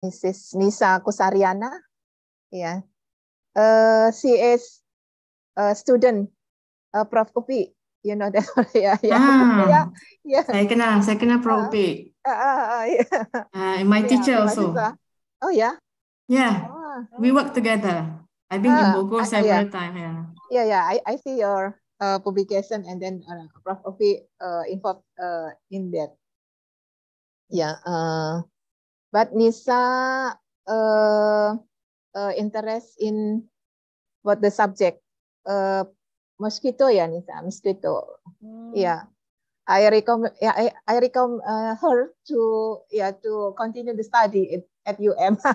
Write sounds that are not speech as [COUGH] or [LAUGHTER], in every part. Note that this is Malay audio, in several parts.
Mrs. Nisa Kusariana. Yeah. Uh, she is a student, uh, Prof. Upi. You know that? yeah, [LAUGHS] yeah. Ah, yeah, yeah. Saya kenal, saya kenal Prof. Upi. Uh, uh, uh, yeah. Uh, my teacher yeah, also. Oh, yeah? Yeah. Ah. We work together. I've been uh, in Bogor several yeah. times. Yeah. Yeah, yeah. I, I see your uh, publication and then uh, Prof. Ovi uh, involved uh, in that. Yeah. Uh, but Nisa uh, uh, interest in what the subject uh, mosquito ya Nisa mosquito. Hmm. Yeah. I recommend yeah, I, I recommend uh, her to yeah to continue the study at, at UM. [LAUGHS]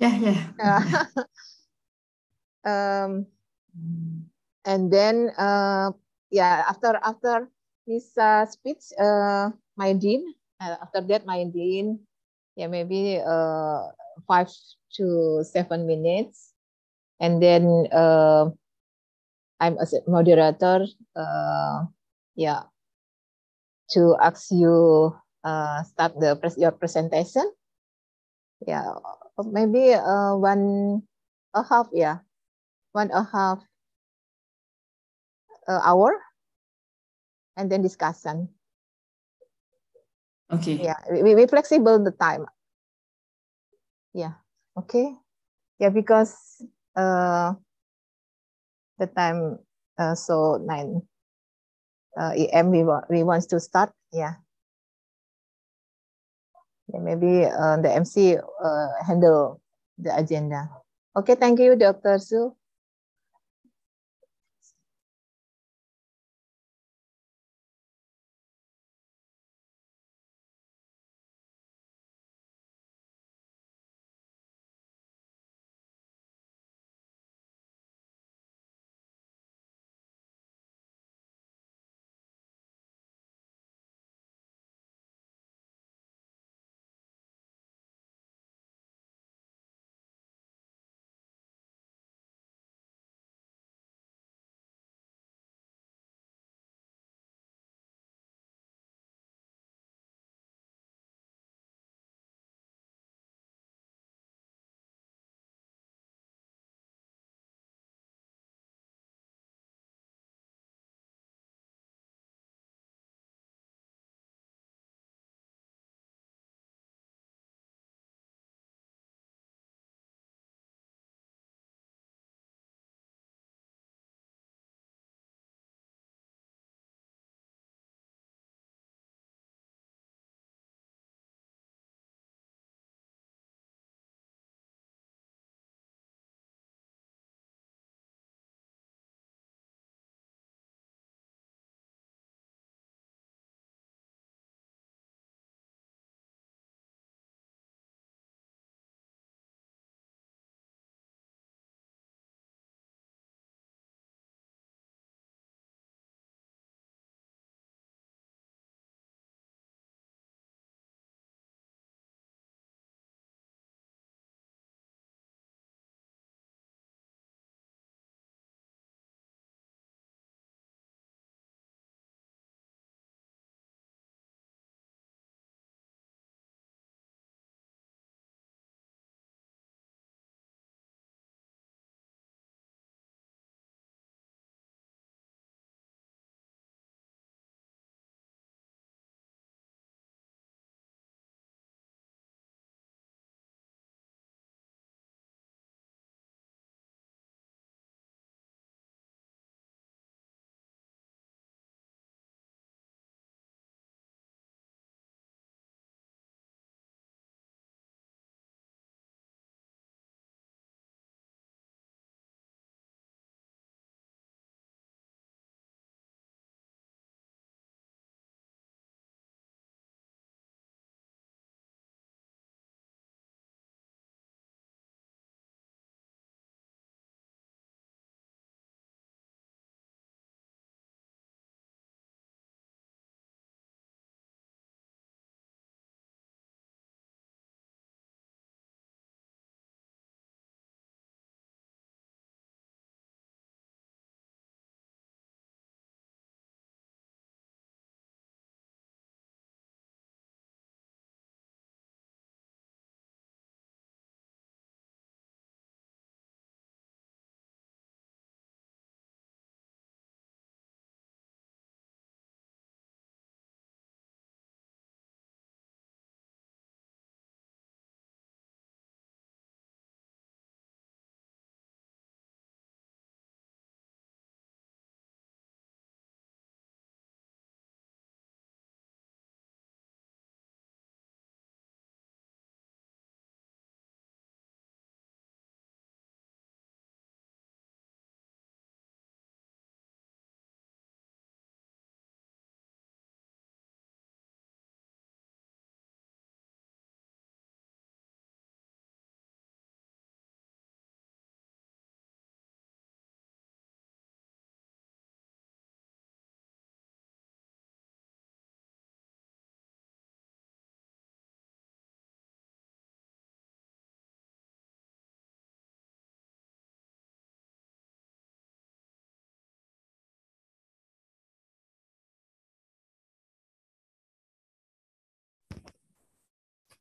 yeah, yeah. um, and then uh, yeah after after this uh, speech uh, my dean uh, after that my dean yeah maybe uh, five to seven minutes. And then uh, i'm a moderator uh, yeah to ask you uh, start the pres your presentation. Yeah maybe uh, one a half yeah one and a half uh, hour. And then discussion. Okay. Yeah, we, we flexible the time. Yeah. Okay. Yeah, because uh, the time uh, so nine uh, EM we want we wants to start. Yeah. Yeah, maybe uh, the MC uh, handle the agenda. Okay, thank you, Dr. Su.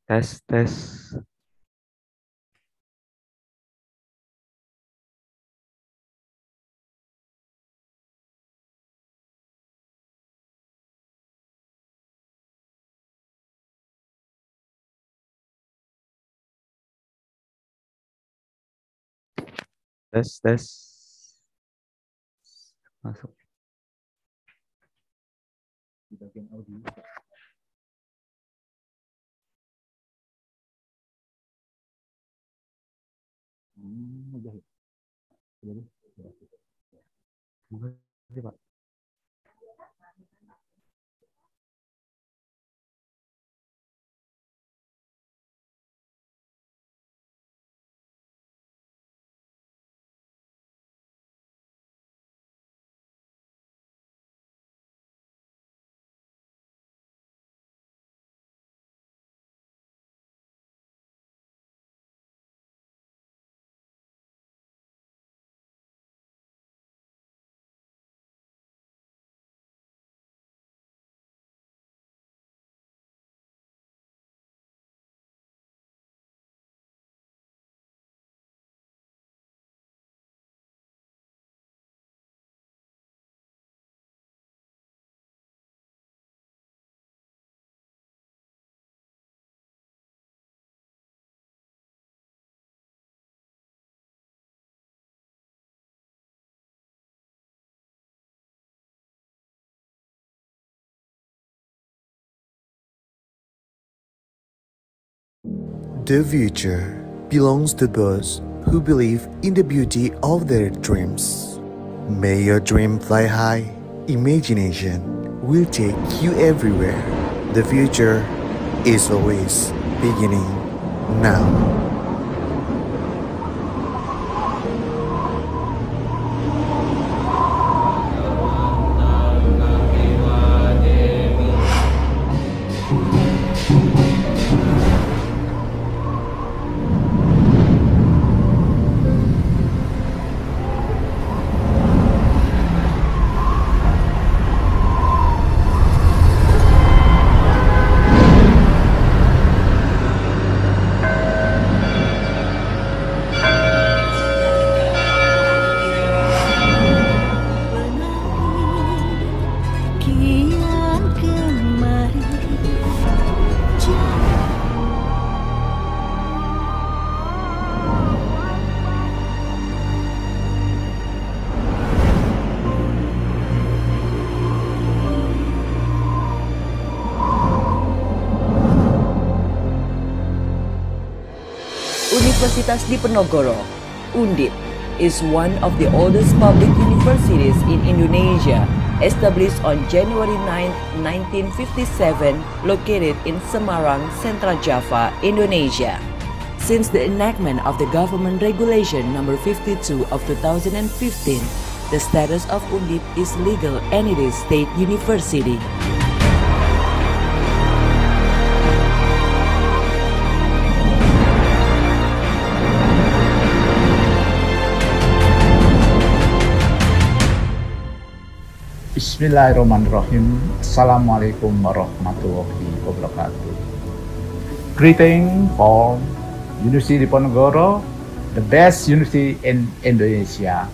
Tes, tes. Tes, tes. Masuk. Di bagian audio. Jahit. Jadi, Terima kasih, Pak. The future belongs to those who believe in the beauty of their dreams. May your dream fly high. Imagination will take you everywhere. The future is always beginning now. Diponegoro, Undip, is one of the oldest public universities in Indonesia, established on January 9, 1957, located in Semarang, Central Java, Indonesia. Since the enactment of the government regulation number 52 of 2015, the status of Undip is legal and it is state university. Bismillahirrahmanirrahim. Assalamualaikum warahmatullahi wabarakatuh. Greeting for University Diponegoro, the best university in Indonesia.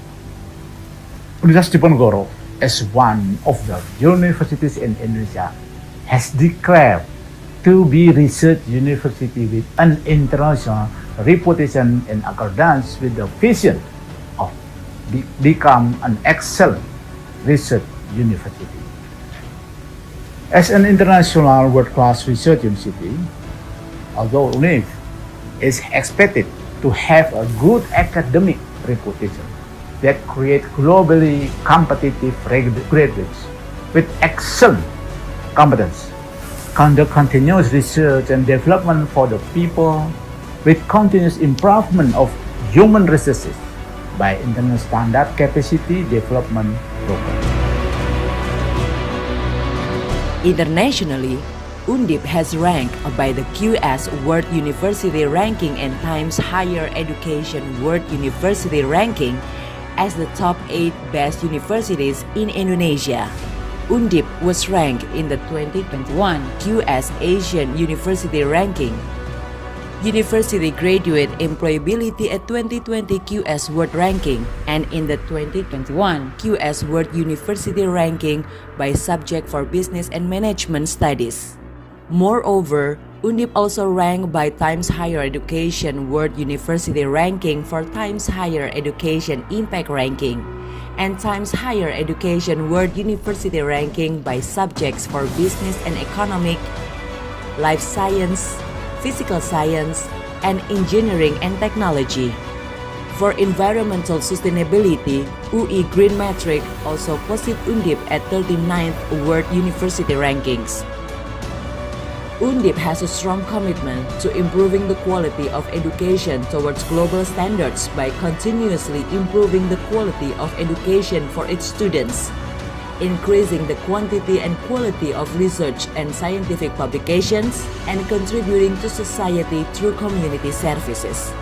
Universitas Diponegoro, as one of the universities in Indonesia, has declared to be research university with an international reputation in accordance with the vision of be become an excellent research University. As an international world-class research university, although UNIF is expected to have a good academic reputation that create globally competitive graduates with excellent competence, conduct continuous research and development for the people with continuous improvement of human resources by international standard capacity development program. Internationally, UNDIP has ranked by the QS World University Ranking and Times Higher Education World University Ranking as the top 8 best universities in Indonesia. UNDIP was ranked in the 2021 QS Asian University Ranking University Graduate Employability at 2020 QS World Ranking and in the 2021 QS World University Ranking by subject for Business and Management Studies. Moreover, Undip also ranked by Times Higher Education World University Ranking for Times Higher Education Impact Ranking and Times Higher Education World University Ranking by subjects for Business and Economic, Life Science, physical science, and engineering and technology. For environmental sustainability, UI Green Metric also posted Undip at 39th World University Rankings. Undip has a strong commitment to improving the quality of education towards global standards by continuously improving the quality of education for its students increasing the quantity and quality of research and scientific publications, and contributing to society through community services.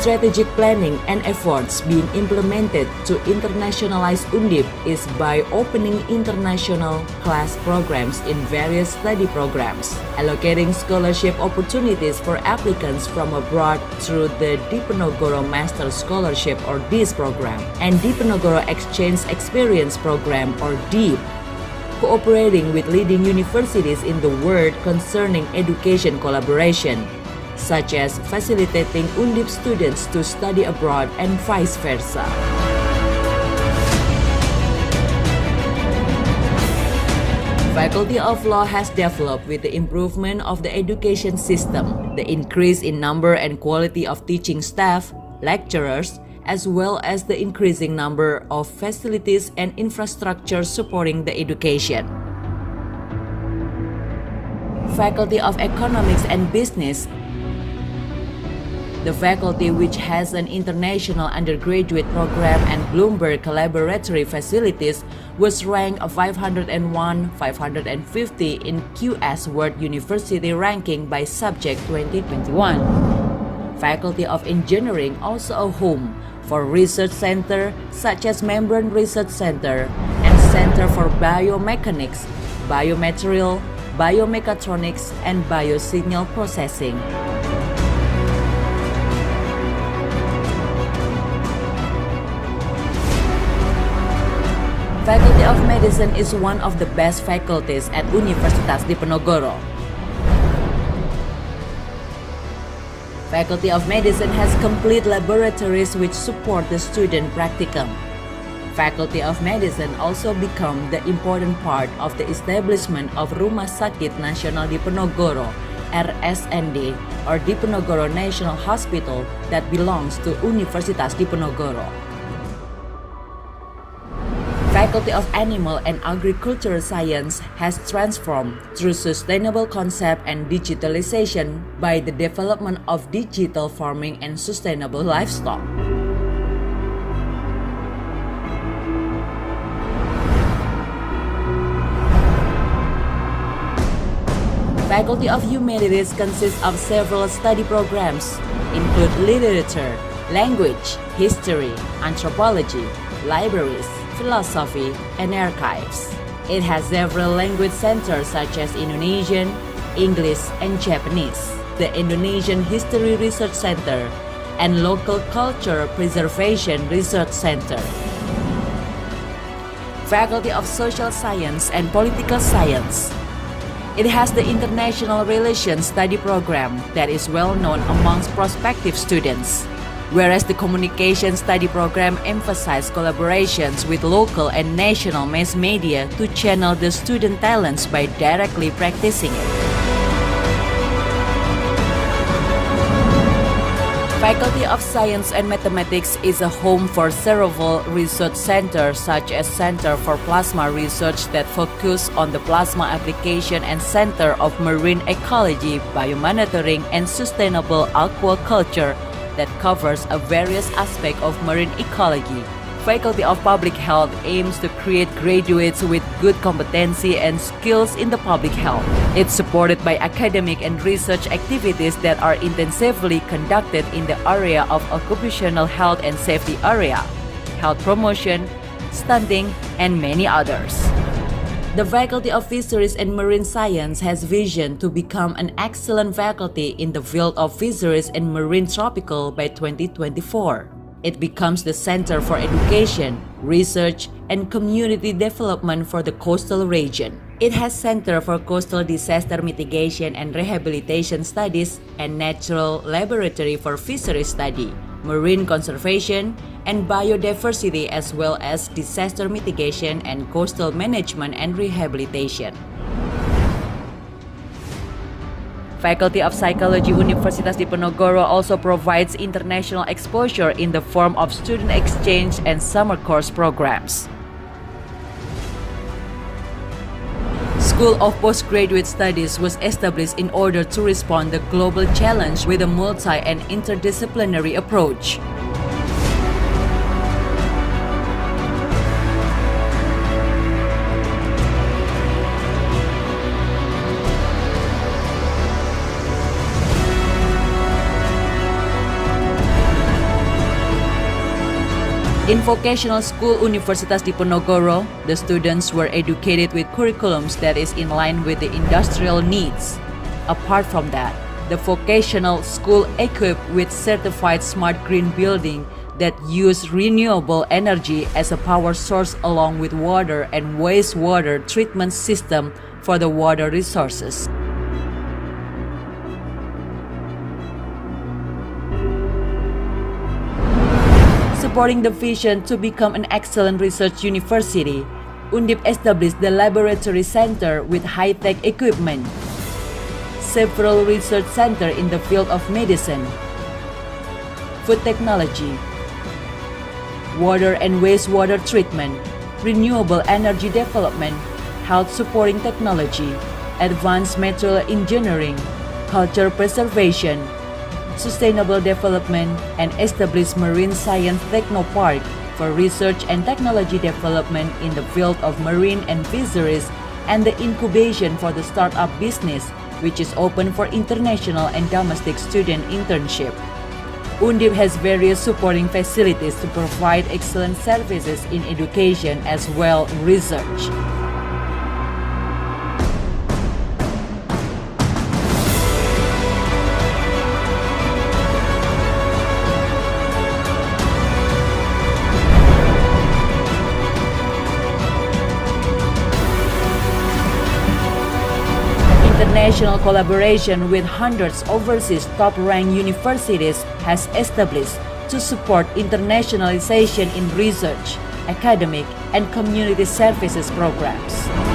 Strategic planning and efforts being implemented to internationalize UNDIP is by opening international class programs in various study programs, allocating scholarship opportunities for applicants from abroad through the Diponegoro Master Scholarship or DIS program and Diponegoro Exchange Experience Program or DEEP cooperating with leading universities in the world concerning education collaboration such as facilitating UNDIP students to study abroad and vice versa. Faculty of Law has developed with the improvement of the education system, the increase in number and quality of teaching staff, lecturers, as well as the increasing number of facilities and infrastructure supporting the education. Faculty of Economics and Business the faculty, which has an international undergraduate program and Bloomberg collaboratory facilities, was ranked 501 550 in QS World University ranking by Subject 2021. Faculty of Engineering also a home for research center such as Membrane Research Center and Center for Biomechanics, Biomaterial, Biomechatronics, and Biosignal Processing. Faculty of Medicine is one of the best faculties at Universitas Diponegoro. Faculty of Medicine has complete laboratories which support the student practicum. Faculty of Medicine also become the important part of the establishment of Rumah Sakit Nasional Diponegoro RSND or Diponegoro National Hospital that belongs to Universitas Diponegoro. Faculty of Animal and Agricultural Science has transformed through sustainable concept and digitalization by the development of digital farming and sustainable livestock. Faculty of Humanities consists of several study programs, include literature, language, history, anthropology, libraries, philosophy, and archives. It has several language centers such as Indonesian, English, and Japanese, the Indonesian History Research Center, and Local Culture Preservation Research Center. Faculty of Social Science and Political Science. It has the International Relations Study Program that is well known amongst prospective students whereas the communication study program emphasized collaborations with local and national mass media to channel the student talents by directly practicing it. Faculty of Science and Mathematics is a home for several research centers such as Center for Plasma Research that focus on the plasma application and Center of Marine Ecology, Biomonitoring and Sustainable Aquaculture that covers a various aspect of marine ecology. Faculty of Public Health aims to create graduates with good competency and skills in the public health. It's supported by academic and research activities that are intensively conducted in the area of occupational health and safety area. health promotion, stunting, and many others. The Faculty of Fisheries and Marine Science has vision to become an excellent faculty in the field of fisheries and marine tropical by 2024. It becomes the center for education, research, and community development for the coastal region. It has Center for Coastal Disaster Mitigation and Rehabilitation Studies and Natural Laboratory for Fisheries Study, Marine Conservation, and Biodiversity as well as Disaster Mitigation and Coastal Management and Rehabilitation. Faculty of Psychology Universitas Diponegoro also provides international exposure in the form of student exchange and summer course programs. School of Postgraduate Studies was established in order to respond the global challenge with a multi and interdisciplinary approach. In Vocational School Universitas Diponegoro, the students were educated with curriculums that is in line with the industrial needs. Apart from that, the vocational school equipped with certified smart green building that use renewable energy as a power source along with water and wastewater treatment system for the water resources. Supporting the vision to become an excellent research university, Undip established the Laboratory Center with high-tech equipment, several research centers in the field of medicine, food technology, water and wastewater treatment, renewable energy development, health supporting technology, advanced material engineering, culture preservation, sustainable development, and establish Marine Science Technopark for research and technology development in the field of marine and fisheries and the incubation for the startup business, which is open for international and domestic student internship. Undip has various supporting facilities to provide excellent services in education as well research. International collaboration with hundreds overseas top-ranked universities has established to support internationalization in research, academic, and community services programs.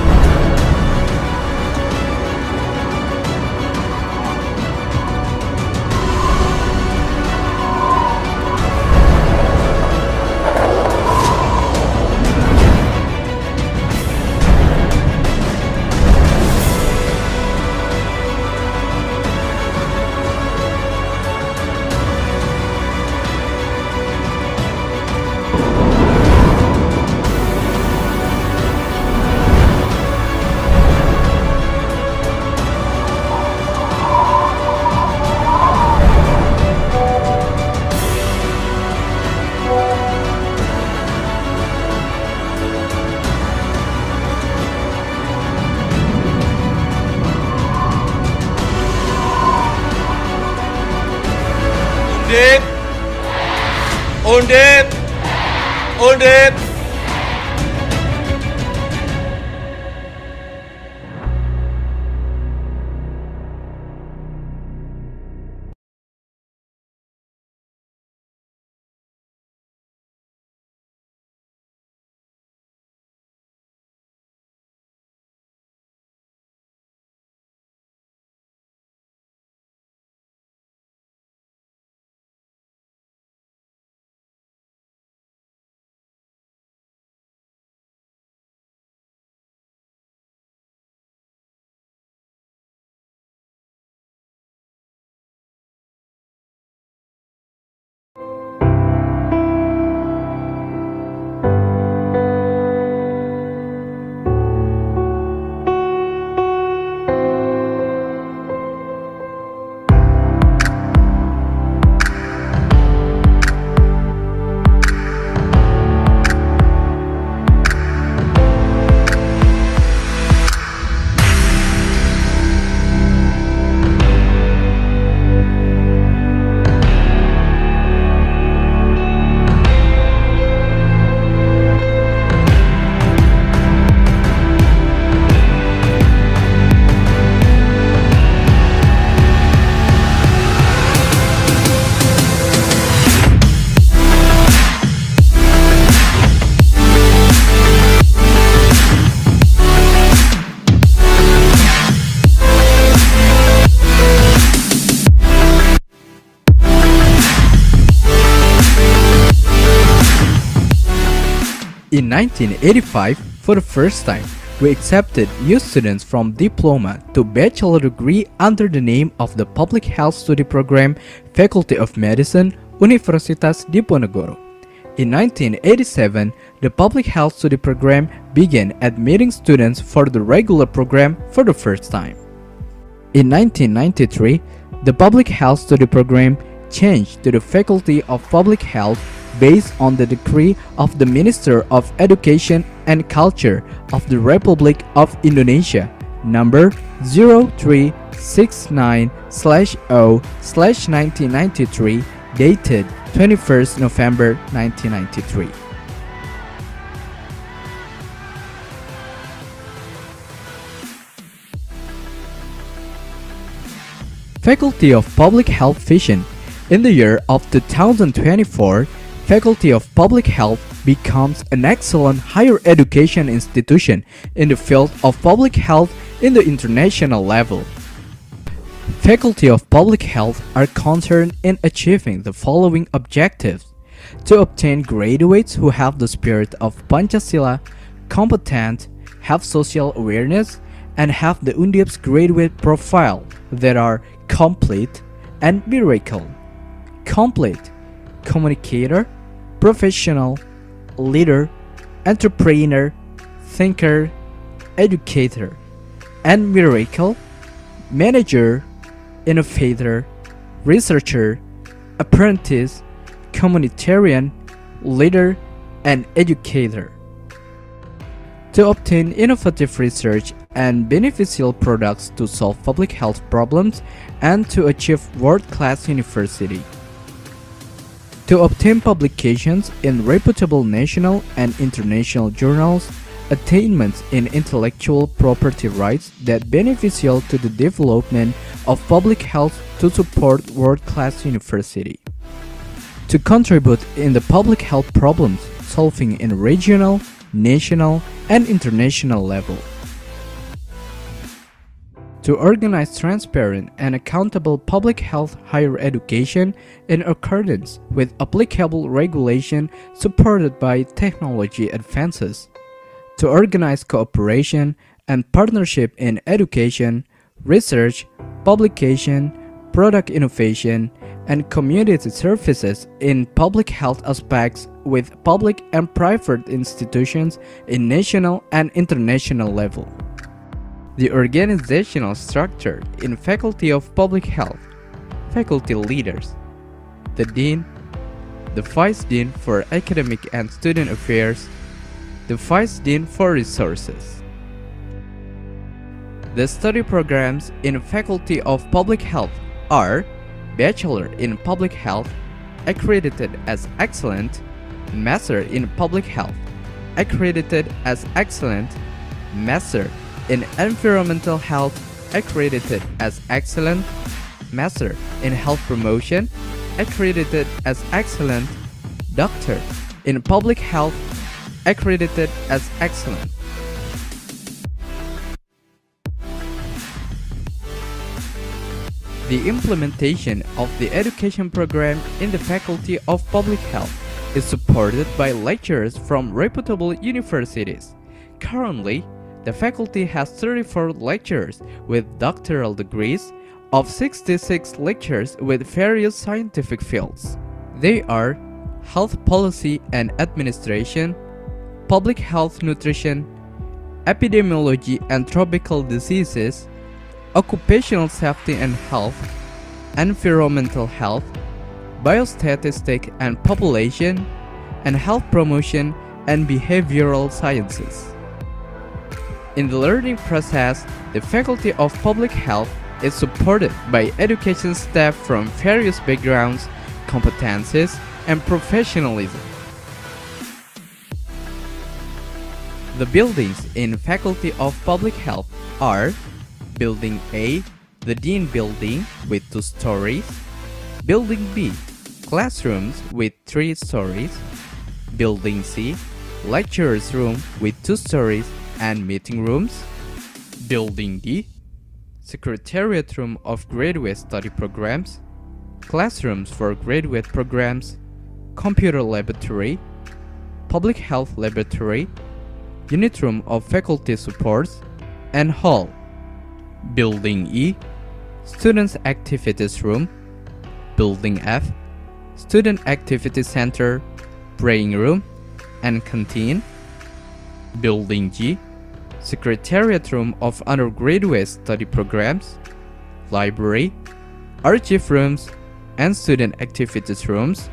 1985, for the first time, we accepted new students from diploma to bachelor degree under the name of the Public Health Study Program, Faculty of Medicine, Universitas Diponegoro. In 1987, the Public Health Study Program began admitting students for the regular program for the first time. In 1993, the Public Health Study Program changed to the Faculty of Public Health based on the decree of the Minister of Education and Culture of the Republic of Indonesia number 0369/0/1993 dated 21st November 1993. Faculty of Public Health Vision in the year of 2024 Faculty of Public Health becomes an excellent higher education institution in the field of public health in the international level. Faculty of Public Health are concerned in achieving the following objectives to obtain graduates who have the spirit of Pancasila, competent, have social awareness, and have the Undip's graduate profile that are complete and miracle. Complete communicator, professional, leader, entrepreneur, thinker, educator, and miracle, manager, innovator, researcher, apprentice, communitarian, leader, and educator. To obtain innovative research and beneficial products to solve public health problems and to achieve world-class university to obtain publications in reputable national and international journals, attainments in intellectual property rights that beneficial to the development of public health to support world-class university. To contribute in the public health problems solving in regional, national, and international level to organize transparent and accountable public health higher education in accordance with applicable regulation supported by technology advances, to organize cooperation and partnership in education, research, publication, product innovation, and community services in public health aspects with public and private institutions in national and international level. The organizational structure in Faculty of Public Health, faculty leaders, the Dean, the Vice Dean for Academic and Student Affairs, the Vice Dean for Resources. The study programs in Faculty of Public Health are Bachelor in Public Health, accredited as Excellent, Master in Public Health, accredited as Excellent, Master in Environmental Health accredited as Excellent, Master in Health Promotion accredited as Excellent, Doctor in Public Health accredited as Excellent. The implementation of the education program in the Faculty of Public Health is supported by lecturers from reputable universities. Currently, the faculty has 34 lecturers with doctoral degrees of 66 lecturers with various scientific fields. They are Health Policy and Administration, Public Health Nutrition, Epidemiology and Tropical Diseases, Occupational Safety and Health, Environmental Health, Biostatistic and Population, and Health Promotion and Behavioral Sciences. In the learning process, the Faculty of Public Health is supported by education staff from various backgrounds, competencies, and professionalism. The buildings in Faculty of Public Health are Building A, the Dean Building with two stories, Building B, classrooms with three stories, Building C, lecturers room with two stories and meeting rooms, Building D, Secretariat Room of Graduate Study Programs, classrooms for graduate programs, computer laboratory, Public Health Laboratory, Unit Room of Faculty Supports, and Hall. Building E, Students Activities Room, Building F, Student Activity Center, Praying Room, and Canteen. Building G, Secretariat Room of Undergraduate Study Programs, Library, Archive Rooms, and Student Activities Rooms,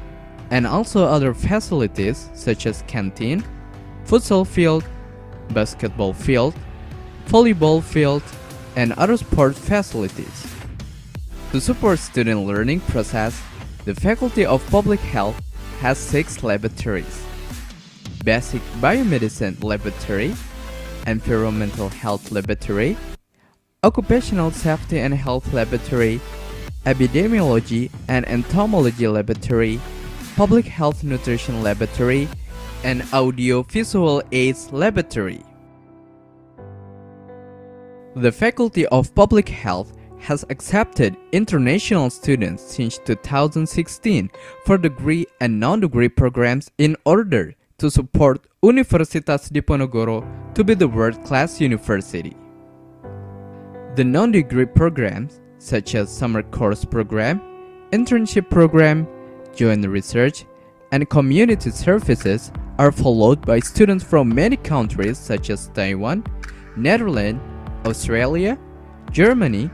and also other facilities such as canteen, futsal field, basketball field, volleyball field, and other sport facilities. To support student learning process, the Faculty of Public Health has six laboratories. Basic Biomedicine Laboratory, Environmental Health Laboratory, Occupational Safety and Health Laboratory, Epidemiology and Entomology Laboratory, Public Health Nutrition Laboratory, and Audio-Visual Aids Laboratory. The Faculty of Public Health has accepted international students since 2016 for degree and non-degree programs in order to support Universitas Diponegoro to be the world-class university. The non-degree programs such as summer course program, internship program, joint research, and community services are followed by students from many countries such as Taiwan, Netherlands, Australia, Germany,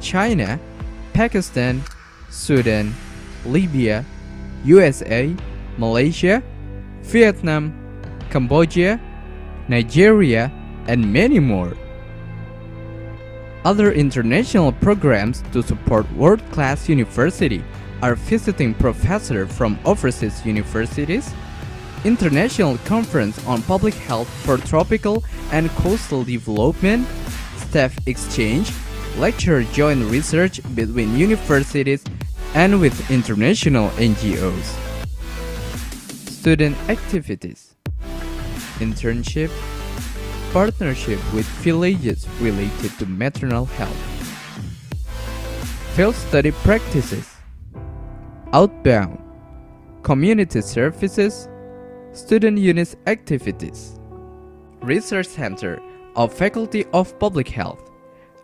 China, Pakistan, Sudan, Libya, USA, Malaysia, Vietnam, Cambodia, Nigeria, and many more. Other international programs to support world-class university are visiting professors from overseas universities, International Conference on Public Health for Tropical and Coastal Development, staff exchange, lecture joint research between universities and with international NGOs. Student activities, internship, partnership with villages related to maternal health, field study practices, outbound, community services, student units activities, research center of Faculty of Public Health,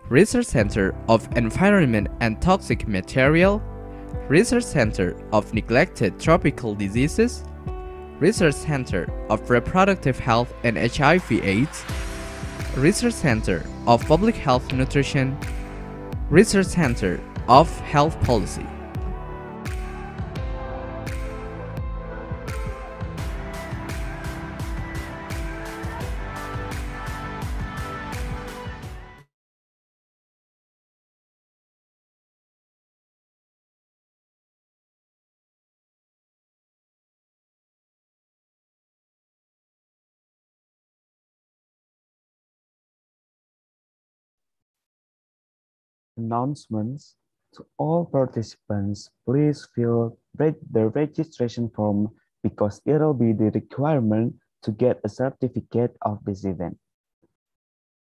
Research Center of Environment and Toxic Material, Research Center of Neglected Tropical Diseases, Research Center of Reproductive Health and HIV AIDS, Research Center of Public Health Nutrition, Research Center of Health Policy. Announcements to all participants, please fill the registration form because it will be the requirement to get a certificate of this event.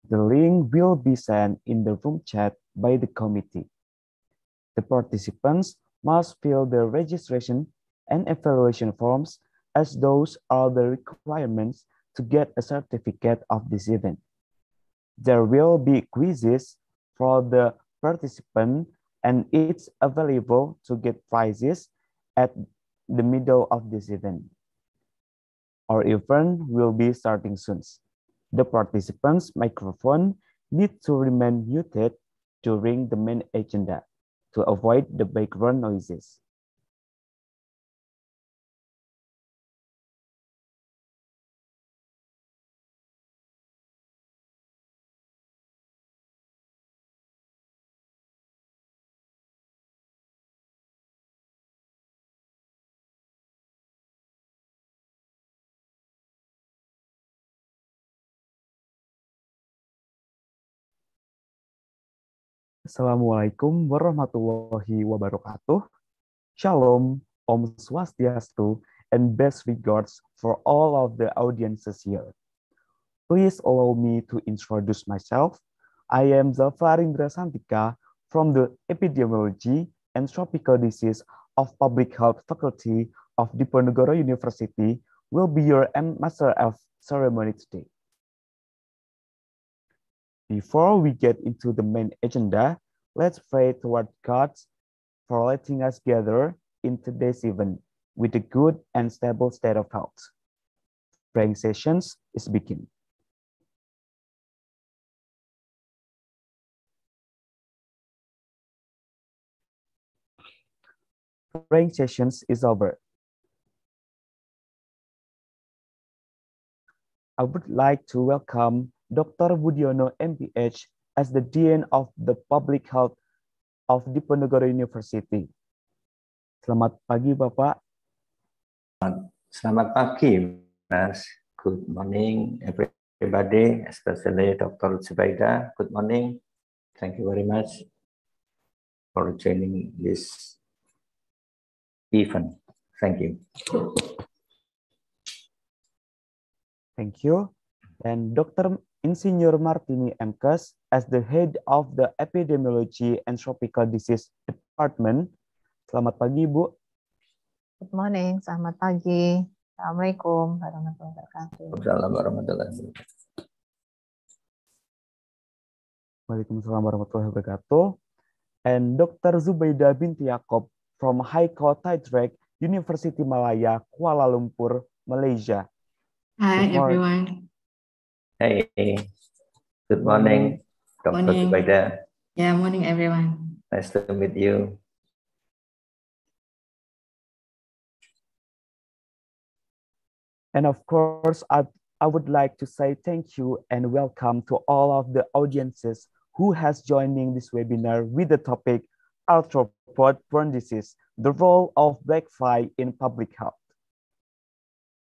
The link will be sent in the room chat by the committee. The participants must fill the registration and evaluation forms as those are the requirements to get a certificate of this event. There will be quizzes for the participant and it's available to get prizes at the middle of this event. Our event will be starting soon. The participants' microphone need to remain muted during the main agenda to avoid the background noises. Assalamualaikum warahmatullahi wabarakatuh. Shalom, Om Swastiastu, and best regards for all of the audiences here. Please allow me to introduce myself. I am Zafar Indra Santika from the Epidemiology and Tropical Disease of Public Health Faculty of Diponegoro University, will be your master of ceremony today. Before we get into the main agenda, let's pray toward God for letting us gather in today's event with a good and stable state of health. Praying sessions is beginning. Praying sessions is over. I would like to welcome Dr. Budiono MPH as the Dean of the Public Health of Diponegoro University. Selamat pagi Bapak. Selamat pagi Mas. Good morning everybody, especially Dr. Zubaida. Good morning. Thank you very much for joining this event. Thank you. Thank you. And Dr. Insinyur Martini Mkes as the head of the Epidemiology and Tropical Disease Department. Selamat pagi, Bu. Good morning, selamat pagi. Assalamualaikum warahmatullahi wabarakatuh. Assalamualaikum warahmatullahi wabarakatuh. Waalaikumsalam warahmatullahi wabarakatuh. And Dr. Zubaida binti Yaakob from Haiko Taitrek University Malaya, Kuala Lumpur, Malaysia. Hi, everyone. Hey, good morning, Dr. Morning. Zubaida. Yeah, morning, everyone. Nice to meet you. And of course, I, I would like to say thank you and welcome to all of the audiences who has joining this webinar with the topic arthropod-borne disease, the role of black fly in public health.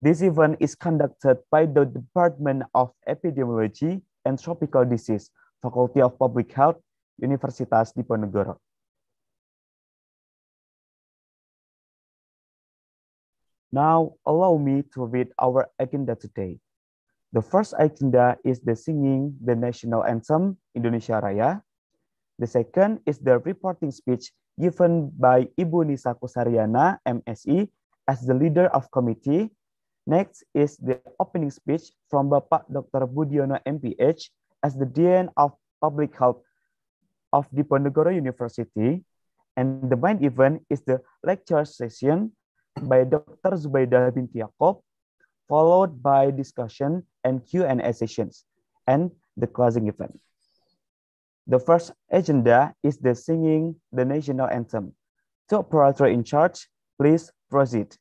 This event is conducted by the Department of Epidemiology and Tropical Disease, Faculty of Public Health, Universitas Diponegoro. Now, allow me to read our agenda today. The first agenda is the singing the national anthem, Indonesia Raya. The second is the reporting speech given by Ibu Nisa Kusariana, MSI, as the leader of committee Next is the opening speech from Bapak Dr. Budiono MPH as the Dean of Public Health of Diponegoro University. And the main event is the lecture session by Dr. Zubaida binti Yaakob, followed by discussion and Q&A sessions, and the closing event. The first agenda is the singing the national anthem. To operator in charge, please proceed.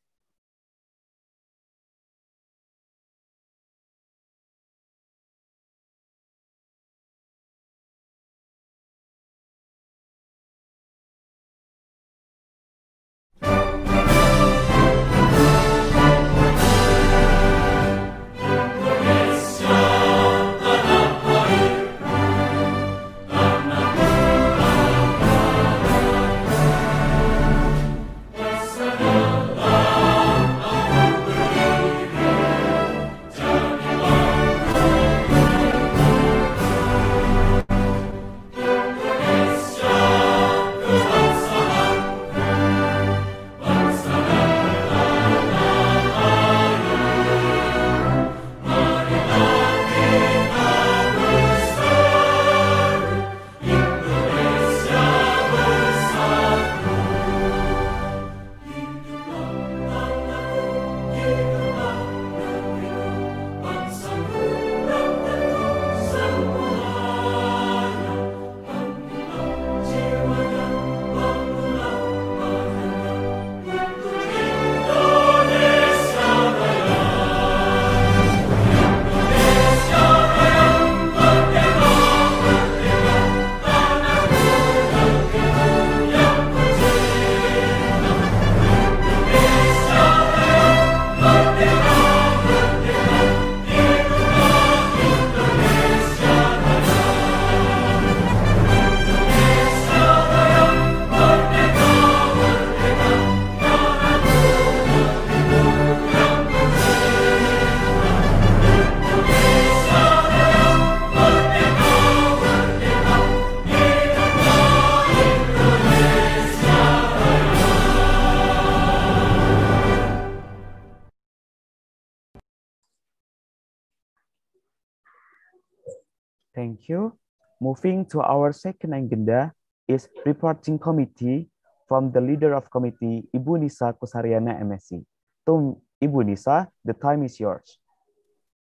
Moving to our second agenda is reporting committee from the leader of committee, Ibu Nisa Kusariana MSc. To Ibu Nisa, the time is yours.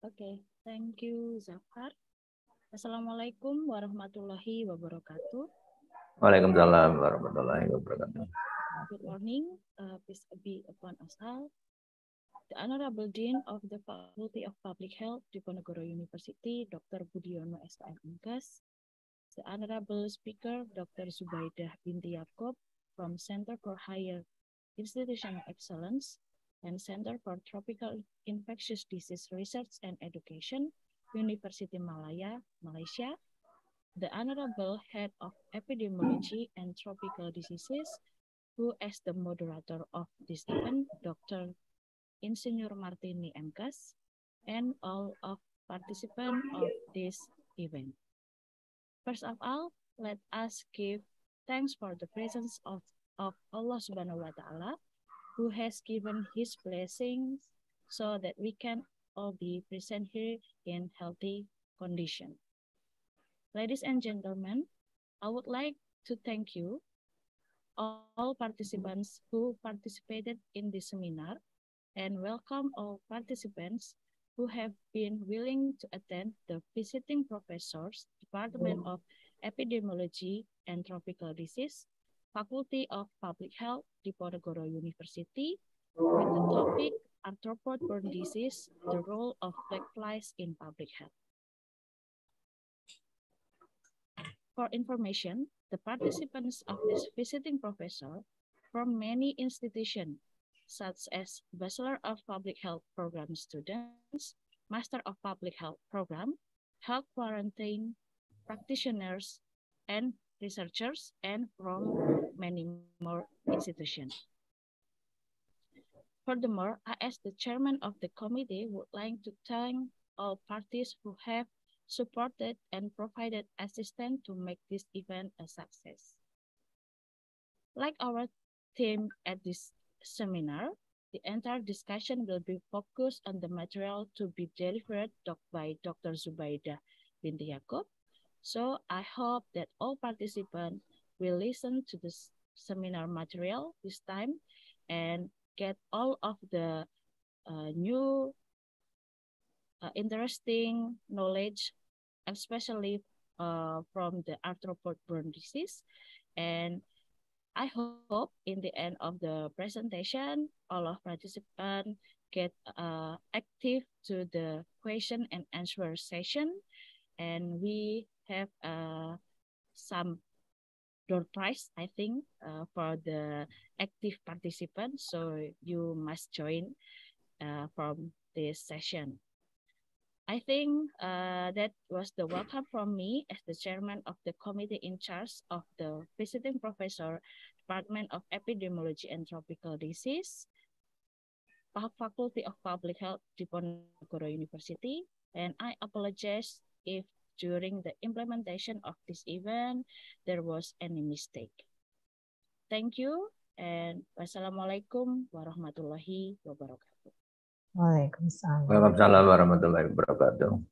Okay, thank you Zafar. Assalamualaikum warahmatullahi wabarakatuh. Waalaikumsalam warahmatullahi wabarakatuh. Good morning, uh, peace be upon us all. The Honorable Dean of the Faculty of Public Health, Diponegoro University, Dr. Budiono SKM Unkas, the Honorable Speaker, Dr. Zubaidah Binti Yaakob from Center for Higher Institutional Excellence and Center for Tropical Infectious Disease Research and Education, University Malaya, Malaysia, the Honorable Head of Epidemiology and Tropical Diseases, who as the moderator of this event, Dr. Insinyur Martini Mkas, and all of participants of this event. First of all, let us give thanks for the presence of, of Allah subhanahu wa ta'ala who has given his blessings so that we can all be present here in healthy condition. Ladies and gentlemen, I would like to thank you, all participants who participated in this seminar and welcome all participants who have been willing to attend the visiting professors, Department oh. of Epidemiology and Tropical Disease, Faculty of Public Health, Diponegoro University, with the topic Arthropod-borne disease, the role of black flies in public health. For information, the participants of this visiting professor from many institutions such as Bachelor of Public Health Program students, Master of Public Health Program, health quarantine practitioners, and researchers, and from many more institutions. Furthermore, I as the chairman of the committee would like to thank all parties who have supported and provided assistance to make this event a success. Like our team at this seminar, the entire discussion will be focused on the material to be delivered by Dr. Zubaida Binti Yaakob. So I hope that all participants will listen to this seminar material this time and get all of the uh, new uh, interesting knowledge, especially uh, from the arthropod-borne disease. And I hope in the end of the presentation, all of participants get uh, active to the question and answer session. And we have uh, some door prize, I think, uh, for the active participants. So you must join uh, from this session. I think uh, that was the welcome from me as the chairman of the committee in charge of the visiting professor, Department of Epidemiology and Tropical Disease, Faculty of Public Health, Diponegoro University. And I apologize if during the implementation of this event, there was any mistake. Thank you and wassalamualaikum warahmatullahi wabarakatuh. Waalaikumsalam. Waalaikumsalam warahmatullahi wabarakatuh.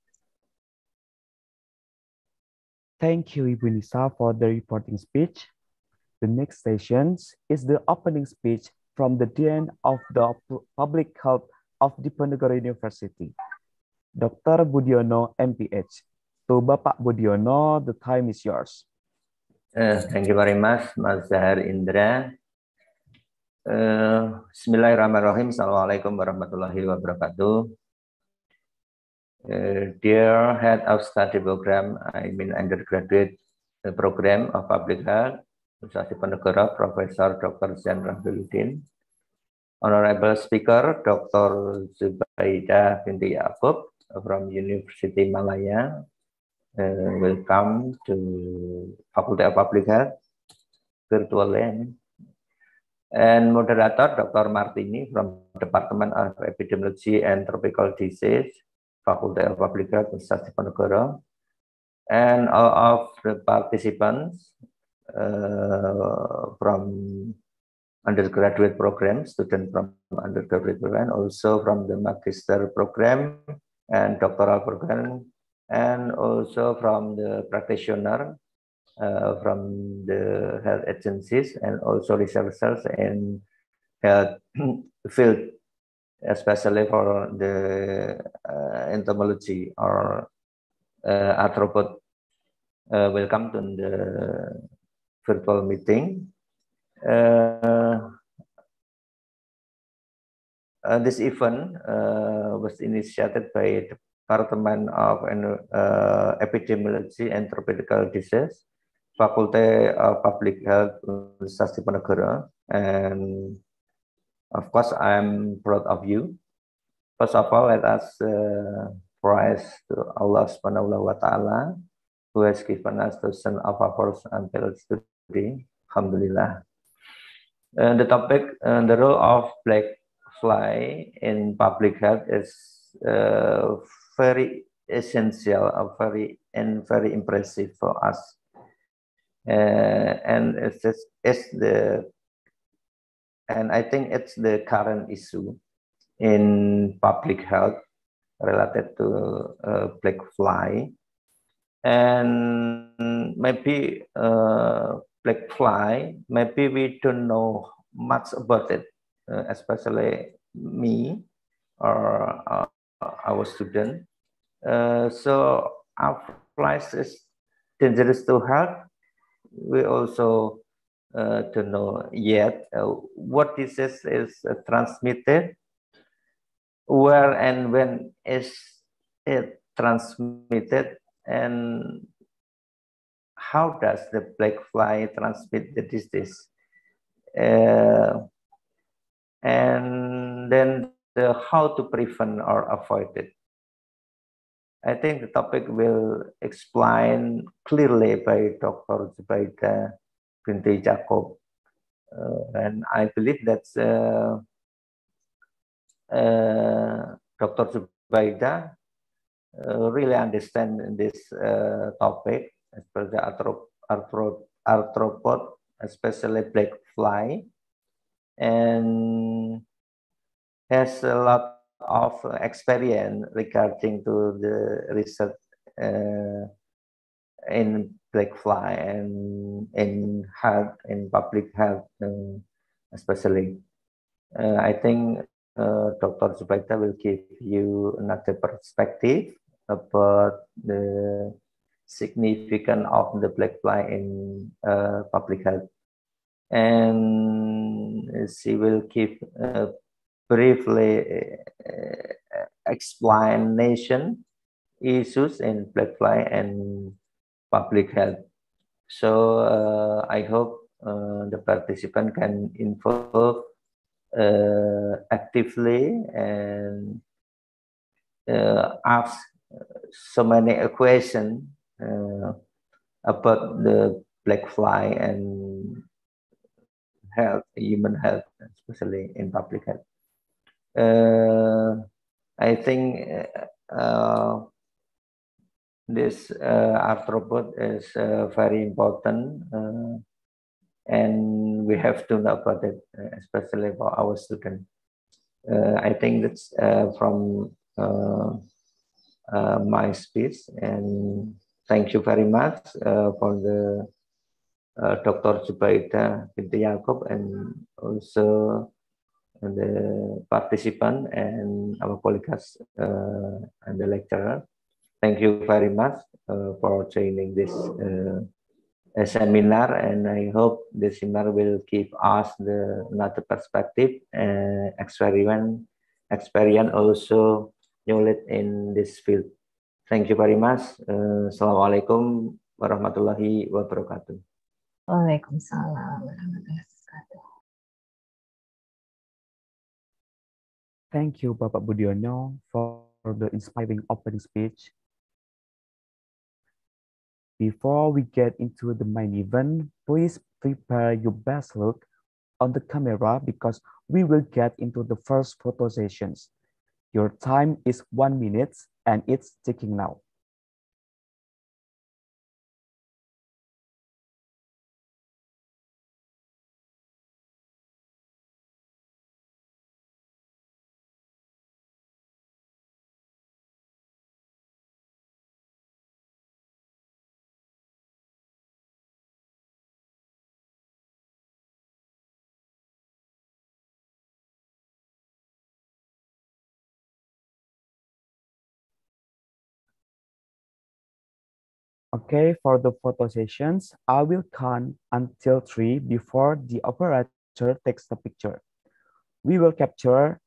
Thank you, Ibu Nisa, for the reporting speech. The next session is the opening speech from the Dean of the Public Health of Diponegoro University, Dr. Budiono, MPH. To Bapak Budiono, the time is yours. Uh, thank you very much, Mas Zahar Indra. Uh, Bismillahirrahmanirrahim. Assalamualaikum warahmatullahi wabarakatuh. Uh, dear Head of Study Program, I mean undergraduate program of Public Health, Universitas Penegara, Profesor Dr. Zain Rahbiludin, Honorable Speaker Dr. Zubaida Binti Yaakob from University Malaya. Uh, welcome to Faculty of Public Health virtual end and moderator Dr. Martini from Department of Epidemiology and Tropical Disease, Faculty of Public Health, Universitas Diponegoro, and all of the participants uh, from undergraduate program, student from undergraduate program, also from the magister program and doctoral program, and also from the practitioner, from the health agencies, and also researchers in health [CLEARS THROAT] field, especially for the uh, entomology or uh, arthropod. Uh, welcome to the virtual meeting. Uh, uh, this event uh, was initiated by the Department of uh, Epidemiology and Tropical Disease, Faculty of Public Health, Universitas Diponegoro, and of course, I'm proud of you. First of all, let us uh, praise to Allah Subhanahu wa Taala, who has given us the son of our until today. Alhamdulillah. Uh, the topic, uh, the role of black fly in public health is uh, very essential, uh, very and very impressive for us. Uh, and it's, just, it's the, and I think it's the current issue in public health related to uh, black fly. And maybe uh, black fly, maybe we don't know much about it, uh, especially me or uh, our student. Uh, so our flies is dangerous to health. We also uh, don't know yet uh, what disease is uh, transmitted, where and when is it transmitted, and how does the black fly transmit the disease? Uh, and then the how to prevent or avoid it. I think the topic will explain clearly by Dr. Zubaida Binti Jacob. Uh, and I believe that uh, uh, Dr. Zubaida uh, really understand this uh, topic especially arthrop arthrop arthropod, especially black fly, and has a lot of experience regarding to the research uh, in black fly and in health in public health uh, especially uh, i think uh, dr zubaida will give you another perspective about the significance of the black fly in uh, public health. And she will give a briefly uh, explanation issues in black fly and public health. So uh, I hope uh, the participant can involve uh, actively and uh, ask so many questions uh, about the black fly and health, human health, especially in public health. Uh, I think uh, this uh, arthropod is very important and we have to know about it, especially for our students. Uh, I think that's uh, from uh, my speech and thank you very much for the Dr. Zubaida Binti Yaakob and also the participant and our colleagues uh, and the lecturer. Thank you very much uh, for joining this uh, seminar and I hope the seminar will give us the another perspective and experiment experience also knowledge in this field. Thank you very much. Uh, Assalamualaikum warahmatullahi wabarakatuh. Waalaikumsalam warahmatullahi wabarakatuh. Thank you, Bapak Budiono, for the inspiring opening speech. Before we get into the main event, please prepare your best look on the camera because we will get into the first photo sessions. Your time is one minute and it's ticking now. Okay, for the photo sessions, I will count until three before the operator takes the picture. We will capture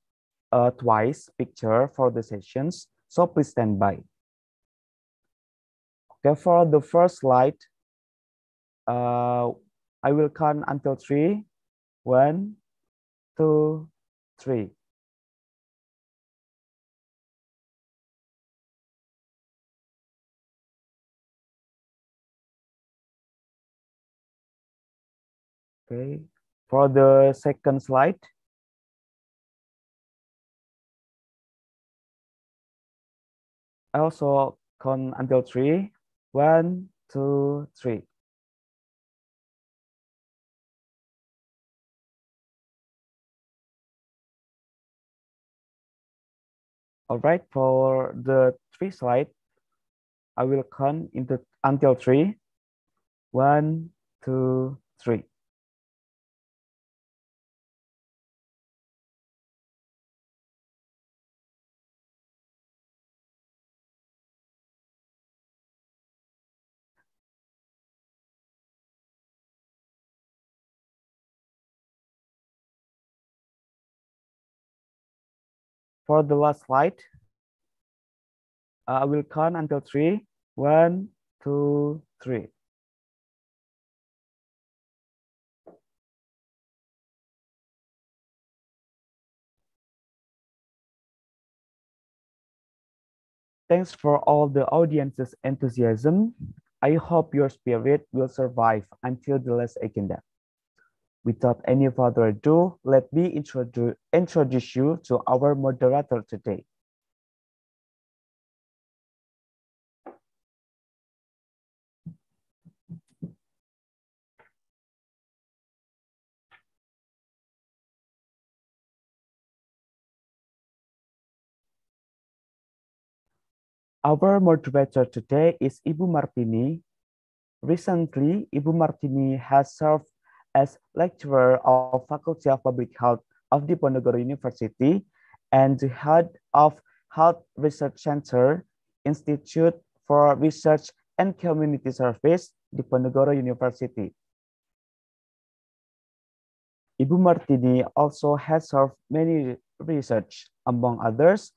uh, twice picture for the sessions, so please stand by. Okay, for the first slide, uh, I will count until three. One, two, three. Okay, for the second slide, I also count until three. One, two, three. All right, for the three slide, I will count into until three. One, two, three. For the last slide, uh, I will count until three. One, two, three. Thanks for all the audience's enthusiasm. I hope your spirit will survive until the last agenda. Without any further ado, let me introduce, introduce you to our moderator today. Our moderator today is Ibu Martini. Recently, Ibu Martini has served as lecturer of Faculty of Public Health of Diponegoro University and the head of Health Research Center, Institute for Research and Community Service, Diponegoro University. Ibu Martini also has served many research, among others,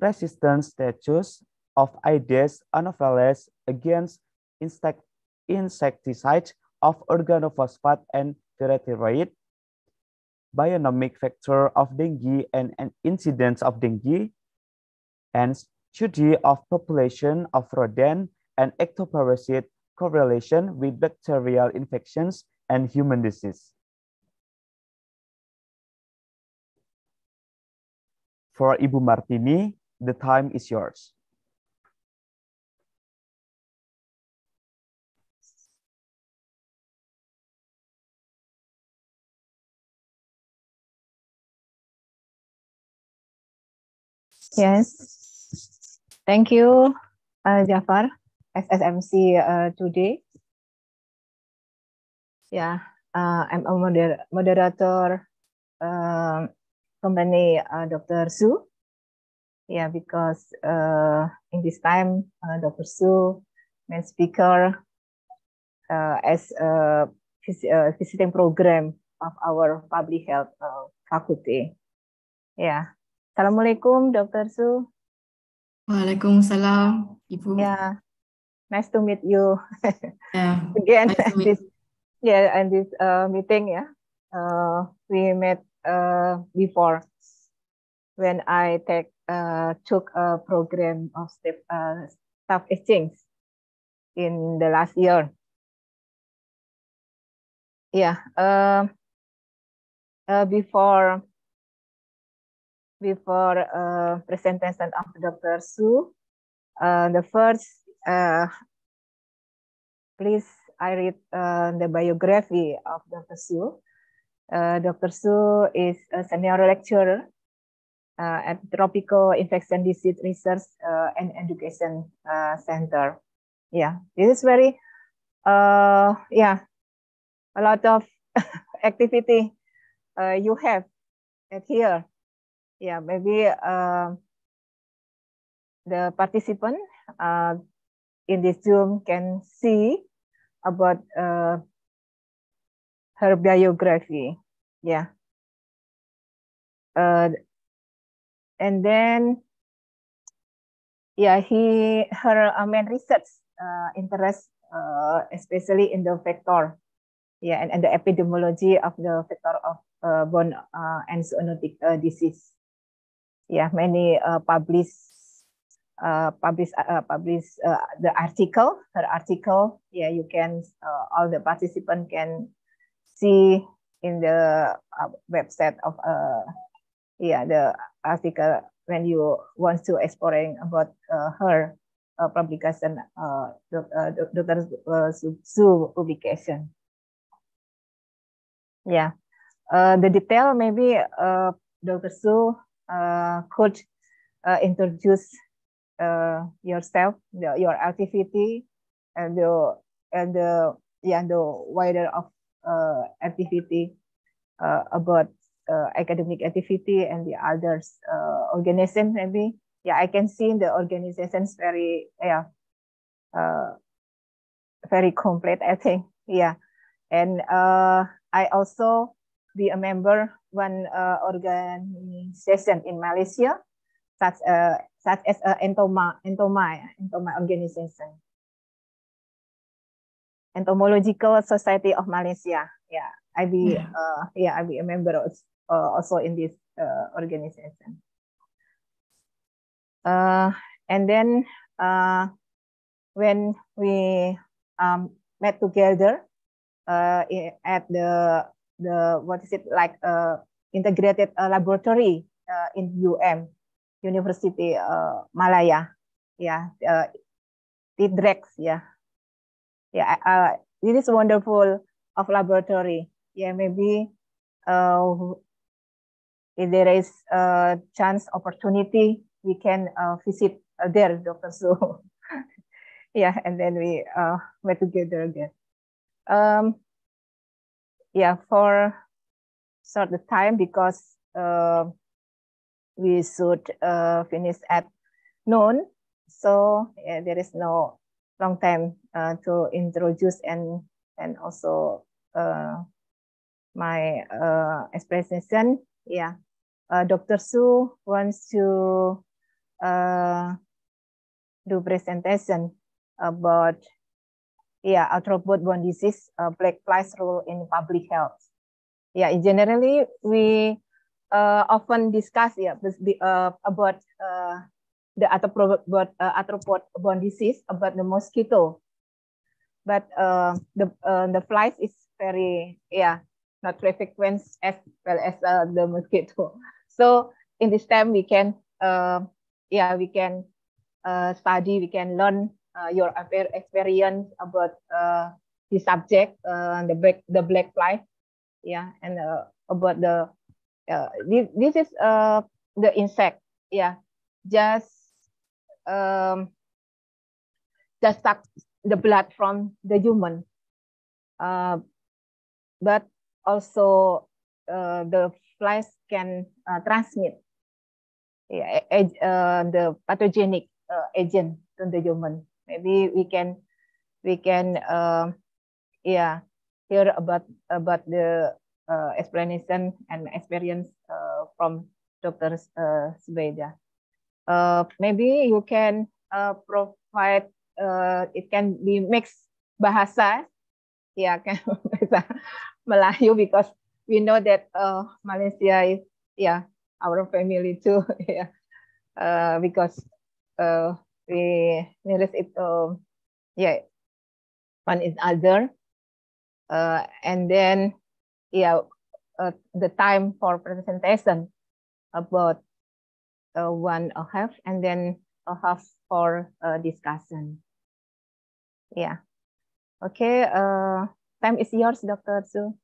resistance status of Aedes anopheles against insect insecticide of organophosphate and pyrethroid, bionomic factor of dengue and, and incidence of dengue, and study of population of rodent and ectoparasite correlation with bacterial infections and human disease. For Ibu Martini, the time is yours. Yes. Thank you, uh, Jafar, SSMC uh, today. Yeah, uh, I'm a moder moderator uh, company uh, Dr. Su. Yeah, because uh, in this time, uh, Dr. Su, main speaker uh, as a vis uh, visiting program of our public health uh, faculty. Yeah. Assalamualaikum, Dr. Su. Waalaikumsalam, Ibu. Yeah, nice to meet you. Yeah. [LAUGHS] Again, nice this yeah, and this uh, meeting, yeah, uh, we met uh, before when I take uh, took a program of staff uh, staff exchange in the last year. Yeah. Uh, uh, before before uh, presentation of Dr. Su. Uh, the first, uh, please, I read uh, the biography of Dr. Su. Uh, Dr. Su is a senior lecturer uh, at Tropical Infection Disease Research and Education Center. Yeah, this is very, yeah, a lot of [LAUGHS] activity you have at here yeah, maybe uh, the participant uh, in this Zoom can see about uh, her biography. Yeah. Uh, and then, yeah, he her main research uh, interest, uh, especially in the vector, yeah, and, and the epidemiology of the vector of uh, bone uh, and zoonotic uh, disease. Yeah, many uh, published uh, publish uh, publish uh, the article her article yeah you can uh, all the participant can see in the uh, website of uh yeah the article when you want to exploring about uh, her uh, publication uh, uh Dr. Uh, Su publication yeah uh, the detail maybe uh, Dr. Su uh, could uh, introduce uh, yourself, the, your activity, and the and the yeah the wider of uh, activity uh, about uh, academic activity and the others uh, organization maybe. Yeah, I can see in the organizations very yeah uh, very complete. I think yeah, and uh, I also be a member one uh, organization in Malaysia such uh, such as uh, Entoma, Entoma, Entoma organization. Entomological Society of Malaysia. Yeah, I be yeah, uh, yeah I be a member of, uh, also in this uh, organization. Uh, and then uh, when we um, met together uh, at the the what is it like uh, integrated uh, laboratory uh, in UM University uh, Malaya. Yeah, uh, TIDREX. Yeah, yeah. Uh, this is wonderful of laboratory. Yeah, maybe uh, if there is a chance opportunity, we can uh, visit uh, there, Doctor So. [LAUGHS] yeah, and then we uh, went together again. Um, yeah, for short the time because uh, we should uh, finish at noon. So yeah, there is no long time uh, to introduce and and also uh, my uh, explanation. Yeah, uh, Dr. Su wants to uh, do presentation about yeah arthropod-borne disease, uh, black flies role in public health. Yeah, generally we uh, often discuss yeah uh, about uh, the arthropod uh, arthropod borne disease about the mosquito, but uh, the uh, the flies is very yeah not very frequent as well as uh, the mosquito. [LAUGHS] So in this time we can uh, yeah we can uh, study we can learn uh, your experience about uh, the subject uh, the black the black fly yeah and uh, about the uh, this, this is uh, the insect yeah. Just um, just suck the blood from the human uh, but also uh, the flies can uh, transmit yeah, uh, the pathogenic uh, agent to the human maybe we can we can uh, yeah hear about about the uh, explanation and experience uh, from Dr. Uh, Subeda. Uh, maybe you can uh, provide, uh, it can be mixed bahasa, yeah, [LAUGHS] bahasa Melayu because we know that uh, Malaysia is, yeah, our family too, [LAUGHS] yeah, uh, because uh, we notice it, uh, yeah, one is other, uh, and then yeah, uh, the time for presentation about uh, one a half and then a half for uh, discussion. Yeah. Okay. Uh, time is yours, Dr. Su.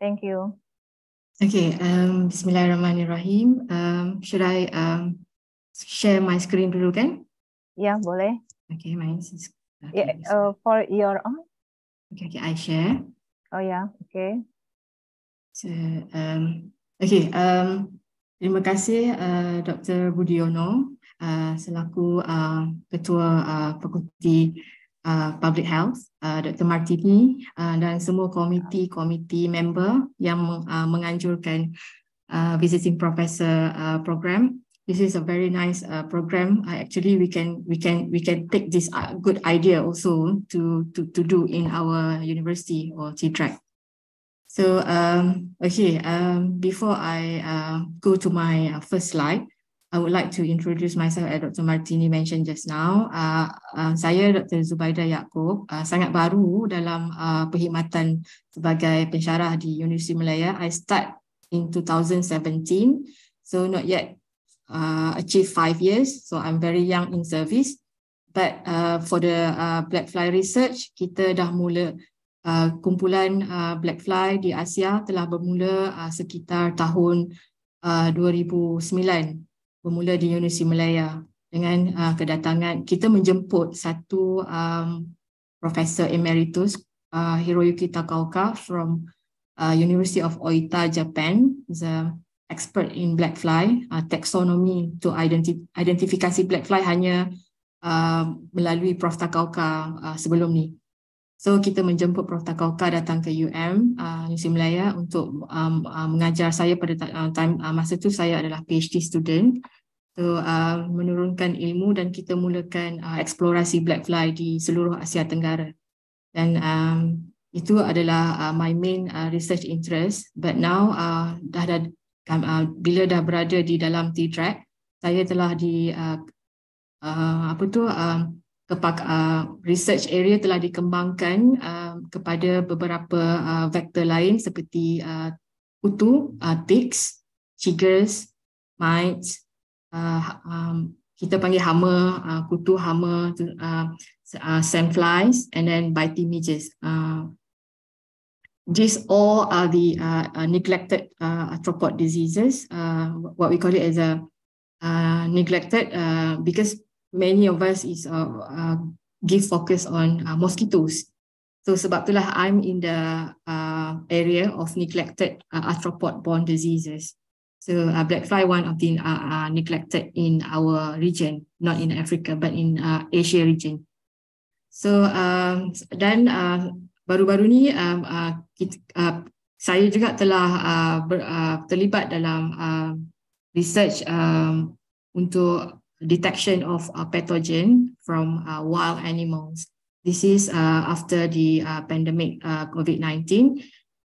Thank you. Okay. Um, Bismillahirrahmanirrahim. Um, should I um, share my screen dulu kan? Yeah, boleh. Okay, mine is. Okay, yeah, uh, for your own. Okay, okay, I share. Oh yeah, okay. So, um, okay, um, terima kasih uh, Dr. Budiono uh, selaku uh, Ketua uh, Fakulti uh, Public Health, uh, Dr. Martini uh, dan semua komiti-komiti member yang uh, menganjurkan uh, visiting professor uh, program. This is a very nice uh, program. Uh, actually, we can we can we can take this uh, good idea also to to to do in our university or TTRAC. So um, okay, um, before I uh, go to my uh, first slide, I would like to introduce myself as Dr. Martini mentioned just now. Uh, uh, saya Dr. Zubaida Yaakob, uh, sangat baru dalam uh, perkhidmatan sebagai pensyarah di Universiti Malaya. I start in 2017, so not yet uh, achieve five years. So I'm very young in service. But uh, for the uh, Black Fly research, kita dah mula Uh, kumpulan uh, Black Fly di Asia telah bermula uh, sekitar tahun uh, 2009 bermula di Universiti Malaya dengan uh, kedatangan kita menjemput satu um, Profesor Emeritus uh, Hiroyuki Takaoka from uh, University of Oita, Japan. He's a expert in black fly. Uh, taxonomy to identi- identifikasi black fly hanya uh, melalui Prof Takaoka uh, sebelum ni. So kita menjemput Prof. Takauka datang ke UM, uh, Universiti Melaya untuk um, uh, mengajar saya pada uh, time uh, masa tu saya adalah PhD student. So uh, menurunkan ilmu dan kita mulakan uh, eksplorasi black fly di seluruh Asia Tenggara. Dan um, itu adalah uh, my main uh, research interest. But now uh, dah dah bila dah berada di dalam T-Track, saya telah di uh, uh, apa tu uh, kepak, uh, research area telah dikembangkan uh, kepada beberapa uh, vektor lain seperti uh, kutu, uh, ticks, chiggers, mites, uh, um, kita panggil hama, uh, kutu hama, uh, uh, sandflies and then biting midges. Uh, these all are the uh, uh, neglected uh, arthropod diseases, uh, what we call it as a neglected because many of us is give focus on mosquitoes. So sebab itulah I'm in the area of neglected arthropod-borne diseases. So uh, black fly one of the uh, uh, neglected in our region, not in Africa but in uh, Asia region. So um, dan uh, baru-baru ni um, uh, kita, uh, saya juga telah uh, ber, uh, terlibat dalam uh, research um, untuk detection of uh, pathogen from uh, wild animals. This is uh, after the uh, pandemic uh, COVID-19.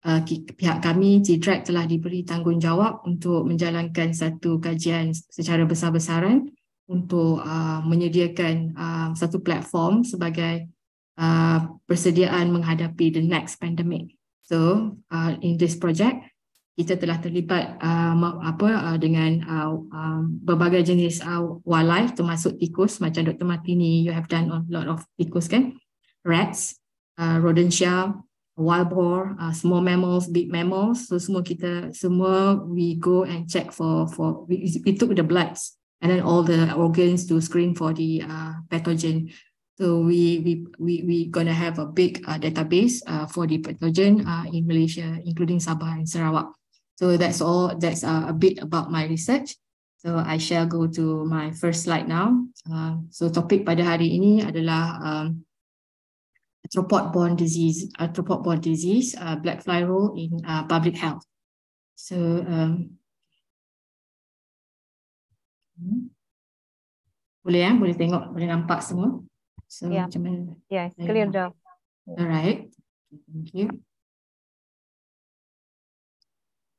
Uh, pihak kami, TDRAC telah diberi tanggungjawab untuk menjalankan satu kajian secara besar-besaran untuk uh, menyediakan uh, satu platform sebagai uh, persediaan menghadapi the next pandemic. So, uh, in this project, kita telah terlibat uh, apa uh, dengan uh, um, berbagai jenis uh, wildlife termasuk tikus macam Dr. Martini you have done a lot of tikus kan rats uh, rodentia wild boar uh, small mammals big mammals so semua kita semua we go and check for for we, we took the bloods and then all the organs to screen for the uh, pathogen so we we we we gonna have a big uh, database uh, for the pathogen uh, in Malaysia including Sabah and Sarawak So that's all, that's uh, a bit about my research. So I shall go to my first slide now. Uh, so topik pada hari ini adalah um, arthropod-borne disease, arthropod-borne disease, uh, black fly role in uh, public health. So um, boleh ya, boleh tengok, boleh nampak semua. So yeah. macam mana? Yeah, clear dah. Alright, thank you.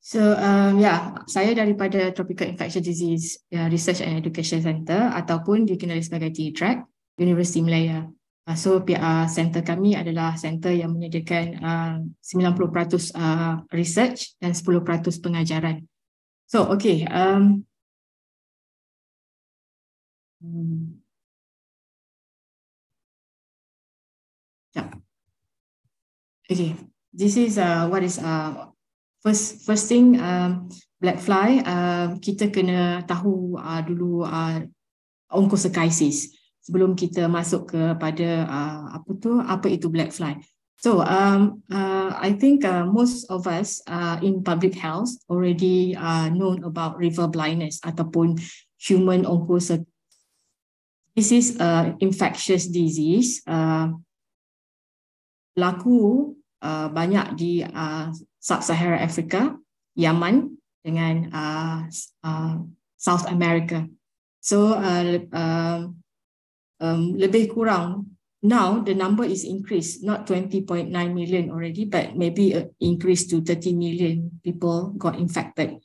So um, ya, yeah, saya daripada Tropical Infectious Disease uh, Research and Education Center ataupun dikenali sebagai T-Track University Malaya. Uh, so uh, center kami adalah center yang menyediakan uh, 90% uh, research dan 10% pengajaran. So okay, um, hmm. Okay, this is uh, what is uh, first first thing um, black fly uh, kita kena tahu uh, dulu uh, onchocerciasis sebelum kita masuk kepada uh, apa tu apa itu black fly so um, uh, i think uh, most of us uh, in public health already uh, known about river blindness ataupun human onchocerciasis this is a infectious disease. Uh, laku uh, banyak di uh, Sub-Saharan Africa, Yaman dengan uh, uh, South America. So uh, uh, um, lebih kurang now the number is increased, not 20.9 million already, but maybe uh, increased to 30 million people got infected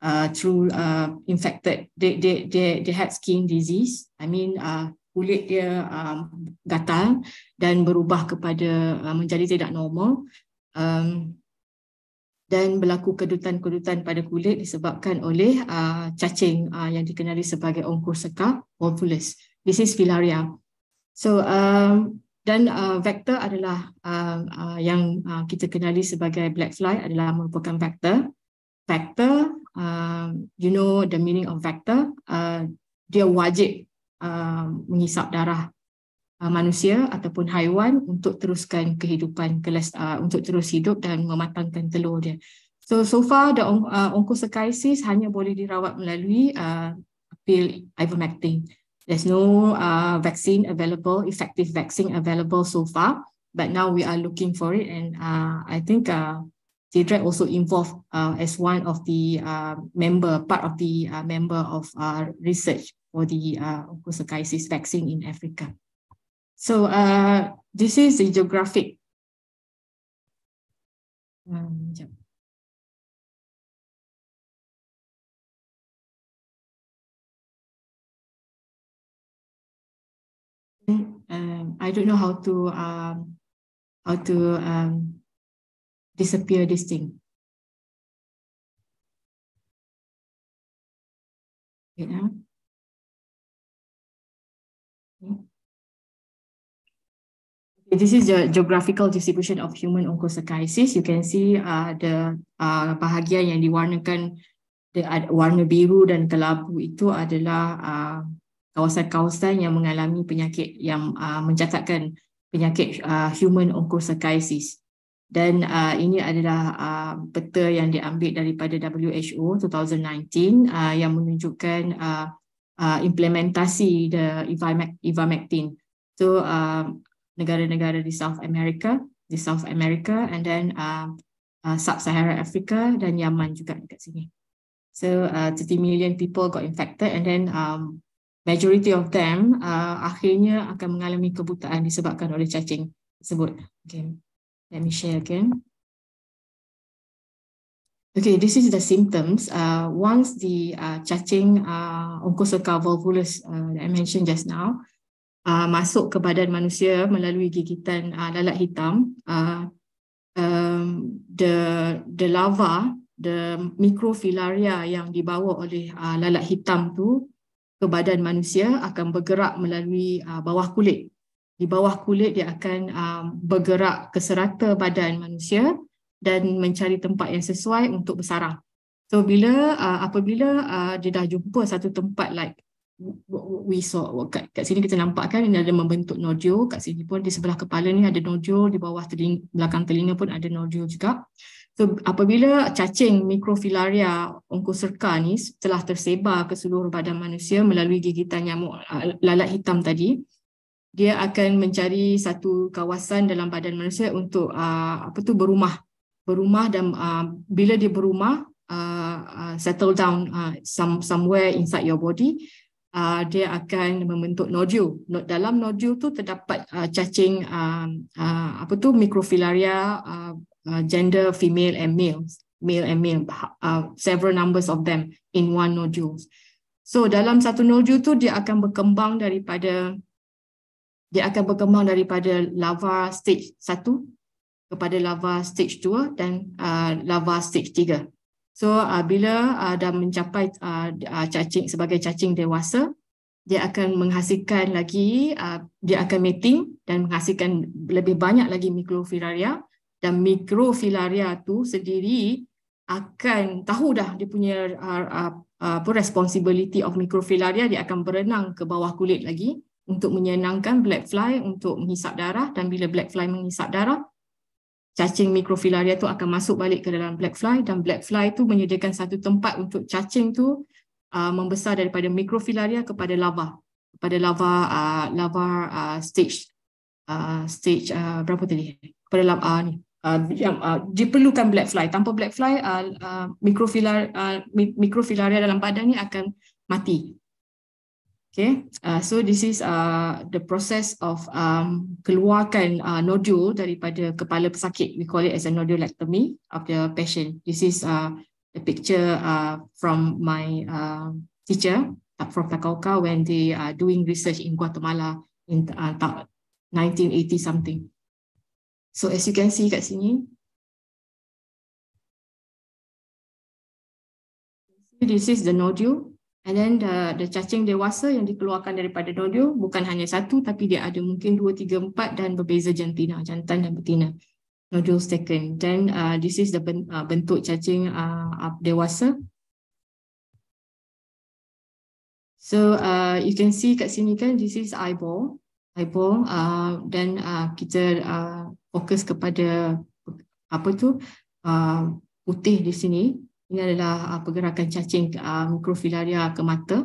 uh, through uh, infected. They, they, they, they had skin disease. I mean, uh, kulit dia um, gatal dan berubah kepada uh, menjadi tidak normal. Um, dan berlaku kedutan-kedutan pada kulit disebabkan oleh uh, cacing uh, yang dikenali sebagai Onchocerca volvulus. This is filaria. So um, dan uh, vektor adalah uh, uh, yang uh, kita kenali sebagai black fly adalah merupakan vektor. Vektor, uh, you know the meaning of vector, uh, dia wajib uh, mengisap darah uh, manusia ataupun haiwan untuk teruskan kehidupan kelas uh, untuk terus hidup dan mematangkan telur dia. So so far the uh, onchocerciasis hanya boleh dirawat melalui uh, pil ivermectin. There's no uh, vaccine available, effective vaccine available so far, but now we are looking for it and uh, I think uh, CDREC also involved uh, as one of the uh, member, part of the uh, member of uh, research for the uh, onchocerciasis vaccine in Africa. So uh, this is the geographic. Um, um, I don't know how to um, how to um, disappear this thing. Huh? This is the geographical distribution of human onchocerciasis. You can see uh, the uh, bahagian yang diwarnakan the, uh, warna biru dan kelabu itu adalah uh, kawasan-kawasan yang mengalami penyakit yang uh, mencatatkan penyakit uh, human onchocerciasis. Dan uh, ini adalah uh, peta yang diambil daripada WHO 2019 uh, yang menunjukkan uh, uh, implementasi the ivermectin. So uh, negara-negara di South America, di South America and then uh, uh, Sub-Saharan Africa dan Yaman juga dekat sini. So uh, 30 million people got infected and then um, majority of them uh, akhirnya akan mengalami kebutaan disebabkan oleh cacing tersebut. Okay, let me share again. Okay, this is the symptoms. Uh, once the uh, cacing uh, Onchocerca volvulus uh, that I mentioned just now, uh, masuk ke badan manusia melalui gigitan uh, lalat hitam, uh, um, the the lava, the microfilaria yang dibawa oleh uh, lalat hitam tu ke badan manusia akan bergerak melalui uh, bawah kulit. Di bawah kulit dia akan um, bergerak ke serata badan manusia dan mencari tempat yang sesuai untuk bersarang. So bila uh, apabila uh, dia dah jumpa satu tempat like we saw kat, kat sini kita nampak kan ini ada membentuk nodule kat sini pun di sebelah kepala ni ada nodule di bawah teling, belakang telinga pun ada nodule juga. So apabila cacing mikrofilaria onchocerca ni telah tersebar ke seluruh badan manusia melalui gigitan nyamuk uh, lalat hitam tadi dia akan mencari satu kawasan dalam badan manusia untuk uh, apa tu berumah. Berumah dan uh, bila dia berumah uh, uh, settle down uh, some somewhere inside your body uh, dia akan membentuk nodule. Dalam nodule tu terdapat uh, cacing uh, uh, apa tu microfilaria uh, uh, gender female and male, male and male, uh, several numbers of them in one nodule. So dalam satu nodule tu dia akan berkembang daripada dia akan berkembang daripada lava stage 1 kepada lava stage 2 dan uh, lava stage 3. So uh, bila uh, dah mencapai uh, uh, cacing sebagai cacing dewasa, dia akan menghasilkan lagi, uh, dia akan mating dan menghasilkan lebih banyak lagi mikrofilaria dan mikrofilaria tu sendiri akan tahu dah dia punya uh, uh, uh, responsibility of mikrofilaria. Dia akan berenang ke bawah kulit lagi untuk menyenangkan black fly untuk menghisap darah dan bila black fly menghisap darah cacing mikrofilaria tu akan masuk balik ke dalam black fly dan black fly tu menyediakan satu tempat untuk cacing tu uh, membesar daripada mikrofilaria kepada lava. pada lava uh, lava uh, stage uh, stage uh, berapa tadi pada lava uh, ni uh, yang uh, diperlukan black fly tanpa black fly uh, uh, mikrofilar uh, mikrofilaria dalam badan ni akan mati Okay, uh, so this is uh, the process of um, keluarkan uh, nodule daripada kepala pesakit. We call it as a nodulectomy of the patient. This is uh, a picture uh, from my uh, teacher from Takauka when they are doing research in Guatemala in uh, 1980 something. So as you can see kat sini, this is the nodule. And then the, the cacing dewasa yang dikeluarkan daripada nodul bukan hanya satu tapi dia ada mungkin dua, tiga, empat dan berbeza jantina, jantan dan betina. Nodules taken. Then uh, this is the uh, bentuk cacing uh, dewasa. So uh, you can see kat sini kan this is eyeball. Eyeball uh, dan uh, kita uh, fokus kepada apa tu uh, putih di sini ini adalah uh, pergerakan cacing uh, mikrofilaria ke mata.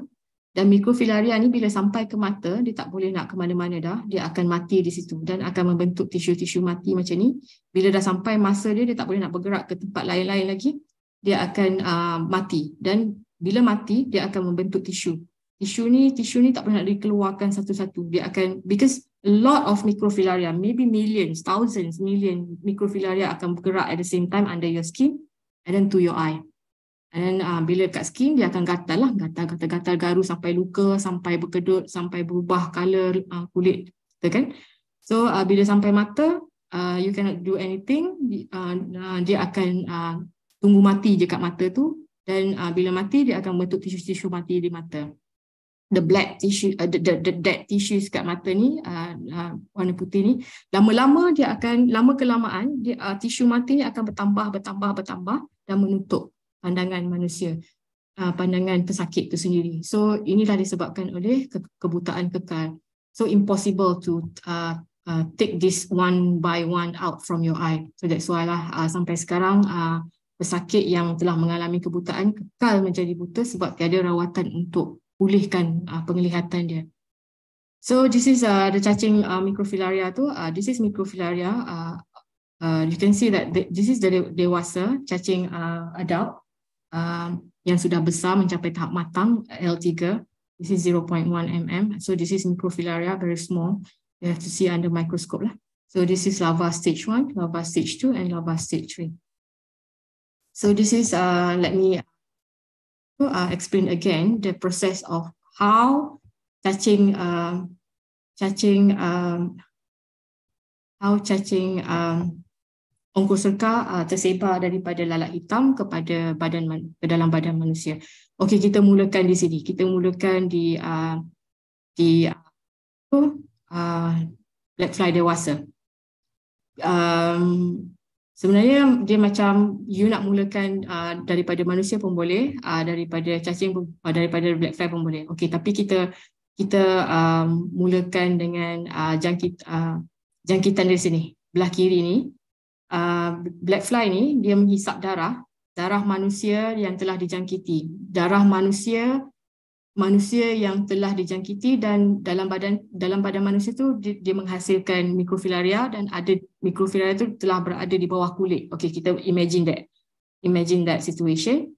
Dan mikrofilaria ni bila sampai ke mata, dia tak boleh nak ke mana-mana dah. Dia akan mati di situ dan akan membentuk tisu-tisu mati macam ni. Bila dah sampai masa dia, dia tak boleh nak bergerak ke tempat lain-lain lagi. Dia akan uh, mati. Dan bila mati, dia akan membentuk tisu. Tisu ni, tisu ni tak boleh nak dikeluarkan satu-satu. Dia akan, because a lot of microfilaria, maybe millions, thousands, million microfilaria akan bergerak at the same time under your skin and then to your eye. And uh, bila kat skin dia akan gatal lah, gatal, gatal, gatal, garu sampai luka, sampai berkedut, sampai berubah color uh, kulit, betul kan? So uh, bila sampai mata, uh, you cannot do anything, uh, uh, dia akan uh, tunggu mati je kat mata tu dan uh, bila mati dia akan bentuk tisu-tisu mati di mata. The black tissue, uh, the, the, the dead tissues kat mata ni, uh, uh, warna putih ni, lama-lama dia akan, lama kelamaan, dia, uh, tisu mati ni akan bertambah, bertambah, bertambah dan menutup pandangan manusia, uh, pandangan pesakit itu sendiri. So inilah disebabkan oleh ke kebutaan kekal. So impossible to uh, uh, take this one by one out from your eye. So that's why lah uh, sampai sekarang uh, pesakit yang telah mengalami kebutaan kekal menjadi buta sebab tiada rawatan untuk pulihkan uh, penglihatan dia. So this is uh, the cacing uh, microfilaria tu. Uh, this is microfilaria. Uh, uh, you can see that the, this is the dewasa cacing uh, adult um, yang sudah besar mencapai tahap matang L3 this is 0.1 mm. So this is microfilaria very small. You have to see under microscope lah. So this is lava stage 1 lava stage 2 and lava stage 3 so this is uh, let me uh, explain again the process of how cacing uh, cacing um, how cacing um, ongkoserka uh, tersebar daripada lalat hitam kepada badan ke dalam badan manusia. Okey, kita mulakan di sini. Kita mulakan di uh, di uh, black fly dewasa. Um, sebenarnya dia macam you nak mulakan uh, daripada manusia pun boleh, uh, daripada cacing pun, uh, daripada black fly pun boleh. Okey, tapi kita kita um, mulakan dengan uh, jangkit uh, jangkitan dari sini, belah kiri ni uh, black fly ni dia menghisap darah darah manusia yang telah dijangkiti. Darah manusia manusia yang telah dijangkiti dan dalam badan dalam badan manusia tu dia, dia menghasilkan mikrofilaria dan ada mikrofilaria tu telah berada di bawah kulit. Okey kita imagine that. Imagine that situation.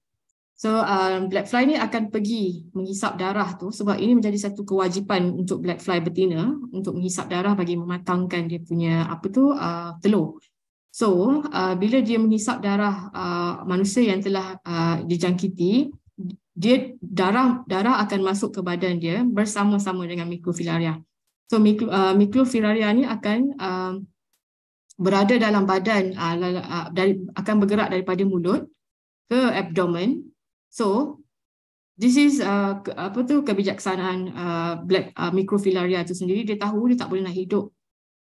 So um, black fly ni akan pergi menghisap darah tu sebab ini menjadi satu kewajipan untuk black fly betina untuk menghisap darah bagi mematangkan dia punya apa tu uh, telur So, uh, bila dia menghisap darah uh, manusia yang telah uh, dijangkiti, dia darah darah akan masuk ke badan dia bersama-sama dengan mikrofilaria. So, mikro, uh, mikrofilaria ni akan uh, berada dalam badan uh, uh, dari akan bergerak daripada mulut ke abdomen. So, this is uh, apa tu kebijaksanaan uh, black uh, mikrofilaria itu sendiri dia tahu dia tak boleh nak hidup.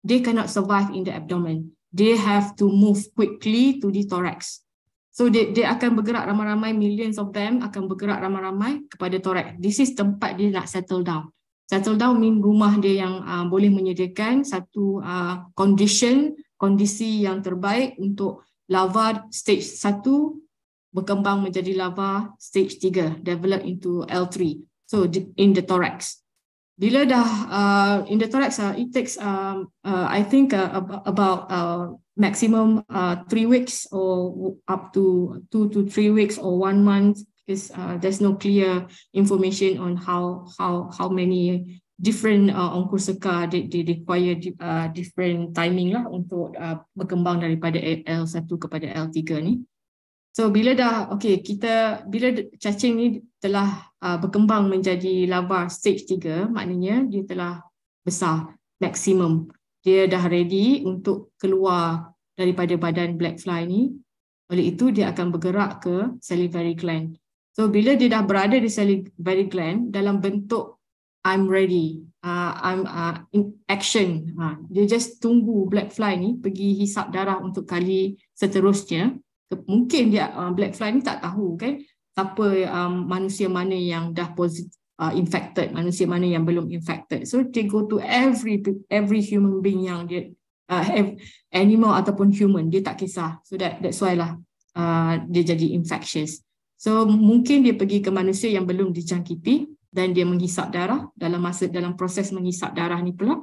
They cannot survive in the abdomen they have to move quickly to the thorax. So dia, dia akan bergerak ramai-ramai, millions of them akan bergerak ramai-ramai kepada thorax. This is tempat dia nak settle down. Settle down mean rumah dia yang uh, boleh menyediakan satu uh, condition, kondisi yang terbaik untuk lava stage 1 berkembang menjadi lava stage 3, develop into L3. So in the thorax. Bila dah uh, in the thorax uh, it takes um, uh, I think uh, about uh, maximum uh, three weeks or up to two to three weeks or one month because uh, there's no clear information on how how how many different uh, seka they, they require uh, different timing lah untuk uh, berkembang daripada L1 kepada L3 ni. So bila dah okay kita bila cacing ni telah uh, berkembang menjadi larva stage 3 maknanya dia telah besar maksimum dia dah ready untuk keluar daripada badan black fly ni oleh itu dia akan bergerak ke salivary gland. So bila dia dah berada di salivary gland dalam bentuk I'm ready. Uh, I'm uh, in action. Uh, dia just tunggu black fly ni pergi hisap darah untuk kali seterusnya. Mungkin dia uh, black fly ni tak tahu kan siapa um, manusia mana yang dah positif uh, infected, manusia mana yang belum infected. So they go to every every human being yang dia uh, animal ataupun human dia tak kisah. So that that's why lah uh, dia jadi infectious. So mungkin dia pergi ke manusia yang belum dijangkiti dan dia menghisap darah dalam masa dalam proses menghisap darah ni pula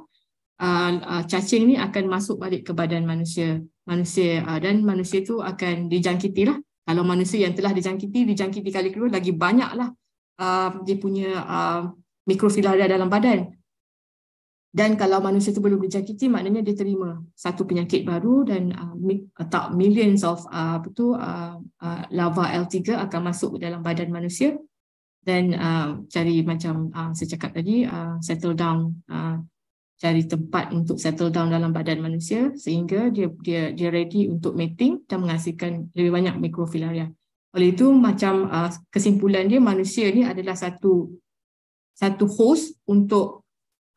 uh, uh, cacing ni akan masuk balik ke badan manusia manusia uh, dan manusia tu akan dijangkiti lah kalau manusia yang telah dijangkiti dijangkiti kali kedua lagi banyaklah uh, dia punya uh, mikrofilaria dalam badan. Dan kalau manusia tu belum dijangkiti maknanya dia terima satu penyakit baru dan uh, tak millions of uh, apa tu uh, uh, lava L3 akan masuk ke dalam badan manusia. Dan uh, cari macam uh, saya cakap tadi uh, settle down uh, cari tempat untuk settle down dalam badan manusia sehingga dia dia dia ready untuk mating dan menghasilkan lebih banyak mikrofilaria. Oleh itu macam uh, kesimpulan dia manusia ni adalah satu satu host untuk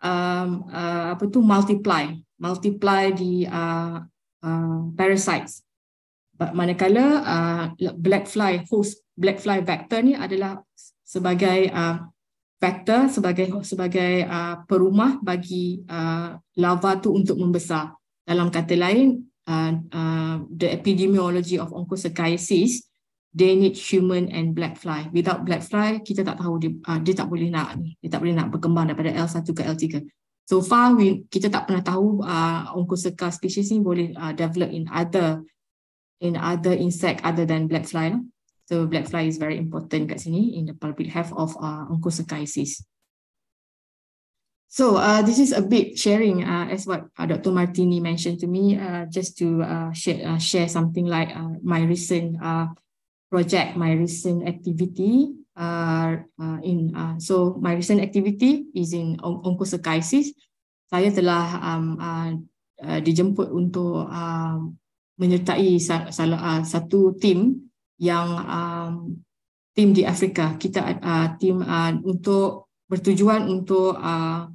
um, uh, apa tu multiply multiply di uh, uh, parasites. Manakala uh, black fly host black fly vector ni adalah sebagai uh, faktor sebagai sebagai uh, perumah bagi uh, larva tu untuk membesar. Dalam kata lain, uh, uh, the epidemiology of onchocerciasis, they need human and black fly. Without black fly, kita tak tahu dia, uh, dia tak boleh nak ni, dia tak boleh nak berkembang daripada L1 ke L3. So far, we, kita tak pernah tahu uh, onchocerca species ni boleh uh, develop in other in other insect other than black fly. Lah. So black fly is very important kat sini in the public health of uh, onchocerciasis. So uh, this is a bit sharing uh, as what uh, Dr. Martini mentioned to me, uh, just to uh, share, uh, share something like uh, my recent uh, project, my recent activity. Uh, uh, in uh, so my recent activity is in on onchocerciasis. Saya telah um, uh, uh, dijemput untuk uh, menyertai sa- salah uh, satu tim yang um, tim di Afrika. Kita uh, tim uh, untuk bertujuan untuk uh,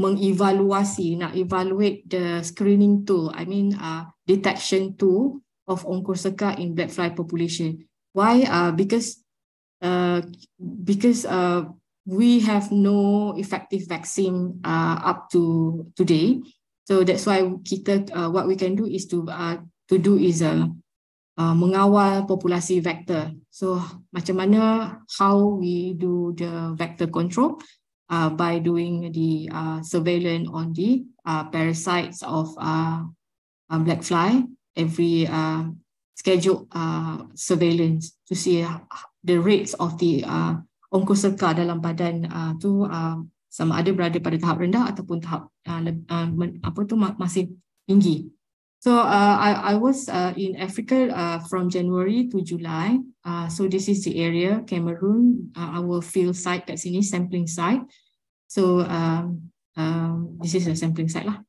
mengevaluasi nak evaluate the screening tool. I mean uh, detection tool of onchocerca in black fly population. Why? Uh, because uh, because uh, we have no effective vaccine uh, up to today. So that's why kita uh, what we can do is to uh, to do is a uh, uh, mengawal populasi vektor. So macam mana how we do the vector control uh, by doing the uh, surveillance on the uh, parasites of uh, um, black fly every uh, scheduled uh, surveillance to see the rates of the uh, onchocerca dalam badan uh, tu uh, sama ada berada pada tahap rendah ataupun tahap uh, uh, apa tu masih tinggi. So uh, I, I was uh, in Africa uh, from January to July. Uh, so this is the area, Cameroon, uh, our field site kat sini, sampling site. So um, um, this is a sampling site lah.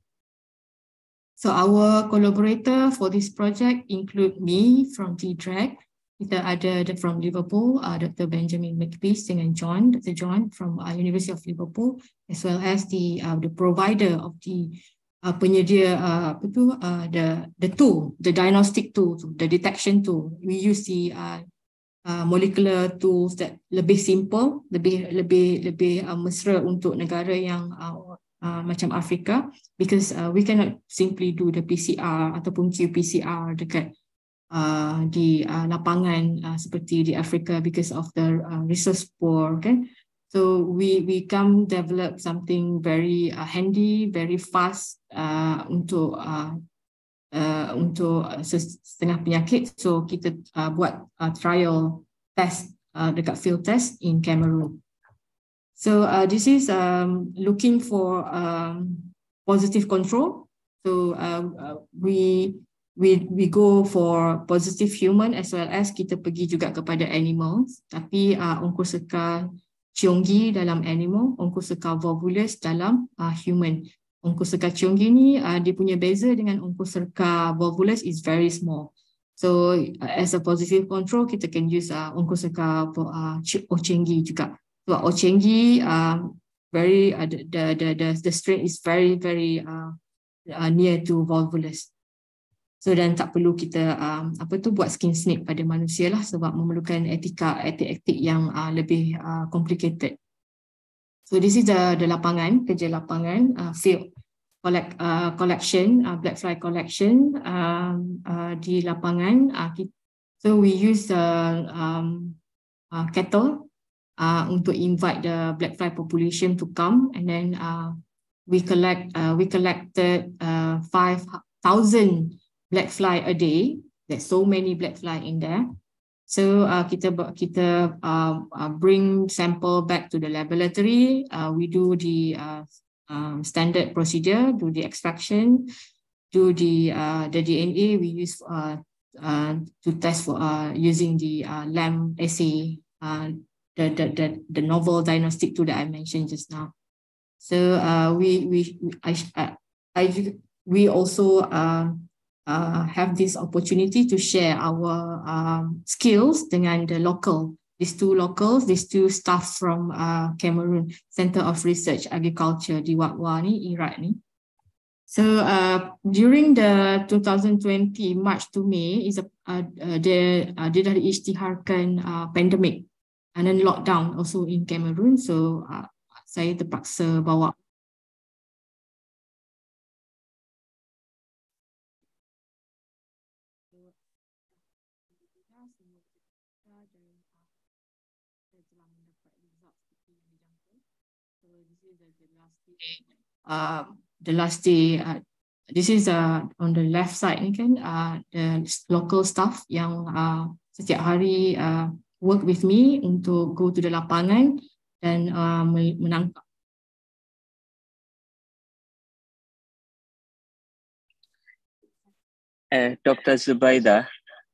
So our collaborator for this project include me from T-Track. Kita ada from Liverpool, uh, Dr. Benjamin McPeace dengan John, Dr. John from uh, University of Liverpool, as well as the uh, the provider of the uh, penyedia uh, apa tu uh, the the tool the diagnostic tool the detection tool. We use the uh, uh, molecular tools that lebih simple lebih lebih lebih uh, mesra untuk negara yang uh, uh, macam Afrika. Because uh, we cannot simply do the PCR ataupun qPCR dekat uh, di uh, lapangan uh, seperti di Afrika because of the uh, resource poor kan So we we come develop something very uh, handy, very fast uh, untuk uh, uh, untuk setengah penyakit. So kita uh, buat uh, trial test uh, dekat field test in Cameroon. So uh, this is um, looking for um, positive control. So uh, uh, we we we go for positive human as well as kita pergi juga kepada animals. Tapi uh, ongkoseka Chiongi dalam animal, Onchocerca volvulus dalam uh, human. Onchocerca chiongi ni uh, dia punya beza dengan Onchocerca volvulus is very small. So uh, as a positive control kita can use uh, Onchocerca uh, ochengi juga. So ochengi um, very uh, the, the the the strain is very very uh, uh, near to volvulus. So dan tak perlu kita um, apa tu buat skin snip pada manusia lah sebab memerlukan etika etik-etik yang uh, lebih uh, complicated. So this is the the lapangan kerja lapangan uh, field collect uh, collection uh, black fly collection um, uh, di lapangan. Uh, so we use the um, uh, kettle uh, untuk invite the black fly population to come and then uh, we collect uh, we collected uh, 5000 black fly a day. There's so many black fly in there. So uh, kita kita uh, uh, bring sample back to the laboratory. Uh, we do the uh, um, standard procedure, do the extraction, do the uh, the DNA. We use uh, uh, to test for uh, using the uh, LAM assay, uh, the, the the the novel diagnostic tool that I mentioned just now. So uh, we we I, I, we also uh, uh, have this opportunity to share our um, skills dengan the local, these two locals, these two staff from uh, Cameroon Center of Research Agriculture di Wakwa ni, Iraq ni. So uh, during the 2020 March to May is a uh, uh, dia uh, dia dah diisytiharkan uh, pandemic and then lockdown also in Cameroon. So uh, saya terpaksa bawa uh, the last day uh, this is uh, on the left side ni kan uh, the local staff yang uh, setiap hari uh, work with me untuk go to the lapangan dan uh, menangkap Uh, Dr. Zubaida,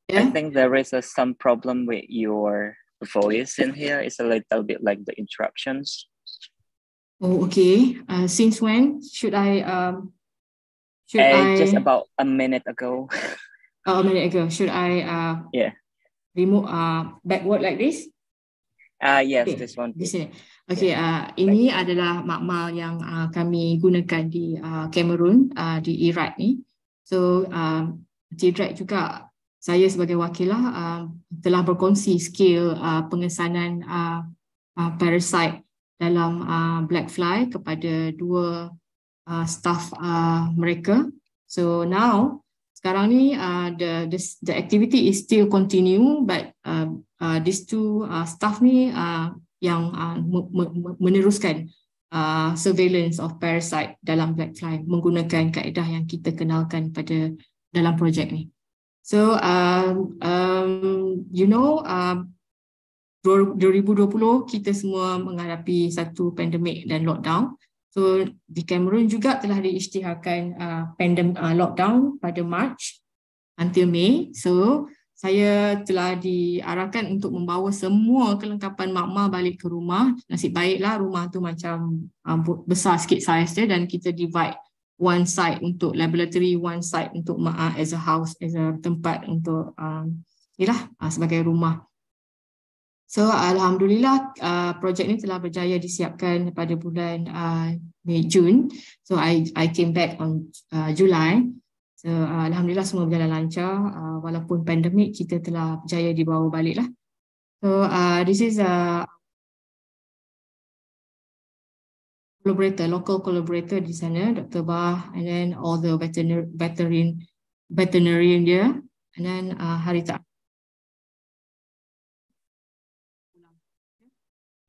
yeah? I think there is a, some problem with your voice in here. It's a little bit like the interruptions. Oh, okay. Uh, since when should I? Um, should uh, I? Just about a minute ago. oh, a minute ago. Should I? Uh, yeah. Remove uh backward like this. Ah uh, yes, okay. this one. This one. Okay. Uh, ini Back. adalah makmal yang uh, kami gunakan di uh, Cameroon, uh, di Iraq ni. So, um, Tidrak juga saya sebagai wakilah uh, telah berkongsi skill uh, pengesanan uh, uh, parasite dalam uh, black fly kepada dua uh, staff uh, mereka. So now sekarang ni uh, the, the the activity is still continue but uh, uh, these two uh, staff ni uh, yang uh, meneruskan uh, surveillance of parasite dalam black fly menggunakan kaedah yang kita kenalkan pada dalam projek ni. So um, um, you know uh, 2020 kita semua menghadapi satu pandemik dan lockdown. So di Cameroon juga telah diisytiharkan uh, pandem uh, lockdown pada March until May. So saya telah diarahkan untuk membawa semua kelengkapan makmal balik ke rumah. Nasib baiklah rumah tu macam uh, besar sikit saiz dia dan kita divide one side untuk laboratory, one side untuk uh, as a house, as a tempat untuk um, yalah, uh, sebagai rumah. So alhamdulillah uh, projek ni telah berjaya disiapkan pada bulan uh, Mei Jun. So I I came back on uh, July. So uh, alhamdulillah semua berjalan lancar uh, walaupun pandemik kita telah berjaya dibawa balik lah. So uh, this is a collaborator, local collaborator di sana, Dr. Bah, and then all the veterinarian veterinarian dia, and then uh, Harita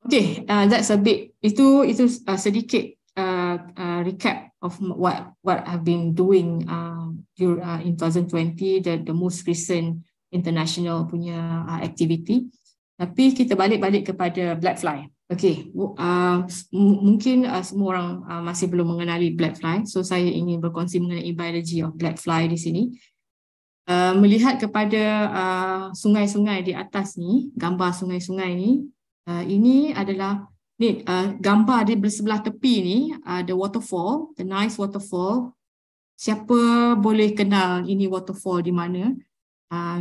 Okay, uh, that's a bit itu itu uh, sedikit uh, uh, recap of what what I've been doing uh, during, uh, in 2020 the the most recent international punya uh, activity. Tapi kita balik-balik kepada black fly. Okay, uh, mungkin uh, semua orang uh, masih belum mengenali black fly. So saya ingin berkongsi mengenai biology of black fly di sini. Uh, melihat kepada uh, sungai-sungai di atas ni, gambar sungai-sungai ni, Uh, ini adalah ni uh, gambar di sebelah tepi ni uh, the waterfall, the nice waterfall. Siapa boleh kenal ini waterfall di mana? Uh,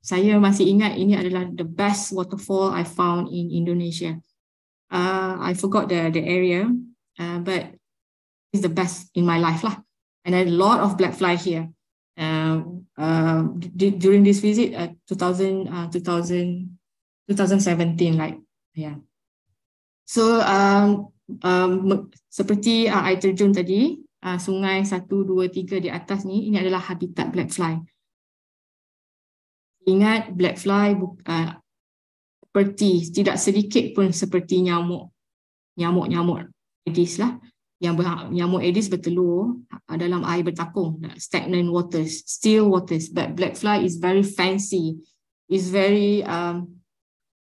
saya masih ingat ini adalah the best waterfall I found in Indonesia. Uh, I forgot the the area, uh, but it's the best in my life lah. And a lot of black fly here. Uh, uh, during this visit, uh, 2000, uh, 2000, 2017, like Yeah. So um, um, seperti uh, air terjun tadi, uh, sungai satu, dua, tiga di atas ni, ini adalah habitat black fly. Ingat black fly uh, seperti, tidak sedikit pun seperti nyamuk, nyamuk-nyamuk Aedes lah. Yang ber, nyamuk Aedes bertelur uh, dalam air bertakung, stagnant waters, still waters. But black fly is very fancy, is very um,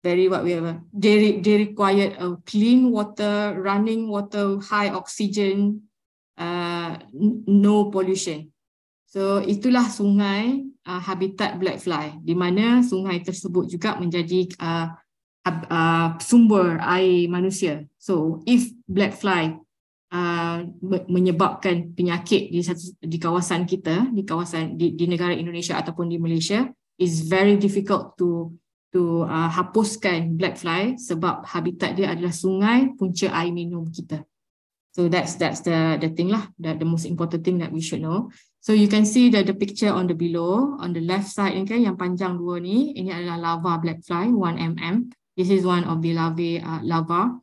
very what we have. They, they require a clean water, running water, high oxygen, uh, no pollution. So itulah sungai uh, habitat black fly di mana sungai tersebut juga menjadi uh, uh, sumber air manusia. So if black fly uh, menyebabkan penyakit di satu di kawasan kita, di kawasan di, di negara Indonesia ataupun di Malaysia, is very difficult to to uh, hapuskan black fly sebab habitat dia adalah sungai punca air minum kita. So that's that's the the thing lah, the, the most important thing that we should know. So you can see the the picture on the below, on the left side ni kan yang panjang dua ni, ini adalah lava black fly 1 mm. This is one of the larvae uh, lava.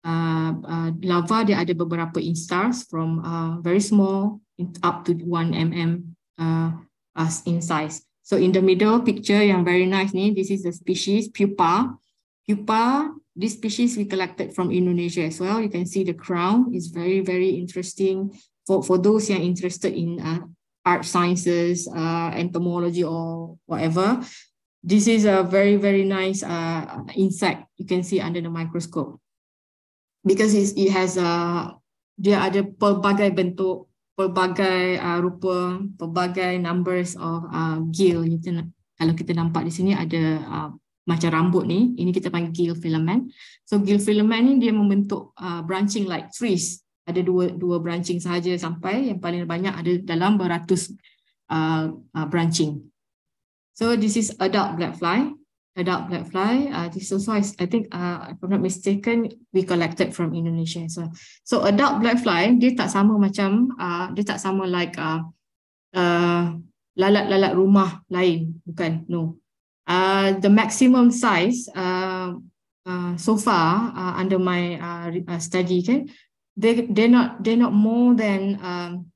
Uh, uh, lava dia ada beberapa instars from uh, very small up to 1 mm uh, as in size. So in the middle picture yang very nice ni, this is the species pupa. Pupa, this species we collected from Indonesia as well. You can see the crown is very, very interesting. For, for those yang interested in uh, art sciences, uh, entomology or whatever, this is a very, very nice uh, insect you can see under the microscope. Because it has a, dia ada pelbagai bentuk pelbagai uh, rupa, pelbagai numbers of uh, gill. Kita, kalau kita nampak di sini ada uh, macam rambut ni, ini kita panggil gill filament. So gill filament ni dia membentuk uh, branching like trees. Ada dua dua branching sahaja sampai yang paling banyak ada dalam beratus uh, uh, branching. So this is adult black fly adult black fly. Uh, this also, I, I think, uh, if I'm not mistaken, we collected from Indonesia. So, so adult black fly, dia tak sama macam, uh, dia tak sama like uh, uh, lalat-lalat rumah lain, bukan? No. Uh, the maximum size uh, uh, so far uh, under my uh, uh, study, kan, they they're not they're not more than um,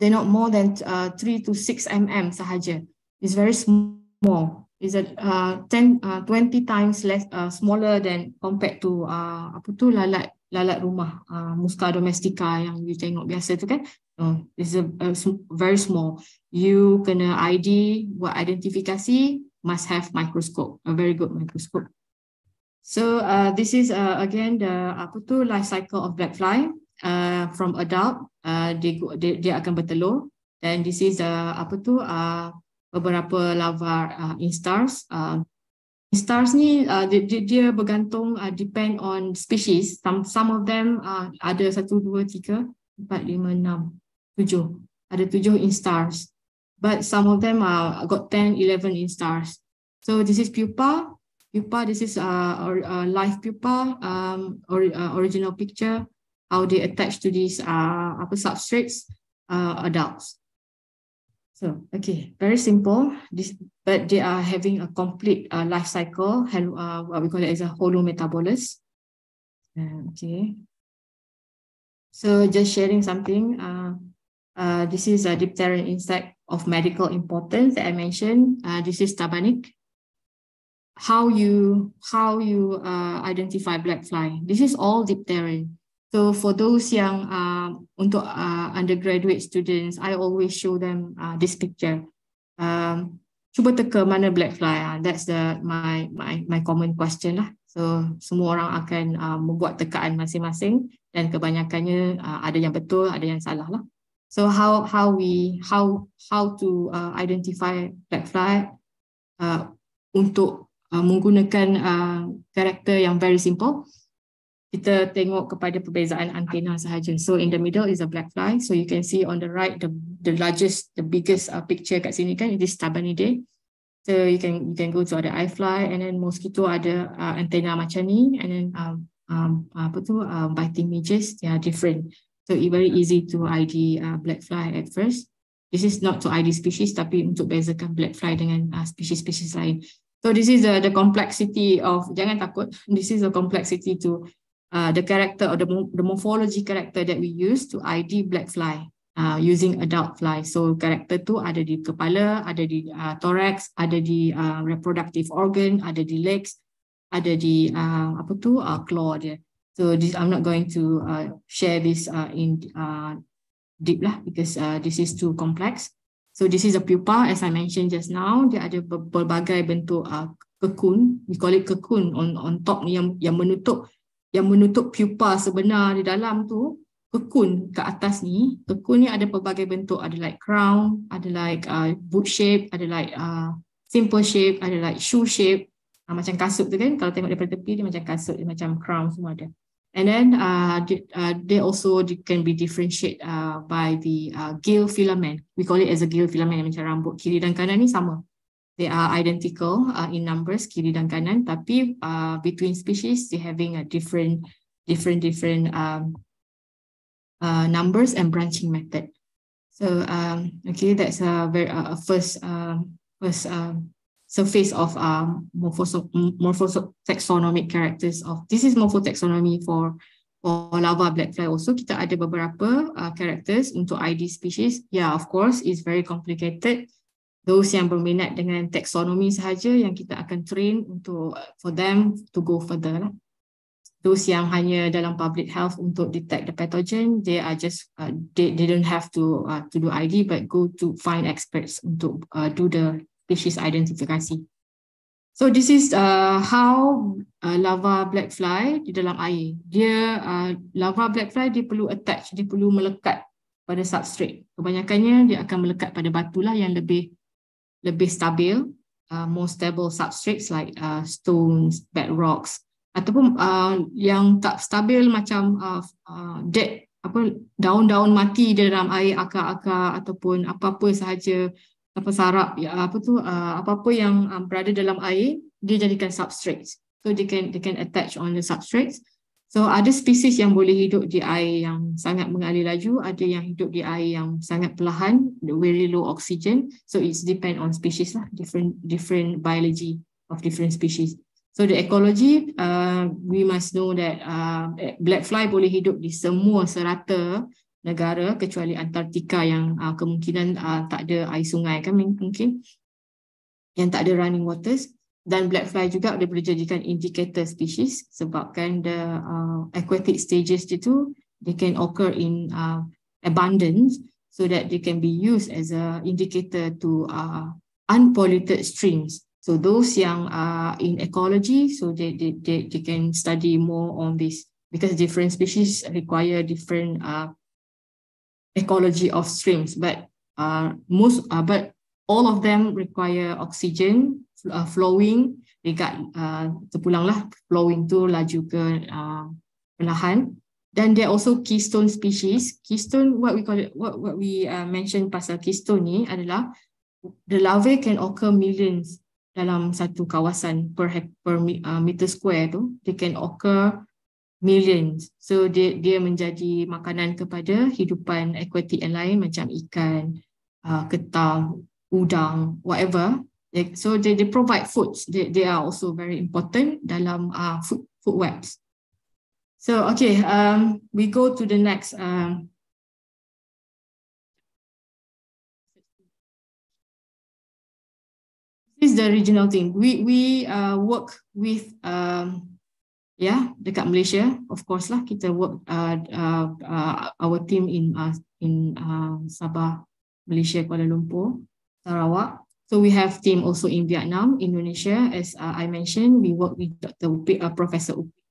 they're not more than uh, three to six mm sahaja. It's very small is a uh, 10 uh, 20 times less uh, smaller than compared to uh, apa tu lalat lalat rumah uh, musca domestica yang you tengok biasa tu kan? Uh, is a, a very small. You kena ID buat identifikasi must have microscope a very good microscope. So uh, this is uh, again the apa tu life cycle of black fly uh, from adult uh, dia, dia akan bertelur. Dan this is uh, apa tu uh, beberapa lava uh, instars. Uh, instars ni uh, dia, dia bergantung uh, depend on species. Some some of them uh, ada satu dua tiga empat lima enam tujuh ada tujuh instars. But some of them uh, got 10, 11 instars. So this is pupa. Pupa, this is uh, or, uh, live pupa, um, or, uh, original picture, how they attach to these uh, apa substrates, uh, adults. So, okay, very simple, this, but they are having a complete uh, life cycle, uh, what we call it as a holometabolous. Uh, okay. So just sharing something, uh, uh, this is a dipteran insect of medical importance that I mentioned. Uh, this is tabanic. how you how you uh, identify black fly. This is all diphtheria. So for those yang uh, untuk uh, undergraduate students, I always show them uh, this picture. Um, cuba teka mana black fly. Uh, that's the my my my common question lah. So semua orang akan uh, membuat tekaan masing-masing dan kebanyakannya uh, ada yang betul, ada yang salah lah. So how how we how how to uh, identify black fly uh, untuk uh, menggunakan uh, karakter yang very simple kita tengok kepada perbezaan antena sahaja. So in the middle is a black fly. So you can see on the right the the largest, the biggest uh, picture kat sini kan, it is Tabanidae. So you can you can go to other eye fly and then mosquito ada uh, antena macam ni and then um, um, apa tu um, biting midges, they are different. So it very easy to ID uh, black fly at first. This is not to ID species tapi untuk bezakan black fly dengan uh, species-species lain. So this is the the complexity of jangan takut. This is the complexity to uh, the character or the, the morphology character that we use to ID black fly uh, using adult fly. So character tu ada di kepala, ada di uh, thorax, ada di uh, reproductive organ, ada di legs, ada di uh, apa tu uh, claw dia. So this I'm not going to uh, share this uh, in uh, deep lah because uh, this is too complex. So this is a pupa as I mentioned just now. Dia ada berbagai bentuk uh, kekun. We call it kekun on on top ni yang yang menutup yang menutup pupa sebenar di dalam tu kekun ke atas ni kekun ni ada pelbagai bentuk. Ada like crown ada like uh, boot shape ada like uh, simple shape ada like shoe shape. Uh, macam kasut tu kan kalau tengok daripada tepi dia macam kasut dia macam crown semua ada. And then uh, uh, they also can be differentiate uh, by the uh, gill filament. We call it as a gill filament macam rambut kiri dan kanan ni sama they are identical uh, in numbers kiri dan kanan tapi uh, between species they having a different different different um, uh, numbers and branching method. So um, okay that's a very uh, first um, first um, surface of um, morphotaxonomic characters of this is morphotaxonomy for for lava blackfly also. Kita ada beberapa uh, characters untuk ID species. Yeah of course it's very complicated those yang berminat dengan taksonomi sahaja yang kita akan train untuk for them to go further lah. Those yang hanya dalam public health untuk detect the pathogen, they are just uh, they, they don't have to uh, to do ID but go to find experts untuk uh, do the species identification. So this is uh, how uh, lava black fly di dalam air. Dia uh, lava black fly dia perlu attach, dia perlu melekat pada substrate. Kebanyakannya dia akan melekat pada batu lah yang lebih lebih stabil, uh, more stable substrates like uh, stones, bedrocks ataupun uh, yang tak stabil macam uh, uh, dead apa daun-daun mati di dalam air akar-akar ataupun apa-apa sahaja apa sarap ya apa tu uh, apa-apa yang um, berada dalam air dia jadikan substrates. So they can they can attach on the substrates So ada spesies yang boleh hidup di air yang sangat mengalir laju, ada yang hidup di air yang sangat perlahan, very low oxygen. So it's depend on species lah, different different biology of different species. So the ecology, uh, we must know that uh, black fly boleh hidup di semua serata negara kecuali Antartika yang uh, kemungkinan uh, tak ada air sungai kan mungkin yang tak ada running waters dan black fly juga boleh jadikan indicator species sebabkan the uh, aquatic stages itu they can occur in uh, abundance so that they can be used as a indicator to uh, unpolluted streams. So those yang are in ecology so they, they they they can study more on this because different species require different uh, ecology of streams. But uh, most uh, but all of them require oxygen uh, flowing dekat uh, terpulanglah flowing tu laju ke uh, perlahan. Dan there also keystone species. Keystone what we call it what what we uh, mention pasal keystone ni adalah the larvae can occur millions dalam satu kawasan per per uh, meter square tu. They can occur millions. So dia dia menjadi makanan kepada hidupan aquatic yang lain macam ikan uh, ketam udang whatever so they, they provide foods. They, they are also very important dalam uh, food, food webs. So, okay, um, we go to the next. Um, This is the regional thing. We we uh, work with um, yeah dekat Malaysia. Of course lah kita work uh, uh, uh, our team in uh, in uh, Sabah, Malaysia, Kuala Lumpur, Sarawak. So we have team also in Vietnam, Indonesia. As uh, I mentioned, we work with Dr. Upi, uh, Professor Upi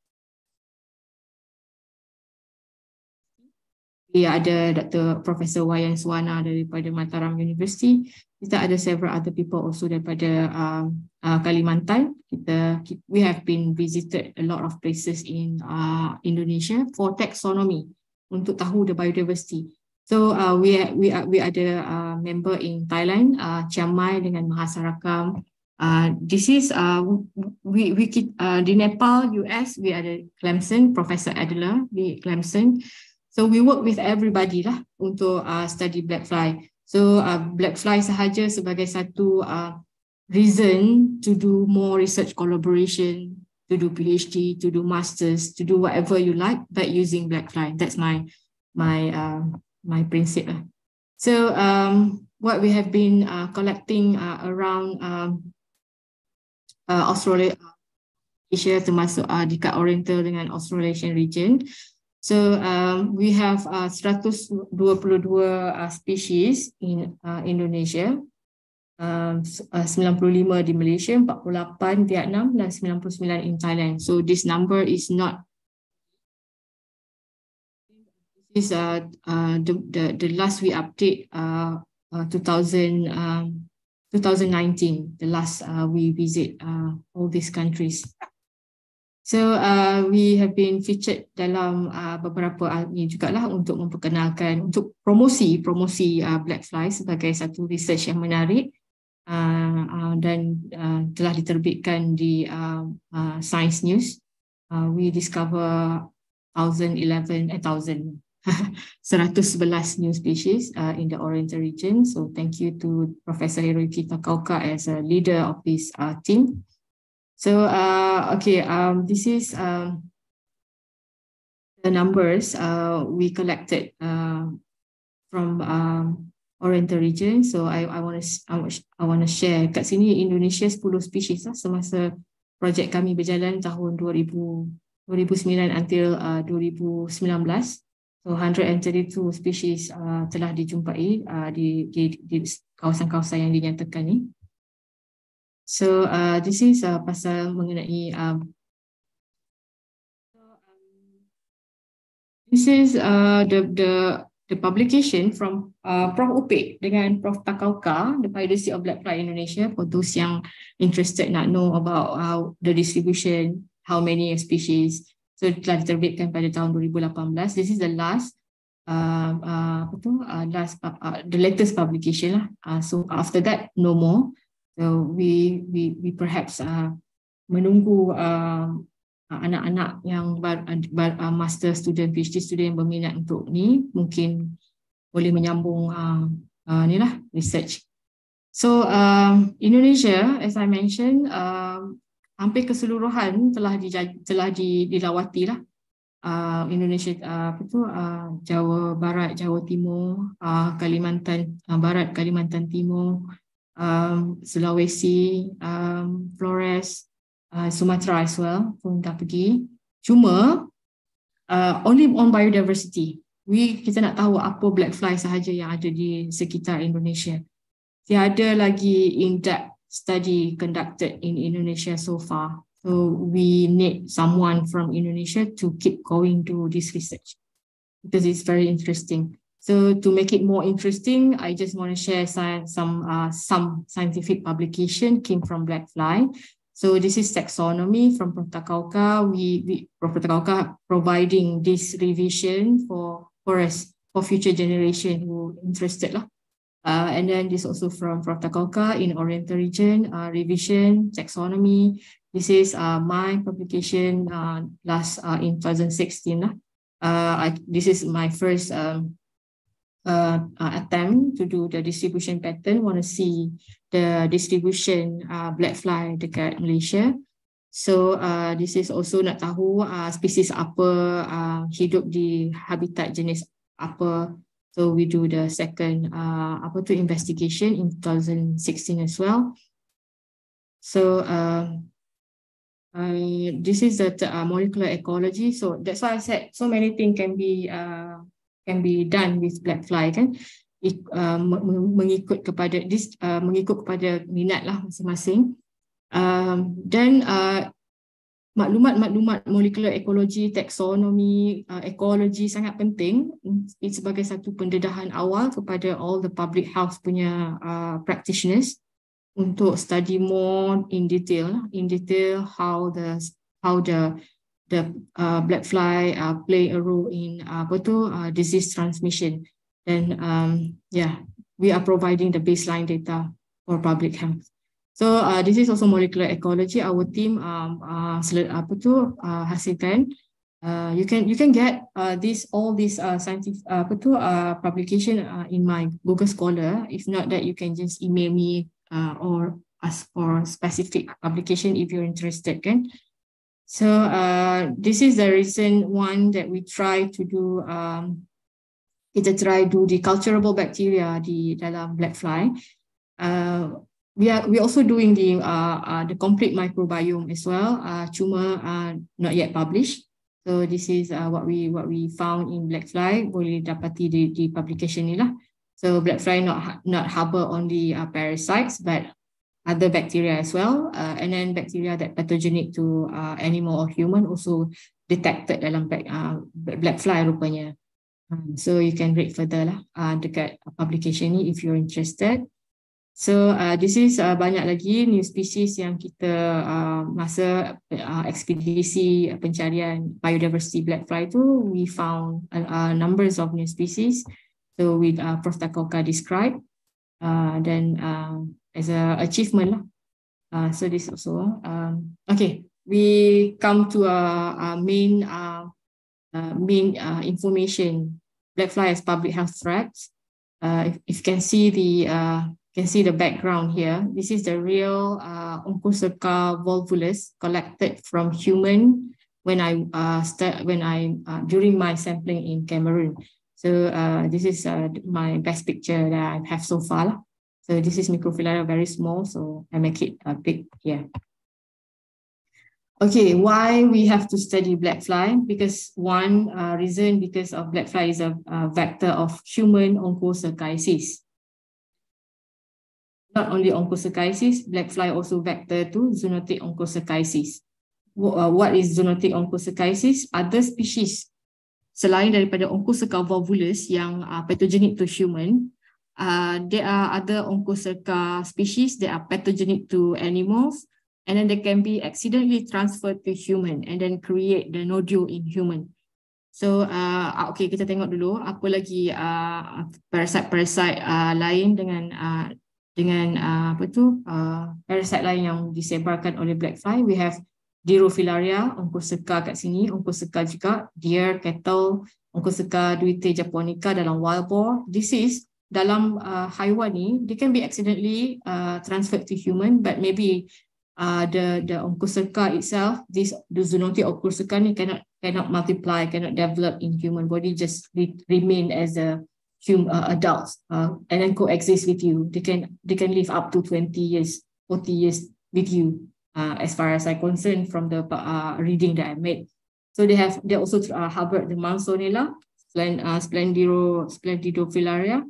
Ia ada Dr. Professor Wayan Suwana daripada Mataram University. Kita ada several other people also daripada uh, uh, Kalimantan. Kita, we have been visited a lot of places in uh, Indonesia for taxonomy untuk tahu the biodiversity. So uh, we we we ada uh, member in Thailand, uh, Chiang Mai dengan Mahasarakam. Uh, this is uh, we we uh, di Nepal, US, we ada Clemson, Professor Adler di Clemson. So we work with everybody lah untuk uh, study black fly. So uh, black fly sahaja sebagai satu uh, reason to do more research collaboration, to do PhD, to do masters, to do whatever you like, but using black fly. That's my my uh, my principle. Lah. So um, what we have been uh, collecting uh, around um, uh, Australia, Asia termasuk uh, dekat Oriental dengan Australasian region. So um, we have uh, 122 uh, species in uh, Indonesia, um, uh, 95 di Malaysia, 48 Vietnam dan 99 in Thailand. So this number is not is uh, uh, the, the, the last we update uh, uh, 2000, um, 2019, the last uh, we visit uh, all these countries. So uh, we have been featured dalam uh, beberapa ini juga lah untuk memperkenalkan untuk promosi promosi uh, Black Fly sebagai satu research yang menarik uh, uh, dan uh, telah diterbitkan di uh, uh, Science News. Uh, we discover 1011 eh 1000 [LAUGHS] 111 new species uh, in the Oriental region. So thank you to Professor Hiroyuki Takaoka as a leader of this uh, team. So, uh, okay, um, this is um, the numbers uh, we collected uh, from um, Oriental region. So, I I want to I want to share kat sini Indonesia 10 species lah semasa projek kami berjalan tahun 2000 2009 until uh, 2019. So 132 species uh, telah dijumpai uh, di, di, di kawasan-kawasan yang dinyatakan ni. So uh, this is uh, pasal mengenai um, this is uh, the the the publication from uh, Prof Upik dengan Prof Takauka the Piracy of Black Fly Indonesia for those yang interested nak know about how the distribution how many species so telah diterbitkan pada tahun 2018 this is the last uh, uh, apa tu uh, last uh, uh, the latest publication lah. Uh, so after that no more. So we we we perhaps uh, menunggu uh, anak-anak yang bar, bar, uh, master student PhD student yang berminat untuk ni mungkin boleh menyambung uh, uh, ni lah research. So um, Indonesia, as I mentioned, um, hampir keseluruhan telah di, telah di, dilawati lah. Uh, Indonesia uh, apa tu uh, Jawa Barat, Jawa Timur, uh, Kalimantan uh, Barat, Kalimantan Timur, um, Sulawesi, um, Flores, uh, Sumatra as well pun dah pergi. Cuma uh, only on biodiversity. We kita nak tahu apa black fly sahaja yang ada di sekitar Indonesia. Tiada lagi in-depth study conducted in Indonesia so far. So we need someone from Indonesia to keep going to this research because it's very interesting. So to make it more interesting, I just want to share some some, uh, some scientific publication came from Blackfly. So this is taxonomy from Prof. Takauka. We, we Prof. Takauka providing this revision for, for us, for future generation who interested. Lah. Uh, and then this also from Prof. In Oriental region, uh, revision, taxonomy. This is uh, my publication uh, last uh, in 2016. Lah. Uh, I, this is my first um, uh, uh, attempt to do the distribution pattern, want to see the distribution uh, black fly dekat Malaysia. So uh, this is also nak tahu uh, spesies apa uh, hidup di habitat jenis apa. So we do the second uh, apa tu investigation in 2016 as well. So um, uh, this is the uh, molecular ecology. So that's why I said so many things can be uh, can be done with black fly kan. It, uh, mengikut kepada this uh, mengikut kepada minat lah masing-masing. Um, dan uh, maklumat-maklumat molekular ekologi, taksonomi, uh, ekologi sangat penting sebagai satu pendedahan awal kepada all the public health punya uh, practitioners untuk study more in detail in detail how the how the the uh, black fly uh, play a role in uh, apa tu uh, disease transmission. And um yeah we are providing the baseline data for public health so uh, this is also molecular ecology. Our team um uh, apa tu uh, hasilkan. Uh, you can you can get uh, this all these uh, scientific uh, apa tu uh, publication uh, in my Google Scholar. If not that you can just email me uh, or ask for specific application if you're interested kan? So uh, this is the recent one that we try to do um, kita try do the culturable bacteria di dalam black fly. Uh, we are we also doing the uh, uh, the complete microbiome as well uh, cuma uh, not yet published so this is uh, what we what we found in black fly boleh dapati di, di publication ni lah So black fly not not harbor only uh, parasites, but other bacteria as well. Uh, and then bacteria that pathogenic to uh, animal or human also detected dalam black, uh, black fly rupanya. Um, so you can read further lah uh, dekat publication ni if you're interested. So uh, this is uh, banyak lagi new species yang kita uh, masa uh, ekspedisi pencarian biodiversity black fly tu we found uh, uh, numbers of new species. So with uh, Prof. Takoka described, uh, then uh, as a achievement lah. Uh, so this also, um, okay, we come to a, a main uh, uh, main uh, information. Black fly as public health threats. Uh, if, if you can see the uh, can see the background here. This is the real uh, Onchocerca volvulus collected from human when I uh, start when I uh, during my sampling in Cameroon. So uh, this is uh, my best picture that I have so far. So this is microfilaria very small, so I make it uh, big here. Okay, why we have to study black fly? Because one uh, reason because of black fly is a, a vector of human onchocerciasis. Not only onchocerciasis, black fly also vector to zoonotic onchocerciasis. Uh, what is zoonotic onchocerciasis? Other species selain daripada Onchocerca volvulus yang uh, pathogenic to human, uh, there are other Onchocerca species that are pathogenic to animals and then they can be accidentally transferred to human and then create the nodule in human. So, uh, okay, kita tengok dulu apa lagi uh, parasite-parasite uh, lain dengan uh, dengan uh, apa tu uh, parasite lain yang disebarkan oleh black fly. We have Dirofilaria, Onchocerca kat sini, Onchocerca juga, deer, cattle, Onchocerca duite japonica dalam wild boar. This is dalam uh, haiwan ni, they can be accidentally uh, transferred to human, but maybe uh, the the Onchocerca itself, this the zoonotic Onchocerca ni cannot cannot multiply, cannot develop in human body, just re remain as a human uh, adults uh, and then coexist with you. They can they can live up to 20 years, 40 years with you uh, as far as I'm concerned from the uh, reading that I made. So they have they also uh, harbored the Mansonella, splend, uh, Splendiro, Splendidofilaria.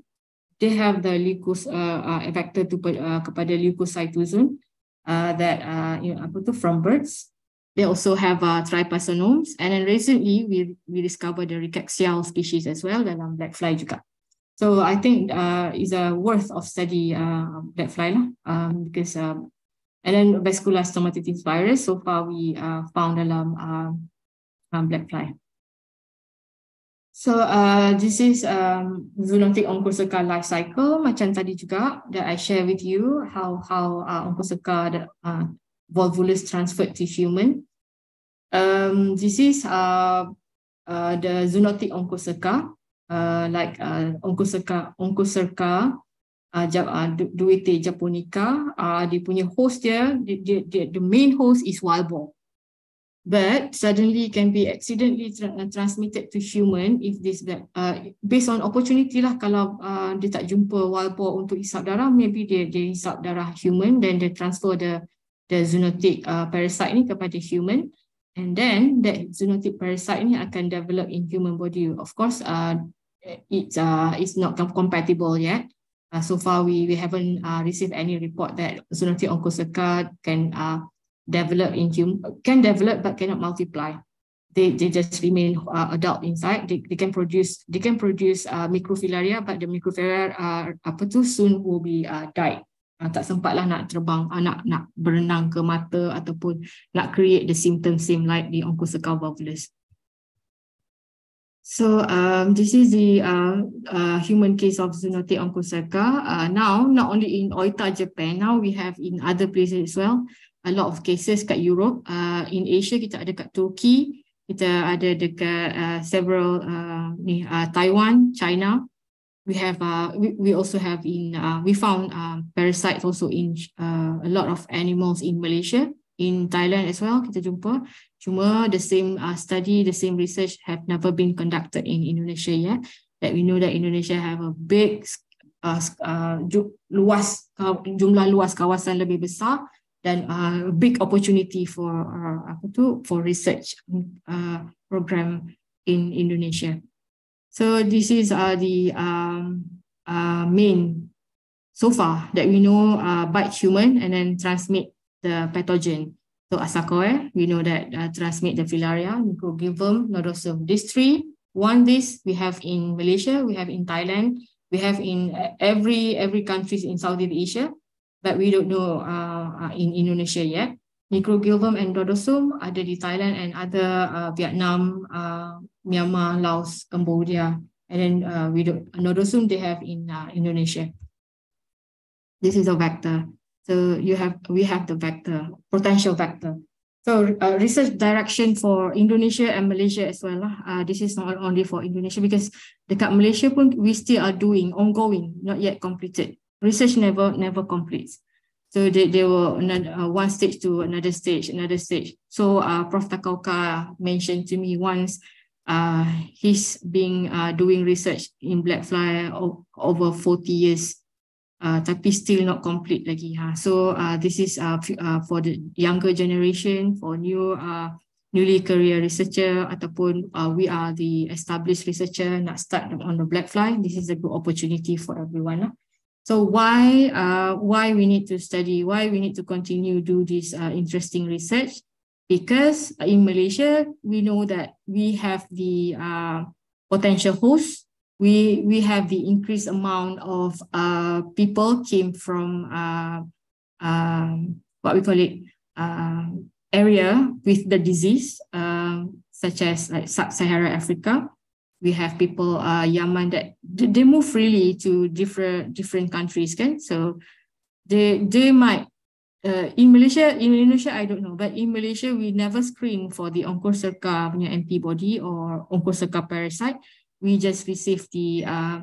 They have the leucos uh, uh, vector to uh, kepada leukocytozoon uh, that uh, you know, apa from birds. They also have uh, trypanosomes, and then recently we we discovered the rickettsial species as well dalam black fly juga. So I think uh, a worth of study uh, black fly lah, um, because um, And then vascular stomatitis virus, so far we uh, found dalam uh, um, black fly. So uh, this is um, zoonotic onchocerca life cycle, macam tadi juga that I share with you how how uh, onchocerca uh, volvulus transferred to human. Um, this is uh, uh, the zoonotic onchocerca, uh, like uh, onchocerca, onchocerca uh, uh, Duete japonica, uh, dia punya host dia, dia, dia, dia, the main host is wild boar. But suddenly can be accidentally tra- uh, transmitted to human if this uh, based on opportunity lah kalau uh, dia tak jumpa wild boar untuk isap darah, maybe dia dia isap darah human then they transfer the the zoonotic uh, parasite ni kepada human and then that zoonotic parasite ni akan develop in human body. Of course uh, it's uh, it's not compatible yet. Uh, so far we we haven't uh, received any report that zoonotic oncocerca can uh, develop in human can develop but cannot multiply. They they just remain uh, adult inside. They, they can produce they can produce uh, microfilaria but the microfilaria uh, apa tu soon will be uh, died uh, tak sempatlah nak terbang uh, nak nak berenang ke mata ataupun nak create the symptoms same like the onchocerca volvulus So um, this is the uh, uh, human case of zoonotic onchocerca. Uh, now, not only in Oita, Japan, now we have in other places as well, a lot of cases kat Europe. Uh, in Asia, kita ada kat Turkey, kita ada dekat uh, several uh, ni, uh, Taiwan, China, we have uh, we, we also have in uh, we found um, parasites also in uh, a lot of animals in Malaysia in Thailand as well kita jumpa. Cuma the same uh, study the same research have never been conducted in Indonesia yet. That we know that Indonesia have a big uh, uh, luas uh, jumlah luas kawasan lebih besar dan uh, big opportunity for uh, apa tu for research uh, program in Indonesia So this is uh, the um, uh, main so far that we know uh, bite human and then transmit the pathogen. So Asacoe, we know that uh, transmit the filaria, microgilvum, nodosum. These three, one this we have in Malaysia, we have in Thailand, we have in uh, every every countries in Southeast Asia, but we don't know uh, uh, in Indonesia yet. Microgilvum and Dodosum ada di Thailand and other uh, Vietnam, uh, Myanmar, Laos, Cambodia, and then uh, we do Nodosum they have in uh, Indonesia. This is a vector. So you have we have the vector, potential vector. So uh, research direction for Indonesia and Malaysia as well. Uh, this is not only for Indonesia because dekat Malaysia pun we still are doing ongoing, not yet completed. Research never never completes. So they, they were another, uh, one stage to another stage, another stage. So uh, Prof. Takauka mentioned to me once uh, he's been uh, doing research in black fly over 40 years, uh, tapi still not complete lagi. Ha. So uh, this is uh, uh, for the younger generation, for new uh, newly career researcher ataupun uh, we are the established researcher nak start on the black fly. This is a good opportunity for everyone. Lah. So why uh, why we need to study, why we need to continue do this uh, interesting research? Because in Malaysia, we know that we have the uh, potential hosts. We we have the increased amount of uh, people came from uh, um, what we call it uh, area with the disease, uh, such as like sub-Saharan Africa we have people uh Yaman that they move freely to different different countries kan so they they might uh, in Malaysia in Indonesia I don't know but in Malaysia we never screen for the onchocerca punya antibody or onchocerca parasite we just receive the uh,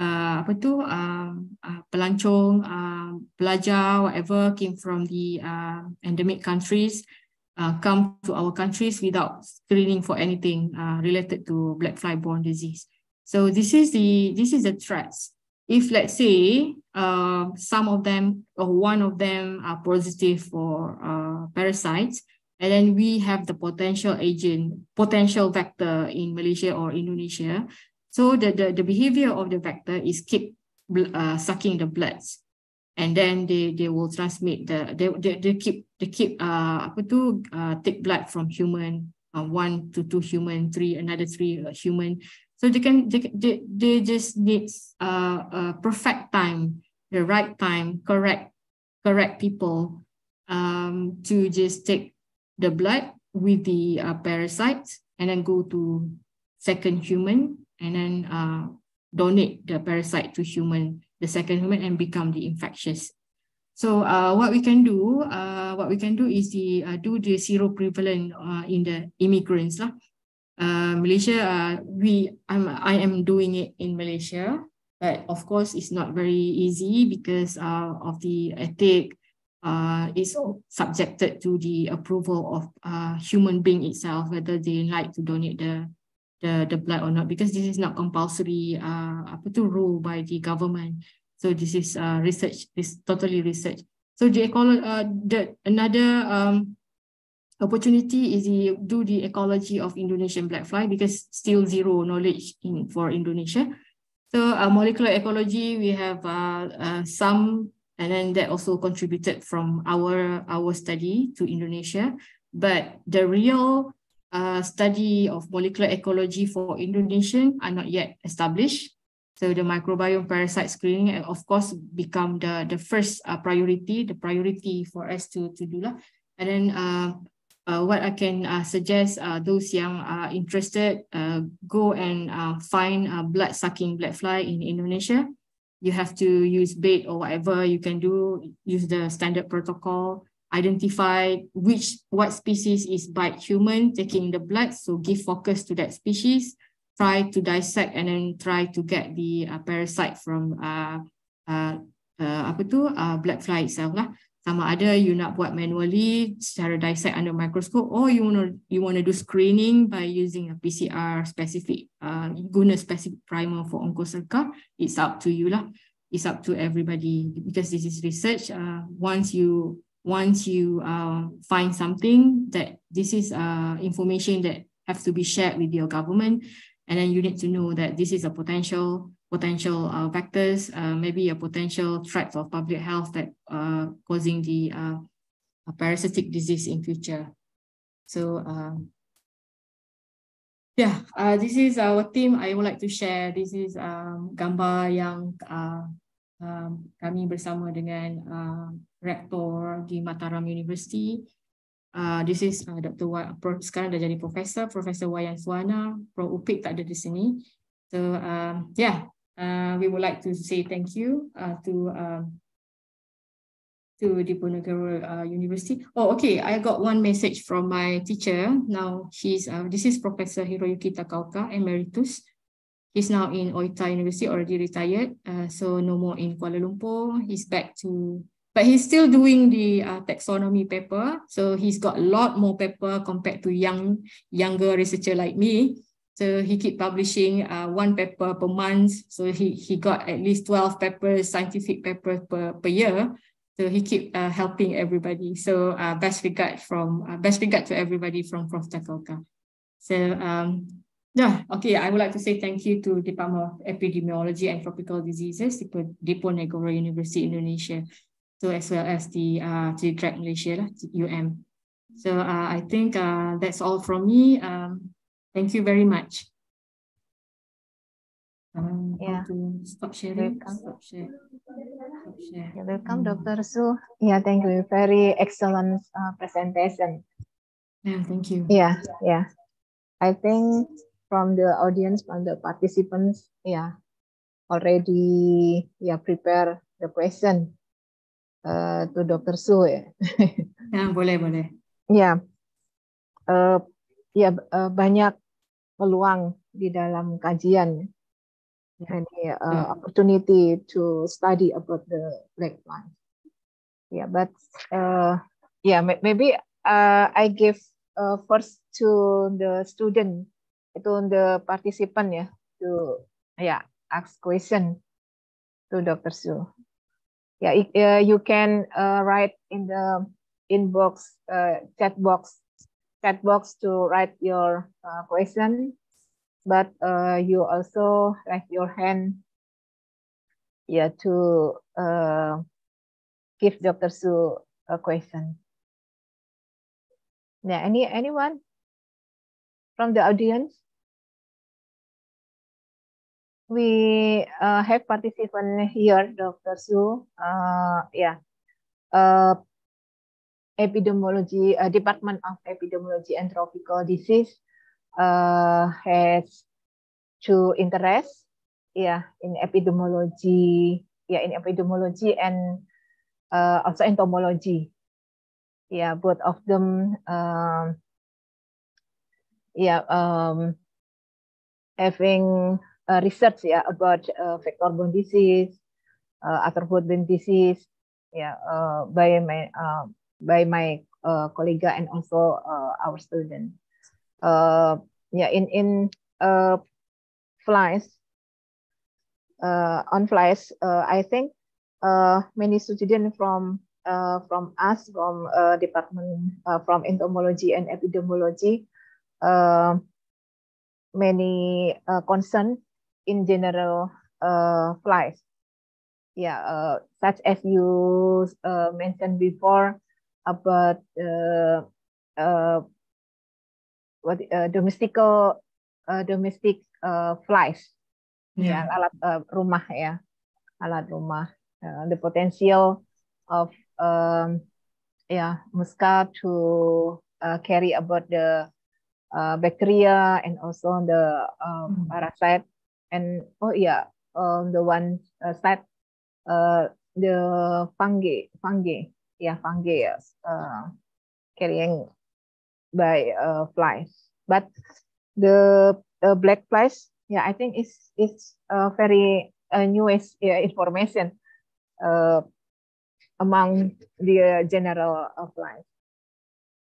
uh, apa tu uh, uh, pelancong uh, pelajar whatever came from the uh, endemic countries uh, come to our countries without screening for anything uh, related to black fly borne disease. So this is the this is the threats. If let's say uh, some of them or one of them are positive for uh, parasites, and then we have the potential agent, potential vector in Malaysia or Indonesia. So the, the, the behavior of the vector is keep uh, sucking the bloods. And then they they will transmit the they they, they keep they keep uh apa tu uh, take blood from human uh, one to two human three another three uh, human. So they can they, they they just need uh, a perfect time the right time correct correct people um to just take the blood with the uh, parasites and then go to second human and then uh donate the parasite to human the second human and become the infectious. So uh, what we can do, uh, what we can do is the uh, do the zero prevalent uh, in the immigrants lah. Uh, Malaysia, uh, we I'm I am doing it in Malaysia, but of course it's not very easy because uh, of the ethic. Uh, is subjected to the approval of uh, human being itself whether they like to donate the the the blood or not because this is not compulsory uh, apa tu rule by the government. So this is uh, research, this totally research. So the ecology, uh, the another um, opportunity is the do the ecology of Indonesian black fly because still zero knowledge in for Indonesia. So uh, molecular ecology, we have uh, uh, some, and then that also contributed from our our study to Indonesia. But the real uh, study of molecular ecology for Indonesian are not yet established. So the microbiome parasite screening, of course, become the, the first uh, priority, the priority for us to, to do. Lah. And then uh, uh, what I can uh, suggest uh, those yang are interested, uh, go and uh, find uh, blood-sucking black fly in Indonesia. You have to use bait or whatever you can do, use the standard protocol, identify which what species is bite human, taking the blood, so give focus to that species, try to dissect and then try to get the uh, parasite from uh, uh, uh, apa tu uh, black fly itself lah. Sama ada you nak buat manually secara dissect under microscope or you want you want to do screening by using a PCR specific uh, guna specific primer for oncocerca. It's up to you lah. It's up to everybody because this is research. Uh, once you once you uh, find something that this is uh, information that have to be shared with your government, and then you need to know that this is a potential potential uh, vectors, uh, maybe a potential threat of public health that uh, causing the uh, parasitic disease in future. So um, yeah, uh, this is our team. I would like to share. This is um, gambar yang uh, um, kami bersama dengan rektor di Mataram University this is Dr. Wa, sekarang dah jadi profesor, Profesor Wayan Suwana, Pro Upik tak ada di sini. So um, yeah, uh, we would like to say thank you uh, to um, to Diponegoro uh, University. Oh, okay. I got one message from my teacher. Now she's uh, this is Professor Hiroyuki Takaoka, Emeritus. He's now in Oita University, already retired. Uh, so no more in Kuala Lumpur. He's back to but he's still doing the uh, taxonomy paper. So he's got a lot more paper compared to young younger researcher like me. So he keep publishing uh, one paper per month. So he he got at least 12 papers, scientific papers per, per year. So he keep uh, helping everybody. So uh, best regard from uh, best regard to everybody from Prof. Takalka. So um, yeah, okay. I would like to say thank you to Department of Epidemiology and Tropical Diseases, Diponegoro University, Indonesia so as well as the uh, Track Malaysia, UM. So uh, I think uh, that's all from me. Um, thank you very much. Um, yeah. Stop sharing. Welcome. Stop share. Stop share. Yeah, welcome, mm. Dr. Su. Yeah, thank you. Very excellent uh, presentation. Yeah, thank you. Yeah, yeah. I think from the audience, from the participants, yeah, already yeah prepare the question uh, to Dr. Su ya. [LAUGHS] ya boleh boleh. Ya, uh, ya uh, banyak peluang di dalam kajian. Any uh, yeah. opportunity to study about the black plant. Yeah, but uh, yeah, maybe uh, I give uh, first to the student, itu the participant ya, to yeah ask question to Dr. Su yeah, it, uh, you can uh, write in the inbox uh, chat box chat box to write your uh, question, but uh, you also raise your hand yeah to uh, give Dr. Su a question. Yeah, any anyone from the audience? we uh, have participant here, Dr. Su. Uh, yeah, uh, epidemiology uh, Department of Epidemiology and Tropical Disease uh, has two interests. Yeah, in epidemiology. Yeah, in epidemiology and uh, also entomology. Yeah, both of them. Um, yeah, um, having uh, research yeah about uh, vector-borne disease, uh, arthropod disease, yeah, uh, by my uh, by my uh, colleague and also uh, our student. Uh, yeah, in in uh, flies, uh, on flies, uh, I think uh, many students from uh, from us from uh, department uh, from entomology and epidemiology uh, many uh, concern in general uh, flies yeah uh, such as you uh, mentioned before about uh, uh, what uh, domestical uh, domestic uh, flies. Yeah. ya. alat uh, rumah ya. Alat rumah. Uh, the potential of um, yeah muscat to uh, carry about the uh, bacteria and also the um, mm. parasite. And oh yeah um, the one uh, side uh, the fungi fungi yeah fungi uh, carrying by uh, flies. But the uh, black flies, yeah, I think it's it's a very uh, newest uh, information uh, among the general uh, flies.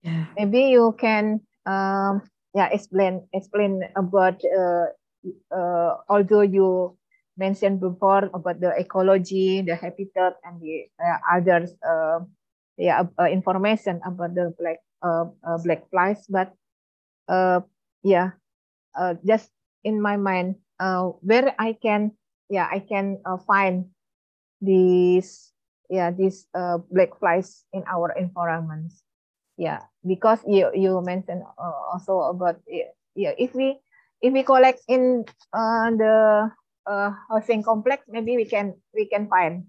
Yeah. Maybe you can um, yeah explain explain about uh, uh, although you mentioned before about the ecology, the habitat, and the uh, others uh, yeah uh, information about the black uh, uh, black flies, but uh, yeah, uh, just in my mind, uh, where I can, yeah, I can uh, find these, yeah, these uh, black flies in our environments. Yeah, because you you mentioned uh, also about yeah, if we if we collect in uh, the uh, housing complex, maybe we can we can find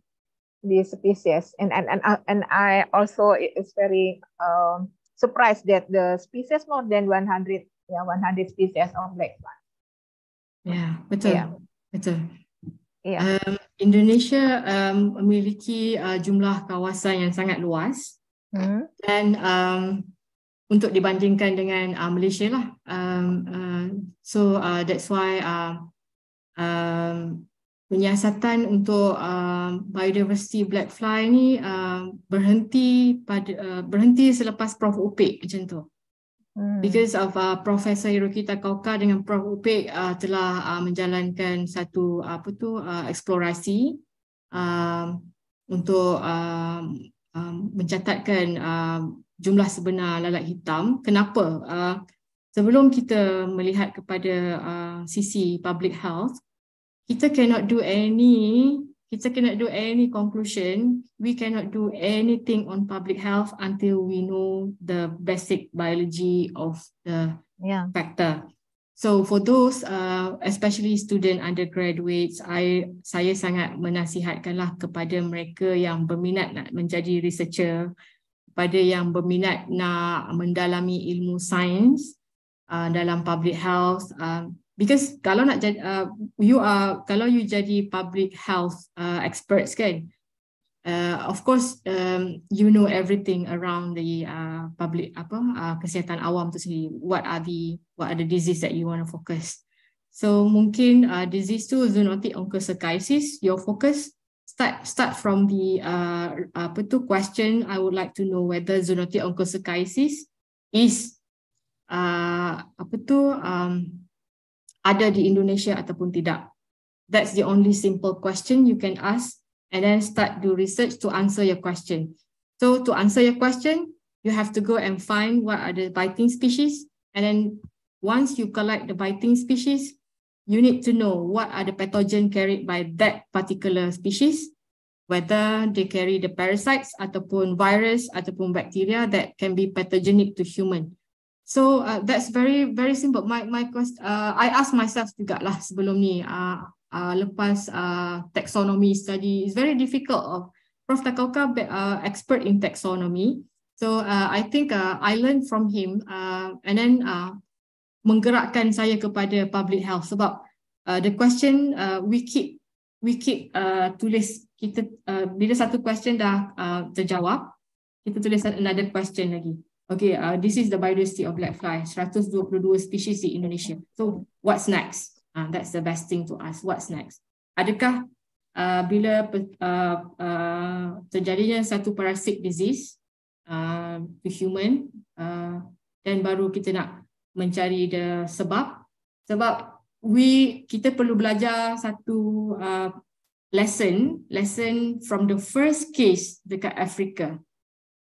these species and and and and I also it's very um surprised that the species more than 100 yeah 100 species of black swan. Yeah, betul. Yeah. Betul. Yeah. Um, Indonesia um, memiliki uh, jumlah kawasan yang sangat luas hmm. dan um, untuk dibandingkan dengan uh, Malaysia lah. Um, uh, so uh, that's why uh, um, penyiasatan untuk uh, biodiversity black fly ni uh, berhenti pada uh, berhenti selepas Prof Upik macam tu. Hmm. Because of uh, Professor Hirokita Kauka dengan Prof Upik uh, telah uh, menjalankan satu apa tu uh, eksplorasi uh, untuk uh, uh, mencatatkan uh, jumlah sebenar lalat hitam. Kenapa? Uh, sebelum kita melihat kepada uh, sisi public health, kita cannot do any kita cannot do any conclusion we cannot do anything on public health until we know the basic biology of the yeah. factor so for those uh, especially student undergraduates i saya sangat menasihatkanlah kepada mereka yang berminat nak menjadi researcher pada yang berminat nak mendalami ilmu sains uh, dalam public health uh, because kalau nak jadi uh, you are kalau you jadi public health uh, experts kan uh, of course um, you know everything around the uh, public apa uh, kesihatan awam tu sendiri. What are the what are the disease that you want to focus? So mungkin uh, disease tu zoonotic onchocerciasis your focus start start from the uh, apa tu question i would like to know whether zoonotic onchocerciasis is uh, apa tu um, ada di Indonesia ataupun tidak. That's the only simple question you can ask and then start do research to answer your question. So to answer your question, you have to go and find what are the biting species and then once you collect the biting species, you need to know what are the pathogen carried by that particular species, whether they carry the parasites ataupun virus ataupun bacteria that can be pathogenic to human. So uh, that's very very simple. My my quest uh, I ask myself juga lah sebelum ni uh, uh, lepas uh, taxonomy study is very difficult. Of Prof Takauka uh, expert in taxonomy. So uh, I think uh, I learned from him uh, and then uh, menggerakkan saya kepada public health sebab uh, the question uh, we keep we keep uh, tulis kita uh, bila satu question dah uh, terjawab kita tulis another question lagi. Okay, uh, this is the biodiversity of black fly, 122 species di Indonesia. So, what's next? Uh, that's the best thing to ask. What's next? Adakah uh, bila uh, uh, terjadinya satu parasite disease uh, to human, uh, dan baru kita nak mencari the sebab, sebab we kita perlu belajar satu uh, lesson lesson from the first case dekat Africa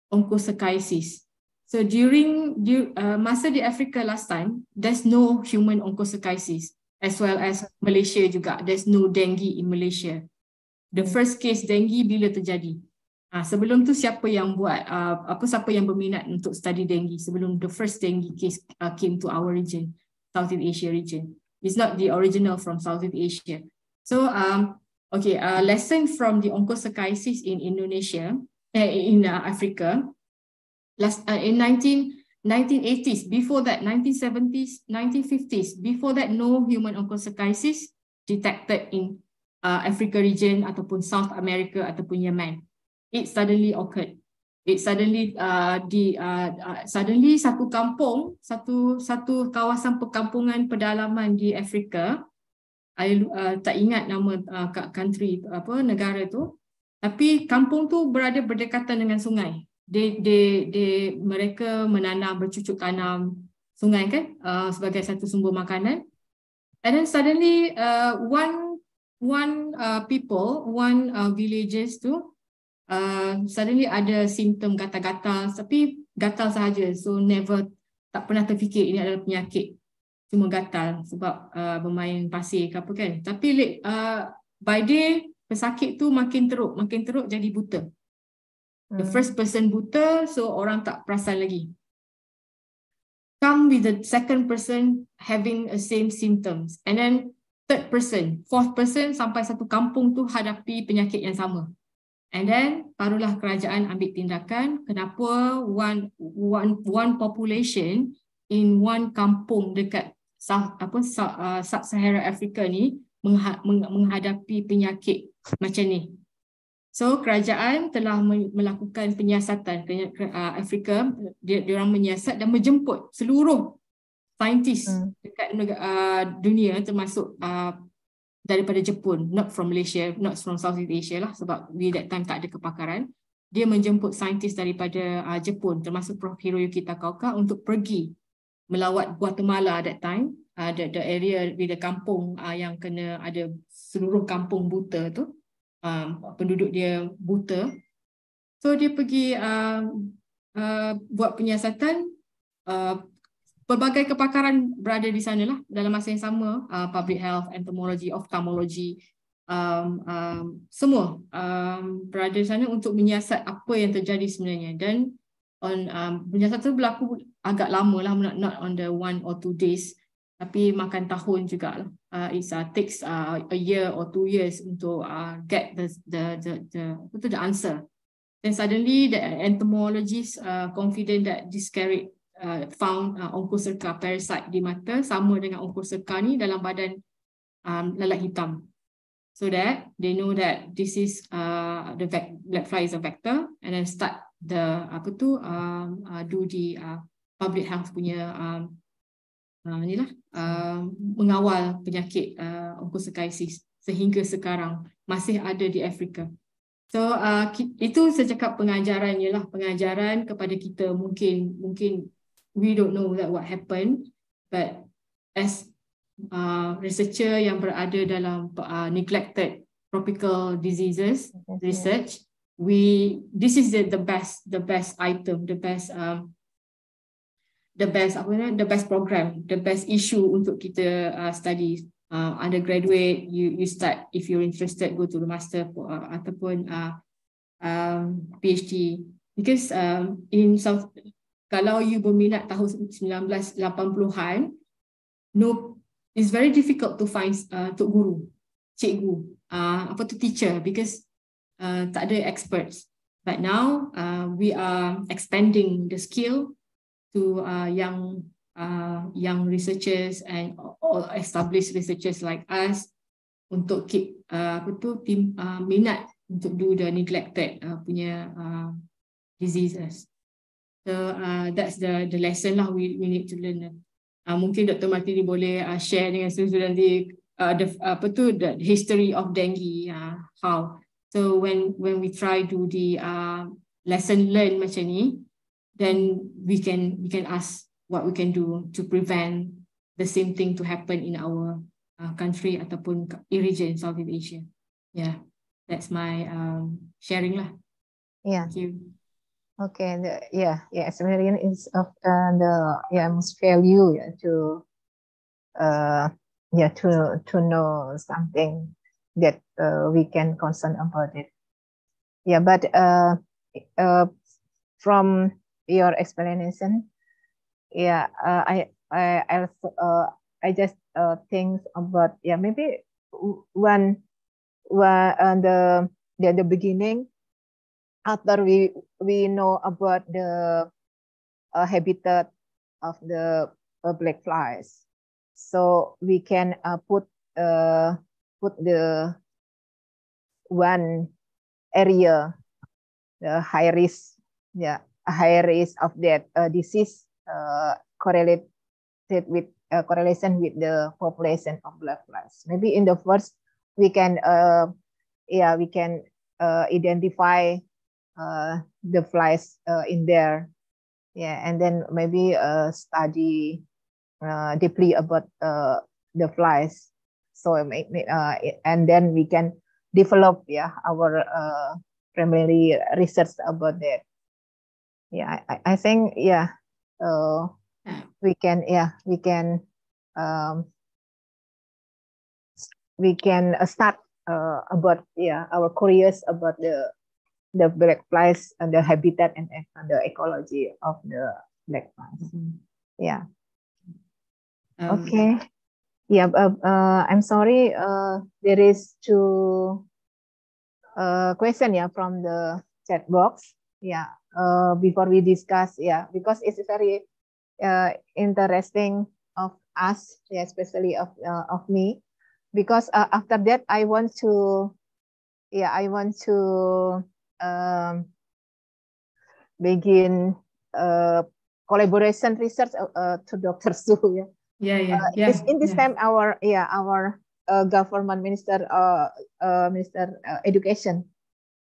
onchocerciasis so during uh, masa di Africa last time there's no human onchocerciasis as well as Malaysia juga. There's no dengue in Malaysia. The first case dengue bila terjadi? Uh, sebelum tu siapa yang buat uh, apa siapa yang berminat untuk study dengue sebelum the first dengue case uh, came to our region Southeast Asia region? It's not the original from Southeast Asia. So um okay uh, lesson from the onchocerciasis in Indonesia eh, in uh, Africa last uh, in 19 1980s before that 1970s 1950s before that no human onchocerciasis detected in uh, Africa region ataupun South America ataupun Yemen. It suddenly occurred. It suddenly uh, di uh, uh, suddenly satu kampung satu satu kawasan perkampungan pedalaman di Afrika I uh, tak ingat nama uh, country apa negara tu tapi kampung tu berada berdekatan dengan sungai they, they, they, mereka menanam bercucuk tanam sungai kan? Uh, sebagai satu sumber makanan. And then suddenly uh, one one uh, people one uh, villages tu uh, suddenly ada simptom gatal-gatal. Tapi gatal sahaja. So never tak pernah terfikir ini adalah penyakit. Cuma gatal sebab uh, bermain pasir ke apa kan? Tapi uh, by day pesakit tu makin teruk. Makin teruk jadi buta The hmm. first person buta, so orang tak perasan lagi. Come with the second person having the same symptoms. And then third person, fourth person sampai satu kampung tu hadapi penyakit yang sama. And then barulah kerajaan ambil tindakan kenapa one one one population in one kampung dekat South apa uh, Sub-Sahara Africa ni menghadapi penyakit macam ni. So kerajaan telah melakukan penyiasatan uh, Afrika. Dia orang menyiasat dan menjemput seluruh saintis hmm. dekat uh, dunia termasuk uh, daripada Jepun. Not from Malaysia not from Southeast Asia lah sebab we that time tak ada kepakaran. Dia menjemput saintis daripada uh, Jepun termasuk Prof. Hiroyuki Takaoka untuk pergi melawat Guatemala that time. Uh, the, the area di the kampung uh, yang kena ada seluruh kampung buta tu um, penduduk dia buta. So dia pergi uh, uh, buat penyiasatan, uh, pelbagai kepakaran berada di sana lah dalam masa yang sama, uh, public health, entomology, ophthalmology, um, um, semua um, berada di sana untuk menyiasat apa yang terjadi sebenarnya. Dan on, um, penyiasatan berlaku agak lama lah, not, not on the one or two days tapi makan tahun juga lah. Uh, it uh, takes uh, a year or two years untuk uh, get the the the the the, the answer. Then suddenly the entomologist uh, confident that this carrot uh, found uh, onchocerca parasite di mata sama dengan onchocerca ni dalam badan um, lalat hitam. So that they know that this is uh, the black fly is a vector and then start the apa tu um, uh, do the uh, public health punya um, uh, inilah uh, mengawal penyakit uh, onchocerciasis sehingga sekarang masih ada di Afrika. So uh, itu saya cakap pengajaran ialah pengajaran kepada kita. Mungkin mungkin we don't know that what happened but as uh, researcher yang berada dalam uh, neglected tropical diseases research we this is the, the best the best item the best um, the best apa ni the best program the best issue untuk kita uh, study. Uh, undergraduate you you start if you're interested go to the master uh, ataupun uh, um, PhD because um, in South kalau you berminat tahun 1980-an no it's very difficult to find uh, tok guru cikgu uh, apa tu teacher because uh, tak ada experts. But now uh, we are expanding the skill to uh, young uh, young researchers and all established researchers like us untuk keep uh, apa tu tim uh, minat untuk do the neglected uh, punya uh, diseases. So uh, that's the the lesson lah we we need to learn. Uh, mungkin Dr. Martini boleh uh, share dengan student nanti uh, the apa tu the history of dengue uh, how. So when when we try do the uh, lesson learn macam ni, then we can we can ask what we can do to prevent the same thing to happen in our uh, country ataupun region Southeast Asia. Yeah. that's my um, sharing lah. Yeah. Thank you. Okay. The, yeah. Yeah. Experience is of uh, the yeah most value yeah, to uh yeah to to know something that uh, we can concern about it. Yeah, but uh, uh, from your explanation, yeah, uh, I I also uh, I just uh, think about yeah maybe one one uh, the the the beginning after we we know about the uh, habitat of the uh, black flies. So we can uh, put uh, put the one area the high risk yeah high risk of that uh, disease uh, correlated with uh, correlation with the population of black flies maybe in the first we can uh, yeah we can uh, identify uh, the flies uh, in there yeah and then maybe uh, study uh, deeply about uh, the flies. So uh, and then we can develop yeah our uh, primary research about that. Yeah, I, I think yeah, uh, we can yeah we can um, we can uh, start uh, about yeah our careers about the the black flies and the habitat and, and the ecology of the black flies. Mm -hmm. Yeah. Um, okay. Yeah, uh, uh, I'm sorry. Uh, there is two uh, question yeah from the chat box. Yeah. Uh, before we discuss, yeah, because it's very uh, interesting of us, yeah, especially of uh, of me, because uh, after that I want to, yeah, I want to um, begin uh, collaboration research uh, uh, to Dr. Su. [LAUGHS] Yeah yeah yeah, uh, yeah in this yeah. time our yeah our uh, government minister uh, uh minister uh, education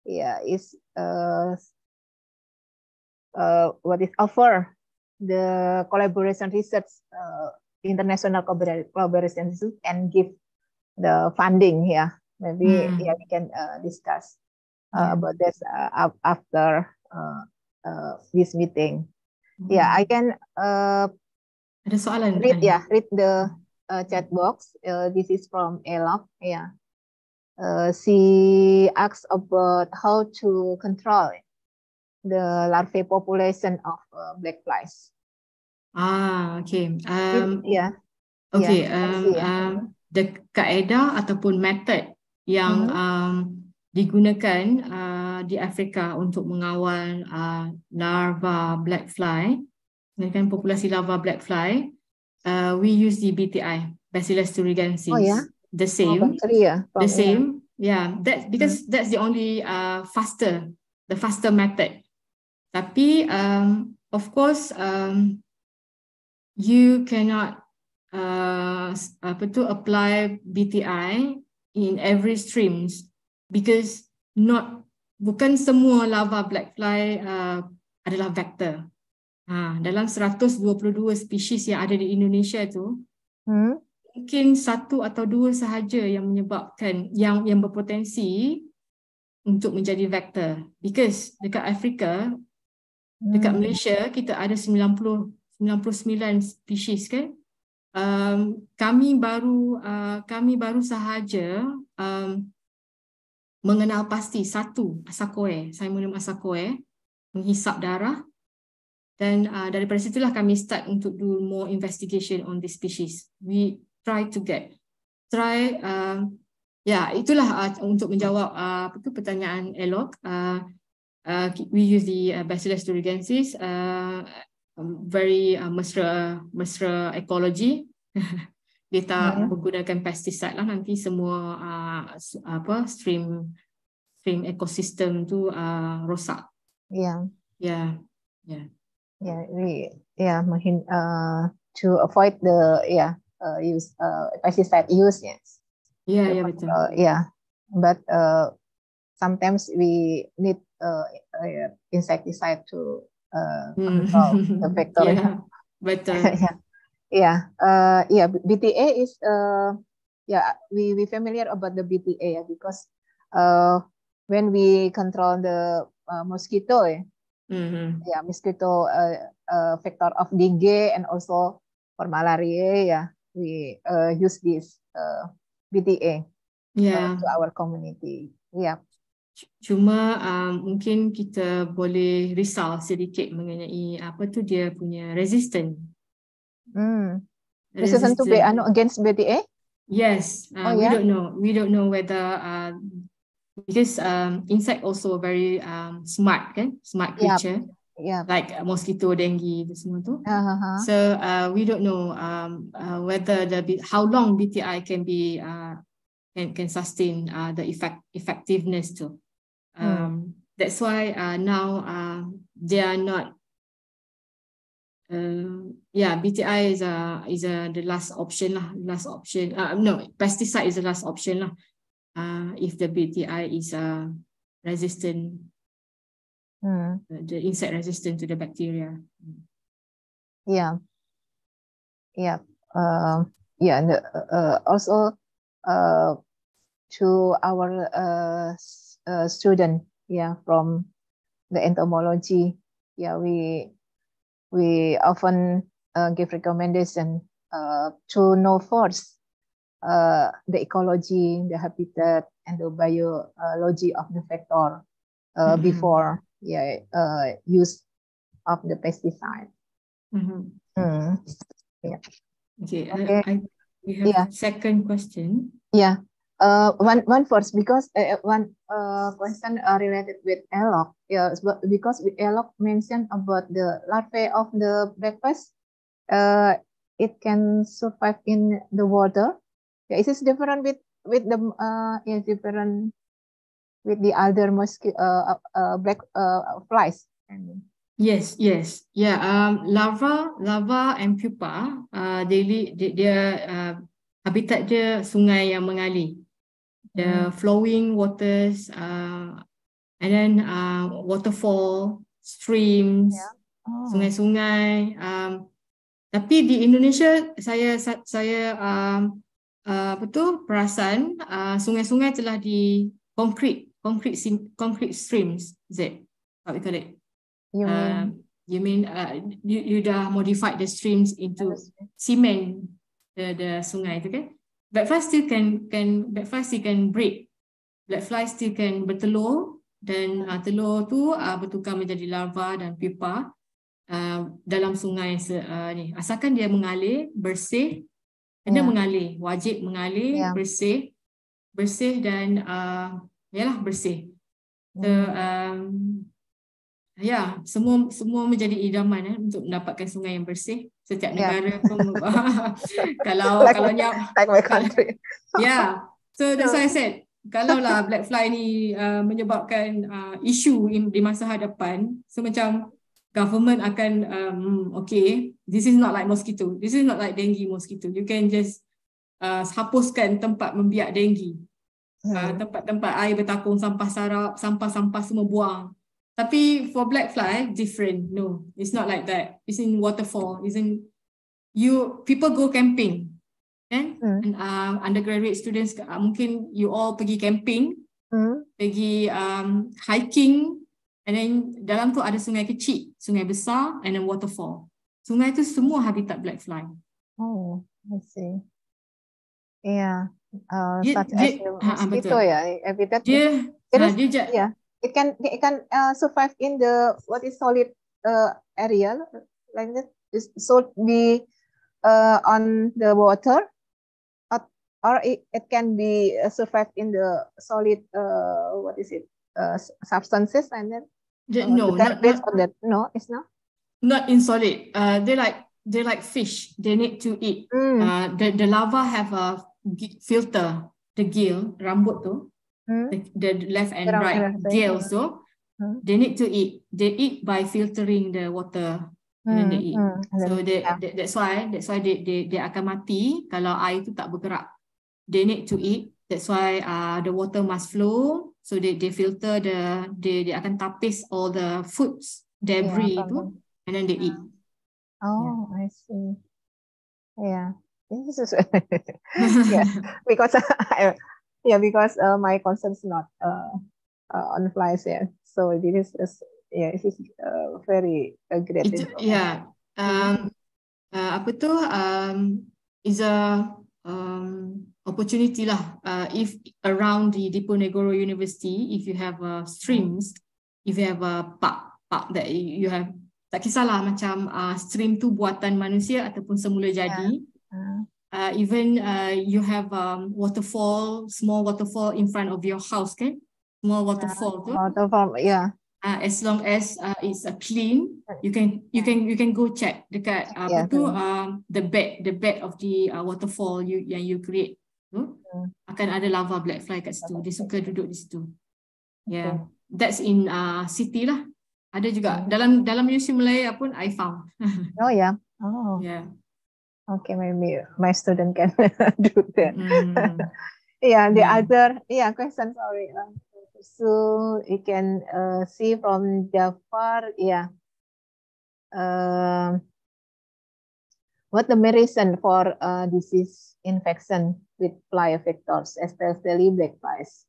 yeah is uh, uh what is offer the collaboration research uh, international collaboration research and give the funding yeah maybe mm. yeah we can uh, discuss uh, about this uh, after uh, uh, this meeting mm. yeah i can uh, Ada soalan? Read ya, yeah, read the uh, chat box. Uh, this is from Elok. Yeah. Uh, she asks about how to control the larvae population of uh, black flies. Ah, okay. Um, It, yeah. Okay. Yeah, um, see, yeah. um, the kaedah ataupun method yang Mhm. um, digunakan uh, di Afrika untuk mengawal uh, larva black fly dengan populasi larva black fly, uh, we use the BTI, Bacillus thuringiensis. Oh, yeah? The Oh, same. bacteria. the same. Yeah, that because that's the only uh, faster, the faster method. Tapi um, of course um, you cannot uh, apa tu apply BTI in every streams because not bukan semua larva black fly uh, adalah vector. Ha, dalam 122 spesies yang ada di Indonesia tu, Hmm? mungkin satu atau dua sahaja yang menyebabkan yang yang berpotensi untuk menjadi vektor. Because dekat Afrika, dekat Hmm. Malaysia kita ada 90 99 spesies kan. Um, kami baru uh, kami baru sahaja um, mengenal pasti satu asakoe, Simonium asakoe menghisap darah dan uh, daripada situlah kami start untuk do more investigation on this species. We try to get try uh, ya itulah uh, untuk menjawab uh, apa tu pertanyaan Elok uh, uh, we use the uh, Bacillus thuringiensis uh, um, very uh, mesra mesra ecology [LAUGHS] dia tak Hmm. menggunakan pesticide lah nanti semua uh, apa stream stream ekosistem tu uh, rosak Yeah. ya ya Yeah, we yeah, mahin, uh, to avoid the yeah uh, use uh, pesticide use yes. ya ya betul Uh, yeah, but uh, sometimes we need uh, uh, insecticide to uh, Hmm. control the [LAUGHS] vector. Ya, betul [LAUGHS] yeah, yeah, uh, yeah. BTA is uh, yeah. We we familiar about the BTA yeah, because uh, when we control the uh, mosquito, eh, Mhm. yeah, mosquito uh, uh, vector of dengue and also for malaria, yeah, we uh, use this uh, BTA Yeah. uh, to our community. Yeah. Cuma um, mungkin kita boleh risau sedikit mengenai apa tu dia punya resistant. Mm. Resistant to be ano, against BTA? Yes, uh, Oh, we yeah? don't know. We don't know whether uh, because um, insect also very um, smart kan, smart creature Yeah. like uh, mosquito, dengue itu semua tu. Uh-huh. So uh, we don't know um, uh, whether the how long BTI can be uh, can can sustain uh, the effect effectiveness too. Um, That's why uh, now uh, they are not. Uh, yeah, BTI is a is a the last option lah. Last option. Uh, no, pesticide is the last option lah. Uh, if the BTI is uh, resistant, Mm. uh, the insect resistant to the bacteria. Yeah. Yeah. Um, yeah. And uh, also uh, to our uh, uh, student, yeah, from the entomology, yeah, we we often uh, give recommendation uh, to know first uh, the ecology, the habitat, and the biology of the vector uh, Mhm. before yeah uh, use of the pesticide. Mhm. Mm. Yeah. Okay. uh, Okay. I, we have Yeah. second question. Yeah. Uh, one one first because uh, one uh, question uh, related with ELOC. Yeah, because ELOC mentioned about the larvae of the breakfast, uh, it can survive in the water. Yeah, is this different with with the uh, yeah, different with the other mosquito uh, uh, uh, black uh, flies? Yes, yes, yeah. Um, larva, larva and pupa, uh, they li- dia, dia uh, habitat dia sungai yang mengalir, the flowing waters, uh, and then uh, waterfall, streams, Oh. sungai-sungai. Um, tapi di Indonesia saya sa- saya um, uh, apa tu perasan uh, sungai-sungai telah di concrete concrete sim- concrete streams Z what we call it. You mean? um, you mean uh, you, you dah modified the streams into cement the the sungai tu kan black fly still can can black fly still can breed black fly still can bertelur dan uh, telur tu uh, bertukar menjadi larva dan pupa uh, dalam sungai se, uh, ni asalkan dia mengalir bersih kena Yeah. mengalir wajib mengalir Yeah. bersih bersih dan uh, yalah bersih so um, ya semua semua menjadi idaman eh, untuk mendapatkan sungai yang bersih setiap Yeah. negara [LAUGHS] pun [LAUGHS] kalau Like kalau nyap like my country. Yeah. So that's why I said kalau lah [LAUGHS] black fly ni uh, menyebabkan uh, isu in, di masa hadapan, so macam government akan um, okay, this is not like mosquito. This is not like dengue mosquito. You can just uh, hapuskan tempat membiak dengue. Uh, tempat-tempat air bertakung, sampah sarap, sampah-sampah semua buang. Tapi for black fly, different. No, it's not like that. It's in waterfall. It's in you people go camping kan and um, undergraduate students uh, mungkin you all pergi camping Hmm. pergi um, hiking and then dalam tu ada sungai kecil sungai besar and then waterfall sungai tu semua habitat black fly Oh, I see. Yeah. Uh, Dia- such dia- as ha, ha, betul. yeah. Habitat. Dia- ha, is- dia ja- yeah. It can it can uh, survive in the what is solid uh, area like that. Is so be uh, on the water, or, or it, it can be uh, survive in the solid uh, what is it uh, substances and then Dia- uh, no, not- based not- on that. No, it's not. not in solid uh, they like they like fish they need to eat Hmm. uh, the the larva have a filter the gill rambut tu Hmm. the, the left and Around right the right, gills yeah. so Hmm. they need to eat they eat by filtering the water and then they Hmm, eat hmm, so they, yeah. that, that's why that's why they, they they akan mati kalau air tu tak bergerak they need to eat that's why uh, the water must flow so they they filter the they they akan tapis all the foods debris from tu and then they eat Oh, I see. Yeah. This is [LAUGHS] yeah, [LAUGHS] because [LAUGHS] I, yeah, because uh, my concern is not uh, uh, on flies. Yeah. So this is yeah, this is uh, very a great. It, yeah. Um, uh, apa tu? Um, is a um, opportunity lah. Uh, if around the Diponegoro University, if you have uh, streams, if you have a park, park that you have, tak kisahlah macam uh, stream tu buatan manusia ataupun semula jadi. Yeah. Uh, even uh, you have um, waterfall, small waterfall in front of your house, kan? Small waterfall yeah. tu. Waterfall, yeah uh, as long as uh, it's uh, clean you can you can you can go check dekat uh, yeah, apa tu um, the bed the bed of the uh, waterfall you yang you create tu hmm. akan ada lava black fly kat situ dia suka duduk di situ yeah okay. that's in uh, city lah ada juga hmm. dalam dalam museum Malaya pun I found [LAUGHS] oh yeah oh yeah okay maybe my student can [LAUGHS] do that mm. yeah the mm. other yeah question sorry uh, so you can uh, see from Jafar, yeah. Uh, what the reason for uh, disease infection with fly vectors, especially black flies,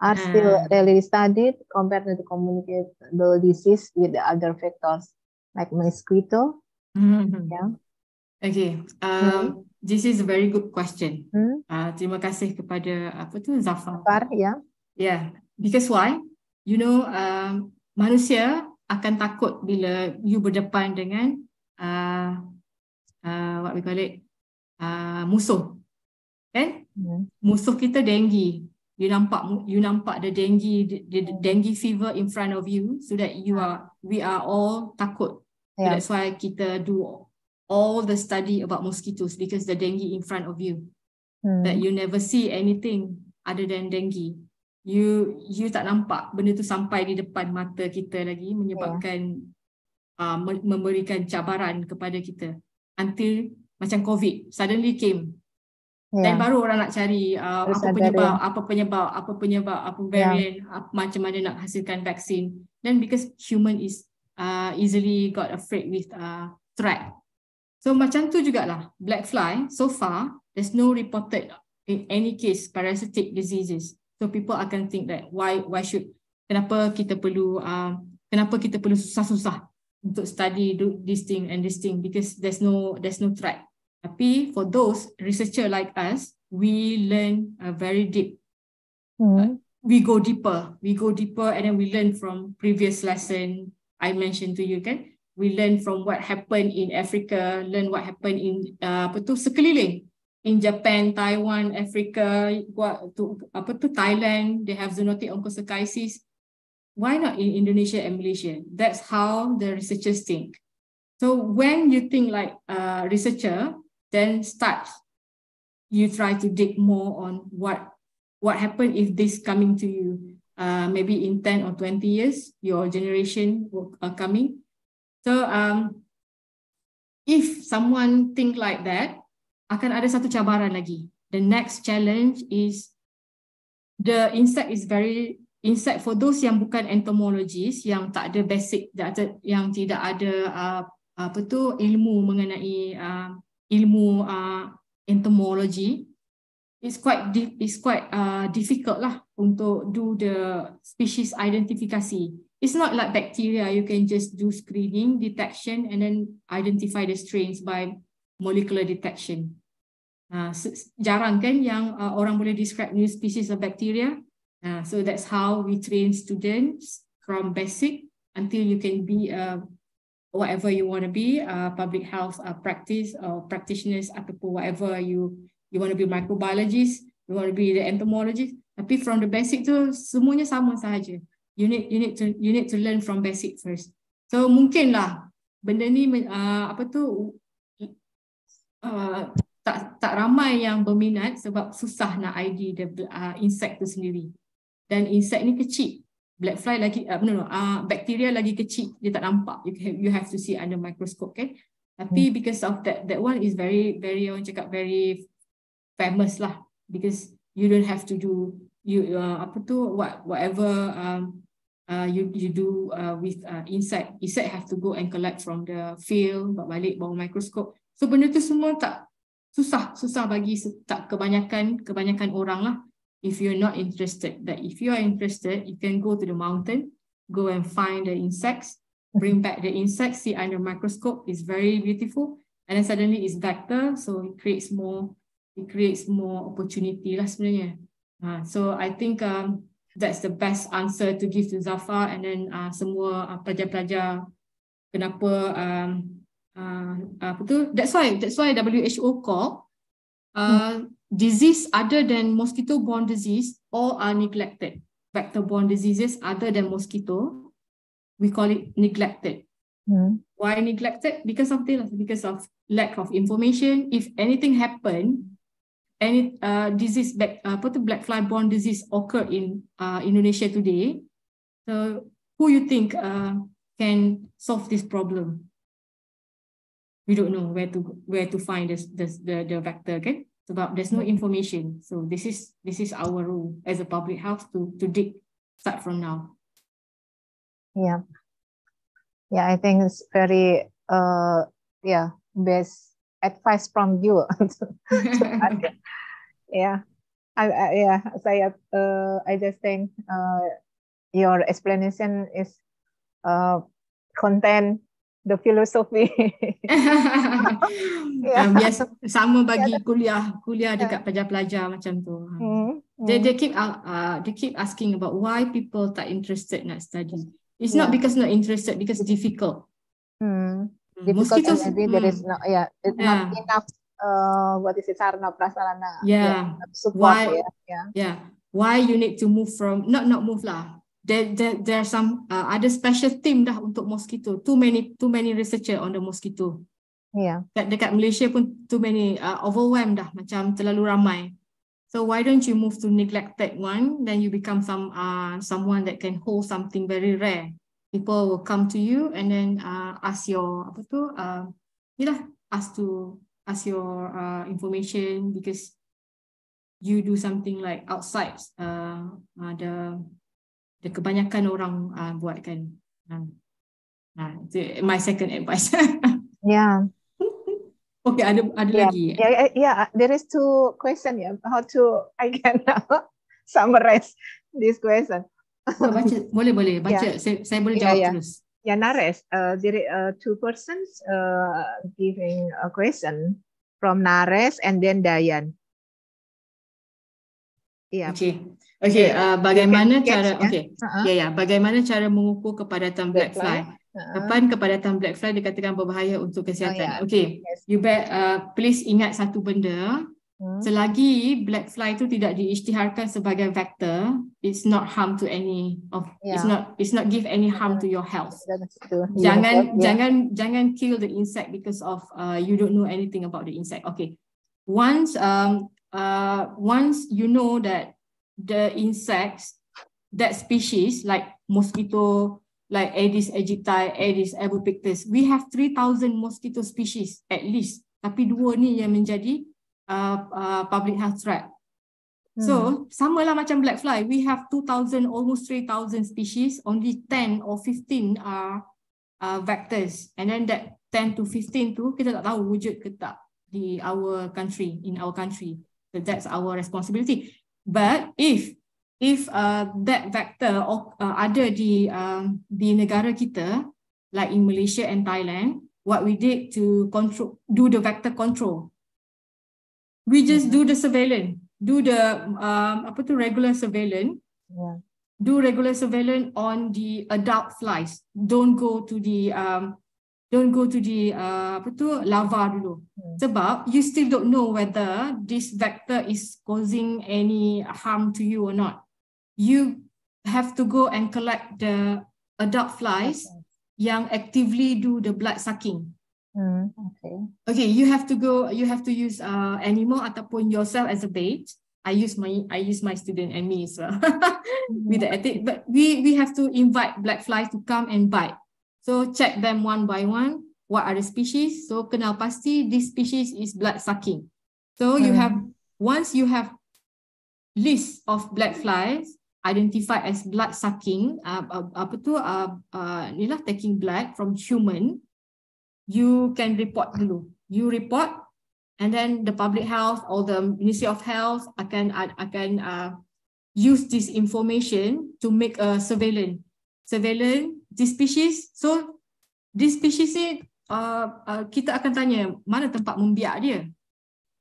are mm. still really studied compared to the communicable disease with the other vectors like mosquito. Mm-hmm. Yeah. Okay. Um, mm. This is a very good question. Mm. Uh, terima kasih kepada apa tu Zafar. Zafar, ya. Yeah. Yeah, because why? You know, um, manusia akan takut bila you berdepan dengan uh, uh, what we call it, uh, musuh. Kan? Hmm. Musuh kita denggi. You nampak you nampak the dengue the, the dengue fever in front of you so that you are we are all takut. Yeah. So that's why kita do all the study about mosquitoes because the dengue in front of you. Hmm. That you never see anything other than dengue you you tak nampak benda tu sampai di depan mata kita lagi menyebabkan yeah. uh, memberikan cabaran kepada kita until macam covid suddenly came yeah. dan baru orang nak cari uh, apa penyebab apa penyebab apa penyebab apa variant yeah. apa, macam mana nak hasilkan vaksin then because human is uh, easily got afraid with uh, threat so macam tu jugalah black fly so far there's no reported in any case parasitic diseases So people akan think that why why should kenapa kita perlu uh, kenapa kita perlu susah-susah untuk study do this thing and this thing because there's no there's no threat. Tapi for those researcher like us, we learn uh, very deep. Mm. Uh, we go deeper. We go deeper and then we learn from previous lesson I mentioned to you kan. We learn from what happened in Africa, learn what happened in uh, apa tu sekeliling in Japan, Taiwan, Africa, what to apa tu Thailand, they have zoonotic onchocerciasis. Why not in Indonesia and Malaysia? That's how the researchers think. So when you think like a researcher, then start you try to dig more on what what happened if this coming to you uh, maybe in 10 or 20 years your generation will, are coming so um if someone think like that akan ada satu cabaran lagi. The next challenge is the insect is very insect for those yang bukan entomologists yang tak ada basic yang tidak ada uh, apa tu ilmu mengenai uh, ilmu uh, entomology it's quite it's quite uh, difficult lah untuk do the species identifikasi it's not like bacteria you can just do screening detection and then identify the strains by molecular detection. Uh, jarang kan yang uh, orang boleh describe new species of bacteria. Uh, so that's how we train students from basic until you can be uh, whatever you want to be, uh, public health uh, practice or practitioners ataupun whatever you you want to be microbiologist, you want to be the entomologist. Tapi from the basic tu semuanya sama sahaja. You need you need to you need to learn from basic first. So mungkinlah benda ni uh, apa tu uh, tak tak ramai yang berminat sebab susah nak ID the uh, insect tu sendiri. Dan insect ni kecil. Black fly lagi uh, no no uh, bakteria lagi kecil dia tak nampak. You have, you have to see under microscope kan. Tapi hmm. because of that that one is very very orang cakap very famous lah because you don't have to do you uh, apa tu what whatever um uh, you you do uh, with uh, insect insect have to go and collect from the field bawa balik bawa microscope So benda tu semua tak susah, susah bagi tak kebanyakan kebanyakan orang lah if you're not interested. But if you are interested, you can go to the mountain, go and find the insects, bring back the insects, see under microscope, it's very beautiful. And then suddenly it's vector, so it creates more, it creates more opportunity lah sebenarnya. Uh, so I think um, that's the best answer to give to Zafar. And then uh, semua uh, pelajar-pelajar kenapa um, uh, apa tu that's why that's why WHO call uh, hmm. disease other than mosquito borne disease all are neglected. Vector borne diseases other than mosquito we call it neglected. Hmm. why neglected? Because of this because of lack of information. If anything happen any uh, disease back uh, black fly borne disease occur in uh, Indonesia today so who you think uh, can solve this problem. We don't know where to where to find this, this the the vector, okay? Sebab there's no information. So this is this is our role as a public health to to dig start from now. Yeah. Yeah, I think it's very uh yeah, best advice from you. [LAUGHS] [LAUGHS] yeah. I, I yeah, saya uh I just think uh your explanation is uh, content the philosophy. [LAUGHS] yeah. um, biasa sama bagi yeah. kuliah kuliah dekat pelajar-pelajar macam tu. Mm. They they keep uh, uh, they keep asking about why people tak interested nak study. It's yeah. not because not interested because difficult. Hmm. Difficult Mosquitoes, maybe hmm. there is no yeah, it's yeah. not enough uh what is it sarana prasarana yeah, yeah. Support why, yeah. yeah yeah. Why you need to move from not not move lah. There there there are some uh, ada special team dah untuk mosquito. Too many too many researcher on the mosquito. Yeah dekat, dekat Malaysia pun too many uh, overwhelmed dah. Macam terlalu ramai. So why don't you move to neglected one? Then you become some uh someone that can hold something very rare. People will come to you and then uh, ask your apa tu uh, yalah ask to ask your uh, information because you do something like outside uh, uh, the dan kebanyakan orang uh, buat kan. Uh, uh, my second advice. [LAUGHS] yeah. Okay, ada ada yeah. lagi. Yeah, yeah, yeah, there is two question yeah. How to I can [LAUGHS] summarize this question. Oh, baca, boleh boleh baca. Yeah. Saya, saya boleh jawab yeah, yeah. terus. Yeah, Nares, uh, there are uh, two persons uh, giving a question from Nares and then Dayan. Yeah. Okay. Okay, uh, bagaimana okay. cara okay. Ya, uh-huh. yeah, yeah. bagaimana cara mengukur kepadatan black fly? Uh-huh. Kapan kepadatan black fly dikatakan berbahaya untuk kesihatan? Oh, yeah. Okay. Yes. You bet uh, please ingat satu benda. Hmm. Selagi black fly itu tidak diisytiharkan sebagai vector, it's not harm to any of yeah. it's not it's not give any harm to your health. Jangan yeah. jangan jangan kill the insect because of uh, you don't know anything about the insect. Okay. Once um uh once you know that the insects, that species like mosquito, like Aedes aegypti, Aedes albopictus, we have 3,000 mosquito species at least. Tapi dua ni yang menjadi uh, uh, public health threat. Hmm. So, sama lah macam black fly. We have 2,000, almost 3,000 species. Only 10 or 15 are uh, vectors. And then that 10 to 15 tu, kita tak tahu wujud ke tak di our country, in our country. So that's our responsibility. But if if uh, that vector or, uh, ada di um, di negara kita, like in Malaysia and Thailand, what we did to control do the vector control, we just mm-hmm. do the surveillance, do the um, apa tu regular surveillance. Yeah. Do regular surveillance on the adult flies. Don't go to the um, don't go to the uh, apa tu lava dulu hmm. sebab you still don't know whether this vector is causing any harm to you or not you have to go and collect the adult flies okay. yang actively do the blood sucking hmm. okay okay you have to go you have to use uh, animal ataupun yourself as a bait I use my I use my student and me as well [LAUGHS] with the ethic but we we have to invite black flies to come and bite So check them one by one. What are the species? So kenal pasti this species is blood sucking. So you hmm. have once you have list of black flies identified as blood sucking, uh, uh, apa tu, uh, uh, ni lah taking blood from human, you can report dulu. You report and then the public health or the Ministry of Health akan akan uh, use this information to make a surveillance. Surveillance this species. So this species ni uh, uh, kita akan tanya mana tempat membiak dia.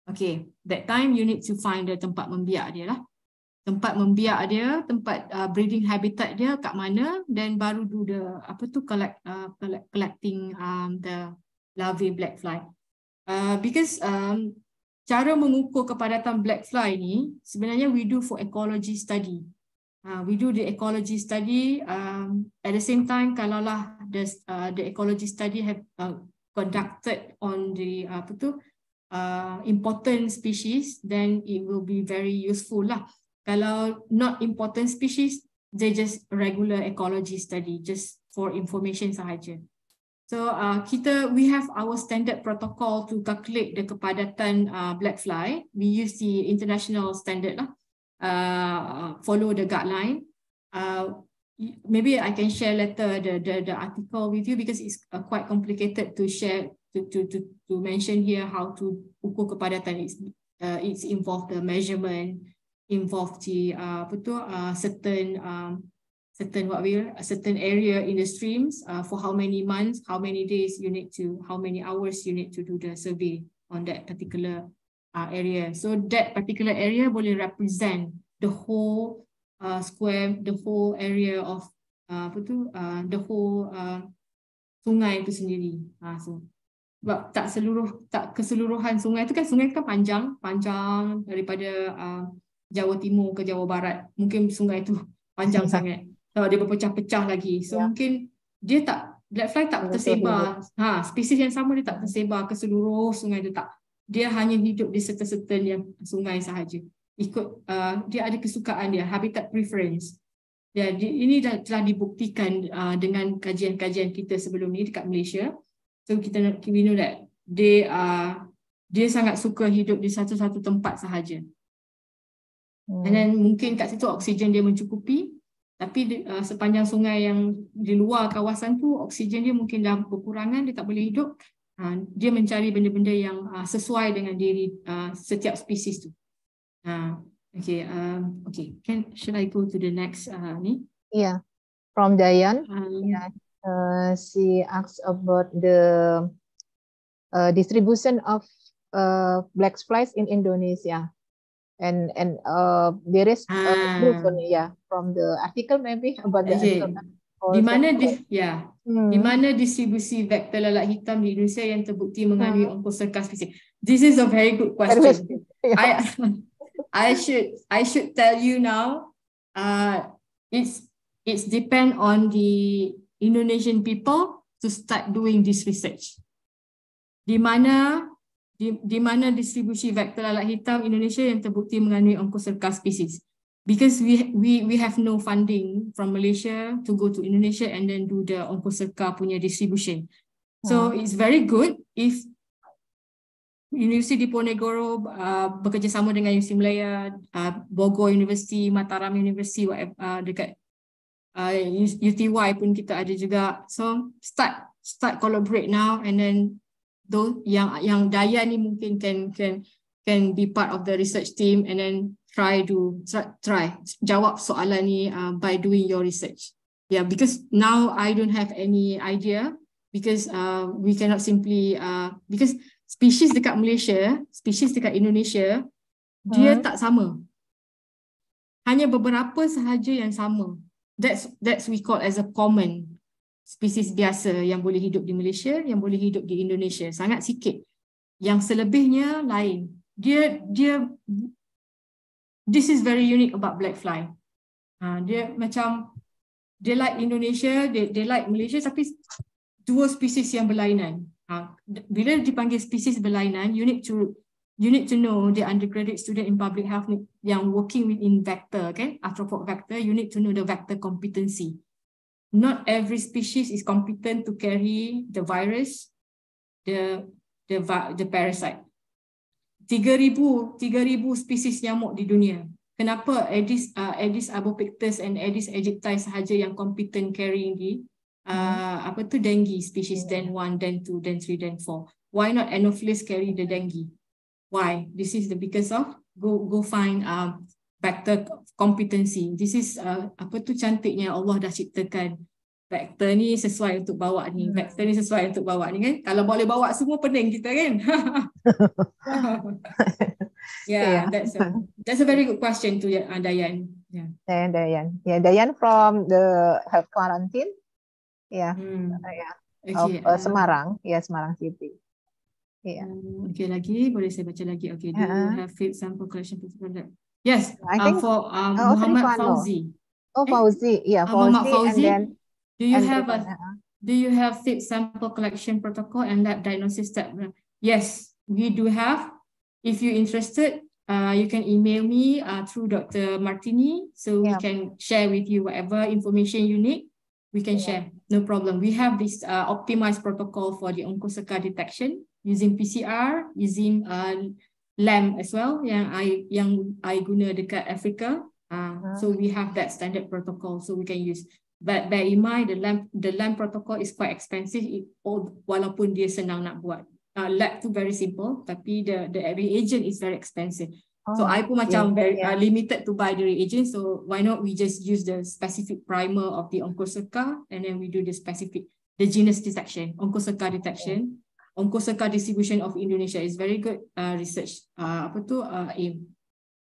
Okay, that time you need to find the tempat membiak dia lah. Tempat membiak dia, tempat uh, breeding habitat dia kat mana dan baru do the apa tu collect uh, collect, collecting um, the larvae black fly. Uh, because um, cara mengukur kepadatan black fly ni sebenarnya we do for ecology study. Uh, we do the ecology study um, at the same time kalau lah the uh, the ecology study have uh, conducted on the uh, apa tu uh, important species then it will be very useful lah kalau not important species they just regular ecology study just for information sahaja. So uh, kita we have our standard protocol to calculate the kepadatan uh, black fly. We use the international standard lah. Uh, follow the guideline. Uh, maybe I can share later the the, the article with you because it's uh, quite complicated to share to to to to mention here how to ukur kepadatan. It's uh, it's involved the measurement involve the uh, apa tu uh, certain um, certain what we a certain area in the streams uh, for how many months how many days you need to how many hours you need to do the survey on that particular uh, area. So that particular area boleh represent the whole uh, square the whole area of uh, apa tu uh, the whole uh, sungai itu sendiri. Uh, so sebab tak seluruh tak keseluruhan sungai itu kan sungai kan panjang panjang daripada uh, Jawa Timur ke Jawa Barat. Mungkin sungai tu panjang [LAUGHS] sangat. So, dia berpecah-pecah lagi. So ya. mungkin dia tak, black fly tak tersebar. Ha, spesies yang sama dia tak tersebar ke seluruh sungai tu tak. Dia hanya hidup di certain-certain yang sungai sahaja. Ikut, uh, dia ada kesukaan dia, habitat preference. Ya, di, ini dah telah dibuktikan uh, dengan kajian-kajian kita sebelum ni dekat Malaysia. So kita we know that dia uh, dia sangat suka hidup di satu-satu tempat sahaja. Hmm. And then mungkin kat situ oksigen dia mencukupi tapi uh, sepanjang sungai yang di luar kawasan tu oksigen dia mungkin dah berkurangan dia tak boleh hidup uh, dia mencari benda-benda yang uh, sesuai dengan diri uh, setiap spesies tu. Uh, okay, um, okay. Can should I go to the next uh, ni? Yeah, from Dayan. Um, yeah. Uh, she asks about the uh, distribution of uh, black flies in Indonesia and and uh, there is a ah. proof yeah from the article maybe about the okay. article. Di mana di ya hmm. di mana distribusi vektor lalat hitam di Indonesia yang terbukti mengandungi hmm. onkoserka spesies. This is a very good question. I [LAUGHS] I should I should tell you now. Uh, it's it's depend on the Indonesian people to start doing this research. Di mana di, di mana distribusi vektor lalat hitam Indonesia yang terbukti mengandungi onkoserka species. Because we we we have no funding from Malaysia to go to Indonesia and then do the onkoserka punya distribution. So hmm. it's very good if University Diponegoro uh, bekerjasama dengan Universiti Malaya, uh, Bogor University, Mataram University, uh, dekat uh, UTY pun kita ada juga. So start start collaborate now and then those yang yang daya ni mungkin can can can be part of the research team and then try to try, try jawab soalan ni uh, by doing your research. Yeah, because now I don't have any idea because uh, we cannot simply uh, because species dekat Malaysia, species dekat Indonesia, hmm. dia tak sama. Hanya beberapa sahaja yang sama. That's that's we call as a common spesies biasa yang boleh hidup di Malaysia, yang boleh hidup di Indonesia. Sangat sikit. Yang selebihnya lain. Dia dia this is very unique about black fly. Ha, dia macam dia like Indonesia, dia, dia like Malaysia tapi dua spesies yang berlainan. Ha, bila dipanggil spesies berlainan, you need to you need to know the undergraduate student in public health yang working within vector, kan? Arthropod vector, you need to know the vector competency not every species is competent to carry the virus, the the the parasite. 3000 3000 spesies nyamuk di dunia. Kenapa Aedes uh, Aedes albopictus and Aedes aegypti sahaja yang competent carrying the uh, hmm. apa tu dengue species den 1 den 2 den 3 den 4. Why not Anopheles carry the dengue? Why? This is the because of go go find um factor competency. This is uh, apa tu cantiknya Allah dah ciptakan vektor ni sesuai untuk bawa ni, hmm. vektor ni sesuai untuk bawa ni kan. Kalau boleh bawa semua pening kita kan. [LAUGHS] [LAUGHS] yeah, yeah, that's a, that's a very good question to uh, Dayan. Yeah. Dayan, Dayan. Yeah, Dayan from the health quarantine. Yeah. Hmm. Uh, yeah. Okay. Of uh, Semarang. Yeah, Semarang City. Yeah. Um, okay, lagi boleh saya baca lagi. Okay, do uh-huh. you have sample collection product? Yes, I think, uh, for um, oh, Muhammad Fauzi. Oh, Fauzi. Yeah, Fauzi. Muhammad Fauzi. And then Do you have a do you have fit sample collection protocol and lab diagnosis step? Yes, we do have. If you're interested, uh, you can email me uh, through Dr. Martini so yeah. we can share with you whatever information you need. We can yeah. share, no problem. We have this uh, optimized protocol for the oncosarca detection using PCR, using uh, LAM as well yang I yang I guna dekat Africa. Uh, uh-huh. So we have that standard protocol so we can use. But bear in mind, the LAMP, the LAMP protocol is quite expensive it, walaupun dia senang nak buat. Uh, lab tu very simple, tapi the the reagent is very expensive. Oh, so I pun macam yeah, very yeah. Uh, limited to buy the reagent. So why not we just use the specific primer of the Oncocerca and then we do the specific, the genus detection, Oncocerca detection. Yeah. Oncocerca distribution of Indonesia is very good uh, research. Uh, apa tu? Uh, aim.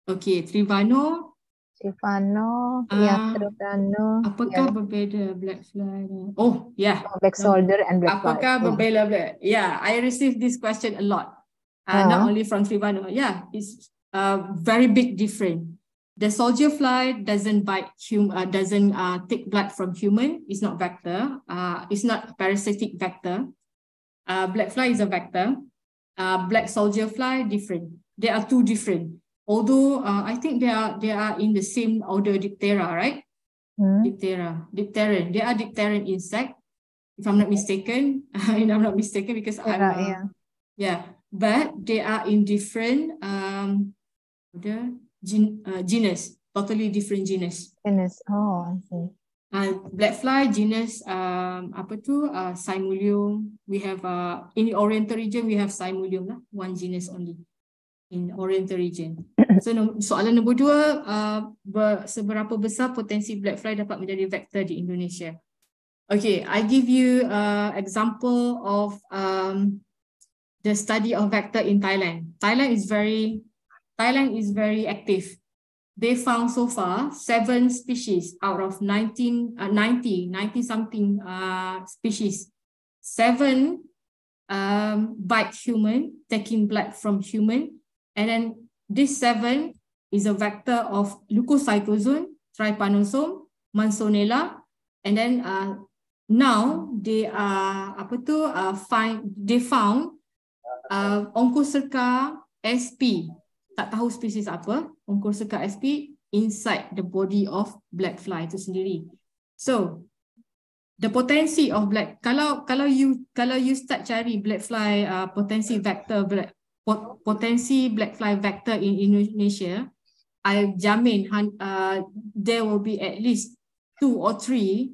Okay, Trivano, Stefano, uh, ya Stefano. Apakah ya. berbeza black fly? Oh, yeah. Oh, black soldier and black Apakah fly. berbeza black? Yeah, I received this question a lot. Uh, uh Not only from Trivano. Yeah, it's a very big difference. The soldier fly doesn't bite hum uh, doesn't uh, take blood from human. It's not vector. Uh, it's not parasitic vector. Uh, black fly is a vector. Uh, black soldier fly different. They are two different although uh, I think they are they are in the same order Diptera, right? Hmm. Diptera, Dipteran. They are Dipteran insect, if I'm not mistaken. [LAUGHS] and I'm not mistaken because yeah, I'm uh, yeah. yeah, but they are in different um the gen, uh, genus, totally different genus. Genus. Oh, I see. Uh, black fly genus um apa tu uh, Simulium. We have uh in the Oriental region we have Simulium lah, one genus only in Oriental region. [COUGHS] So soalan nombor dua, uh, seberapa besar potensi black fly dapat menjadi vektor di Indonesia? Okay, I give you uh, example of um, the study of vector in Thailand. Thailand is very Thailand is very active. They found so far seven species out of 19, uh, 90, 90 something uh, species. Seven um, bite human, taking blood from human, And then this seven is a vector of leukocytosome, trypanosome, Mansonella. And then uh, now they are apa tu uh, find they found uh, Onchocerca sp. Tak tahu spesies apa. Onchocerca sp inside the body of black fly itu sendiri. So the potensi of black kalau kalau you kalau you start cari black fly uh, potensi vector black potensi black fly vector in Indonesia, I jamin uh, there will be at least two or three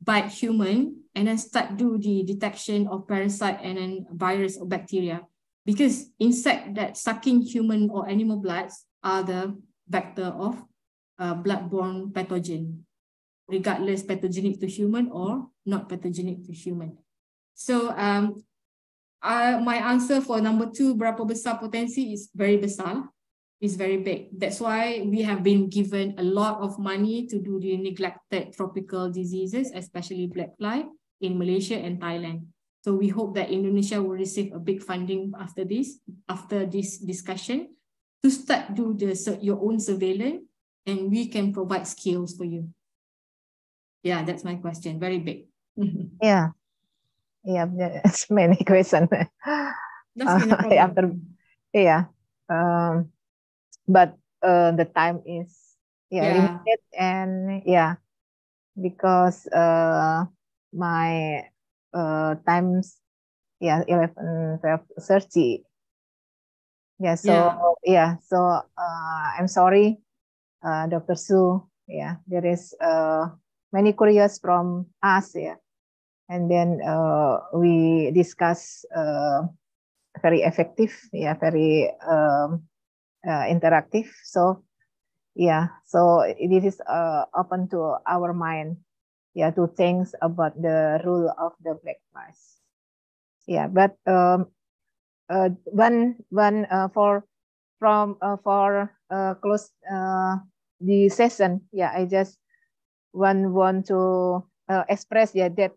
bite human and then start do the detection of parasite and then virus or bacteria. Because insect that sucking human or animal bloods are the vector of uh, bloodborne pathogen, regardless pathogenic to human or not pathogenic to human. So um, uh, my answer for number two, berapa besar potensi is very besar, is very big. That's why we have been given a lot of money to do the neglected tropical diseases, especially black fly in Malaysia and Thailand. So we hope that Indonesia will receive a big funding after this, after this discussion, to start do the your own surveillance, and we can provide skills for you. Yeah, that's my question. Very big. [LAUGHS] yeah. Yeah, it's many [LAUGHS] questions. uh, [LAUGHS] after, yeah, um, but uh, the time is yeah, yeah. limited and yeah, because uh, my uh, times yeah 11 12 30 yeah so yeah, yeah so uh, i'm sorry uh, dr sue yeah there is uh, many curious from us yeah. And then uh, we discuss uh, very effective, yeah, very um, uh, interactive. So yeah, so it is uh, open to our mind, yeah, to think about the rule of the black flies. Yeah, but um, uh, one one uh, for from uh, for uh, close uh, the session, yeah, I just one want to uh, express yeah that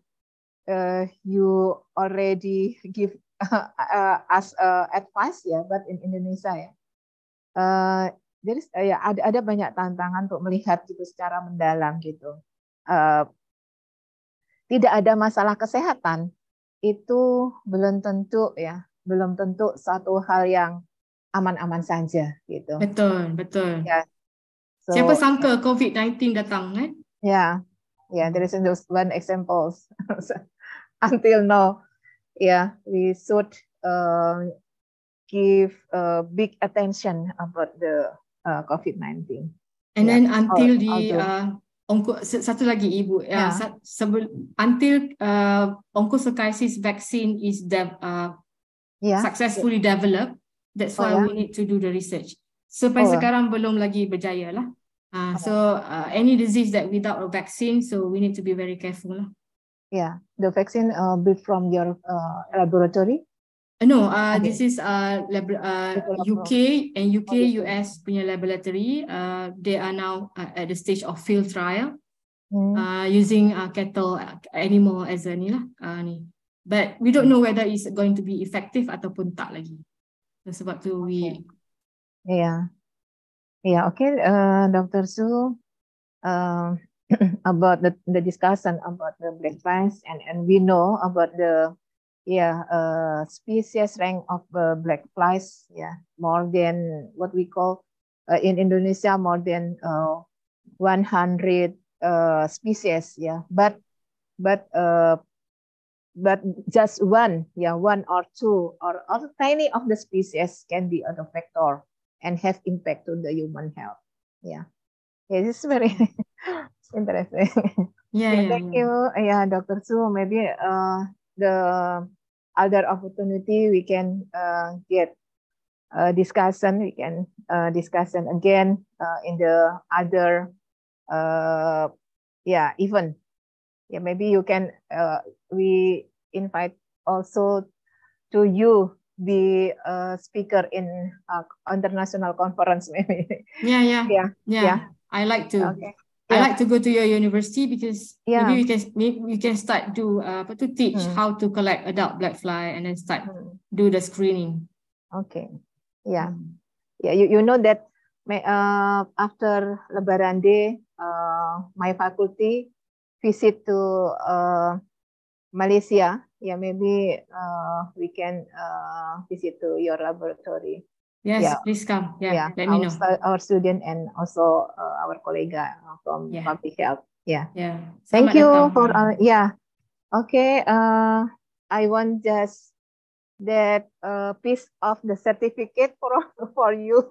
uh, you already give [LAUGHS] uh, uh, as uh, advice yeah, but in Indonesia ya, uh, jadi uh, ya ada ada banyak tantangan untuk melihat gitu secara mendalam gitu. Uh, tidak ada masalah kesehatan itu belum tentu ya, belum tentu satu hal yang aman-aman saja gitu. Betul, betul. Ya. So, Siapa sangka COVID-19 datang kan? Yeah, yeah, there is just one example. [LAUGHS] Until now, yeah, we should uh, give uh, big attention about the uh, COVID-19. And yeah. then until the uh, onco satu lagi ibu, yeah. uh, sebelum until uh, onchocerciasis vaccine is de uh, yeah. successfully yeah. developed, that's why oh, yeah. we need to do the research. Sampai oh, sekarang belum lagi berjaya lah. Uh, so uh, any disease that without a vaccine, so we need to be very careful. Yeah, the vaccine uh, built from your uh, laboratory. Uh, no, uh, okay. this is uh, lab uh, UK and UK US punya laboratory. Uh, they are now uh, at the stage of field trial mm. uh, using uh, cattle uh, animal as a ni lah. Uh, ni. But we don't know whether it's going to be effective ataupun tak lagi. So, sebab tu we. Yeah. Yeah, okay, uh, Dr. Su, uh, [CLEARS THROAT] about the, the discussion about the black flies, and, and we know about the yeah uh, species rank of uh, black flies, yeah, more than what we call uh, in Indonesia, more than uh, 100 uh, species, yeah, but but uh, but just one, yeah, one or two or, or tiny of the species can be a vector and have impact on the human health. Yeah, yeah, this is very [LAUGHS] interesting. Yeah, yeah, thank yeah. you, yeah, Dr. Su. Maybe uh, the other opportunity we can uh, get a discussion. We can uh, discussion again uh, in the other, uh, yeah, even yeah, maybe you can. Uh, we invite also to you be a speaker in uh, international conference [LAUGHS] maybe. Yeah, yeah, yeah, yeah. yeah. I like to. Okay. Yeah. I like to go to your university because yeah. maybe we can maybe we can start to uh, to teach hmm. how to collect adult black fly and then start hmm. do the screening. Okay. Yeah. Hmm. Yeah. You you know that uh, after Lebaran Day, uh, my faculty visit to uh, Malaysia yeah, maybe uh, we can uh, visit to your laboratory. Yes, yeah. please come. Yeah, yeah. let our, me know. Our student and also uh, our colleague from yeah. public health. Yeah. Yeah. Thank you datang. for uh, yeah. Okay. Uh, I want just that uh, piece of the certificate for [LAUGHS] for you.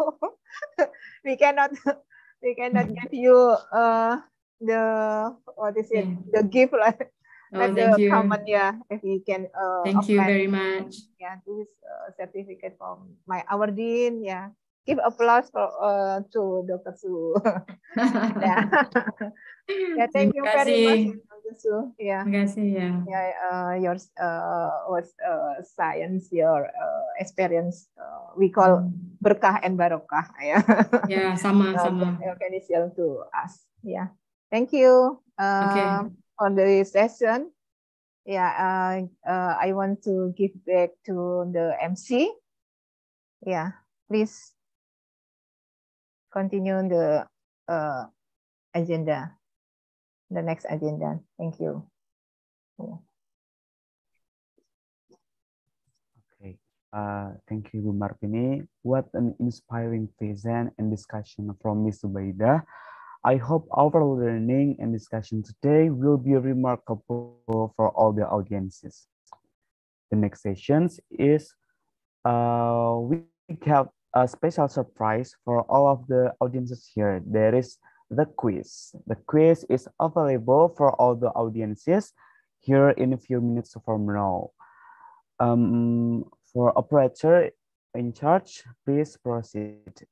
[LAUGHS] we cannot [LAUGHS] we cannot give you uh the what is it yeah. the gift like Oh, thank the you. common, yeah, if you can. Uh, thank you very much. Yeah, this uh, certificate from my our dean. Yeah, give applause for uh, to Dr. Su. [LAUGHS] yeah. [LAUGHS] yeah, thank you very much, Dr. Su. Yeah. Terima kasih ya. Yeah, uh, your uh, was uh, science, your uh, experience. Uh, we call berkah and barokah. [LAUGHS] Yeah. Yeah, sama sama. Okay, this to us. Yeah. Thank you. Uh, okay on the session. Yeah, uh, uh, I want to give back to the MC. Yeah, please continue the uh, agenda, the next agenda. Thank you. Okay, uh, thank you, Bu Martini. What an inspiring present and discussion from Ms. Zubaida. I hope our learning and discussion today will be remarkable for all the audiences. The next session is uh, we have a special surprise for all of the audiences here. There is the quiz. The quiz is available for all the audiences here in a few minutes from now. Um, for operator in charge, please proceed.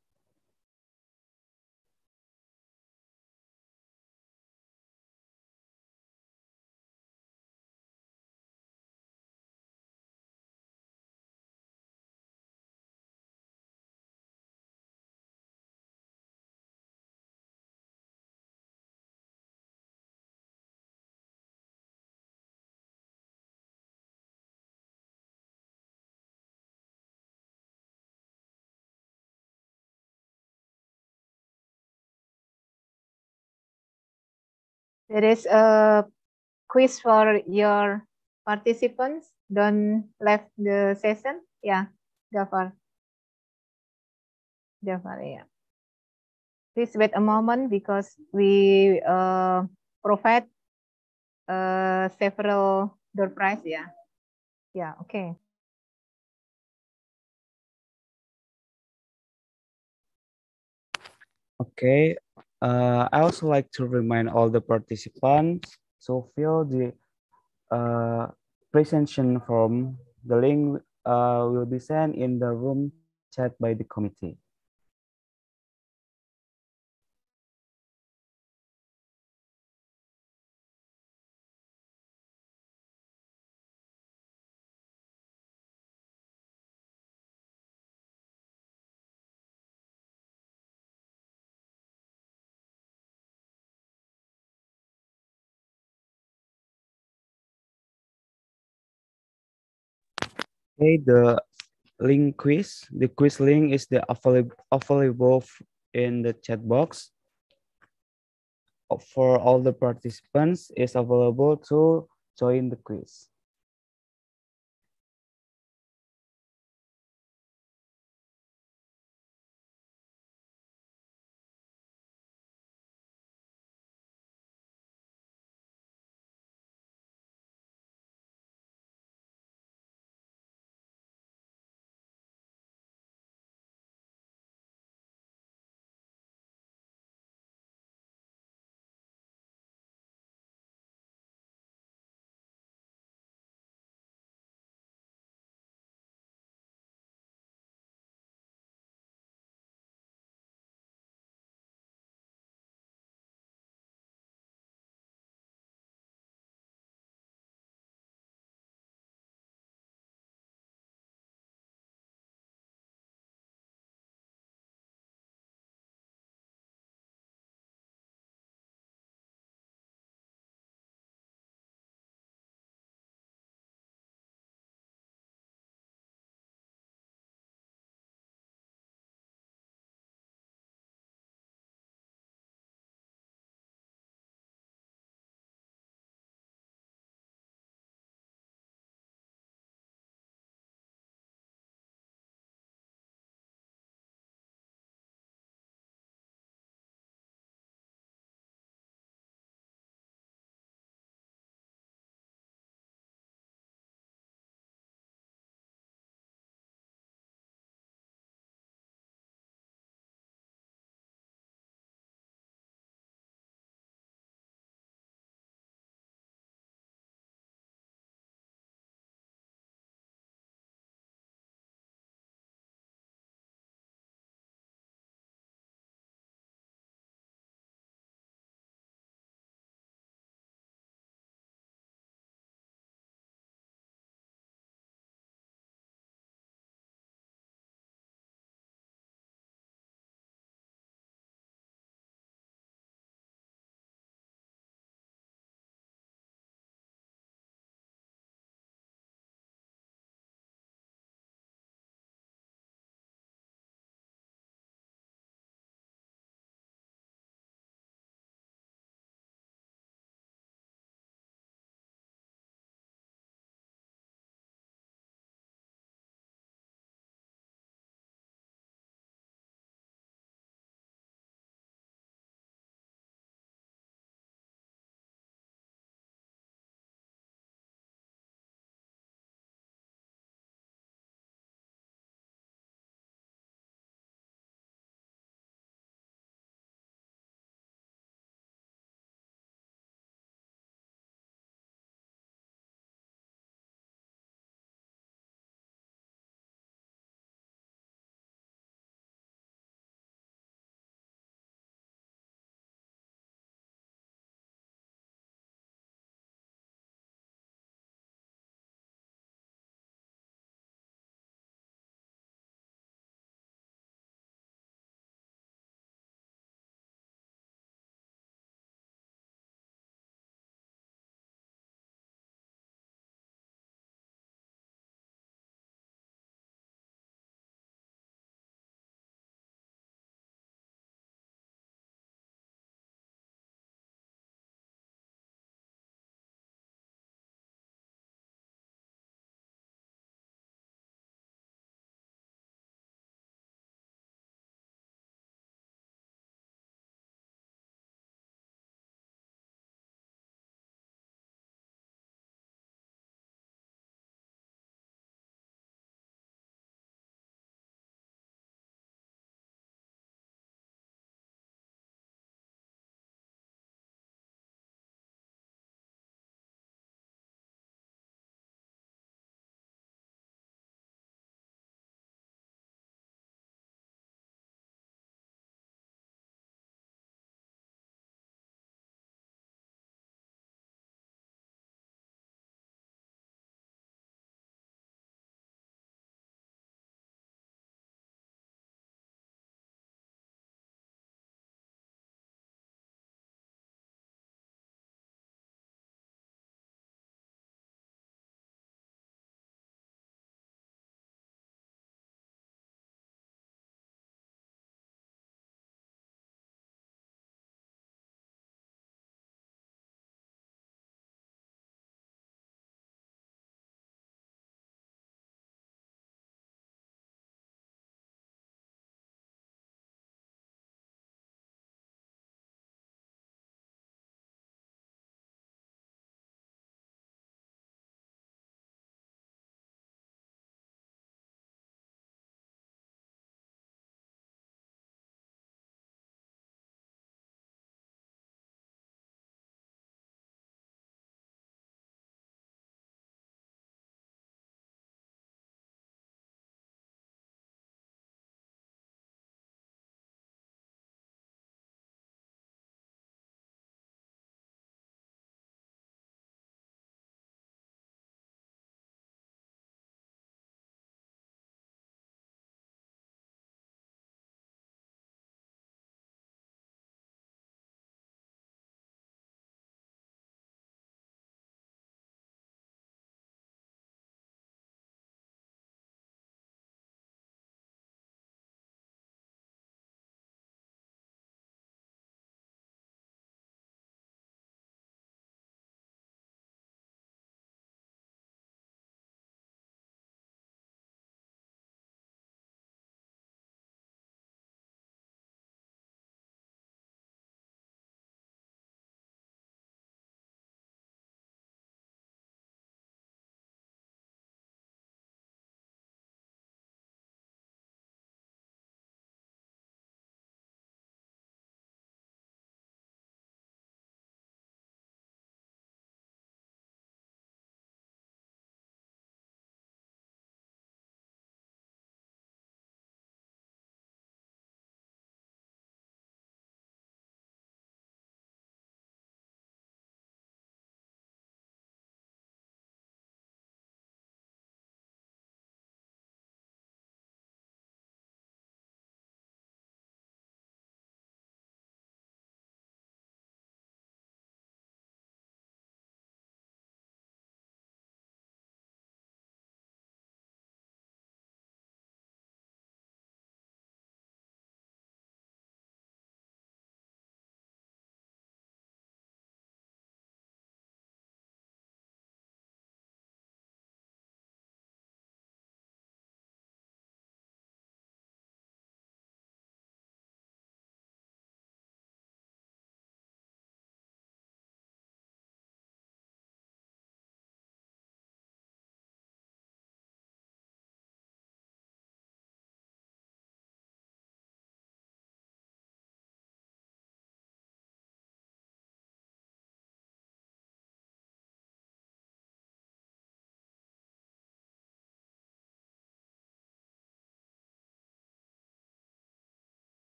There is a quiz for your participants. Don't left the session. Yeah, Gafar. Gafar, yeah. Please wait a moment because we uh, provide uh, several door prize. Yeah. Yeah, okay. Okay, uh, I also like to remind all the participants so fill the uh, presentation form. The link uh, will be sent in the room chat by the committee. Okay, the link quiz. The quiz link is the available available in the chat box. For all the participants, is available to join the quiz.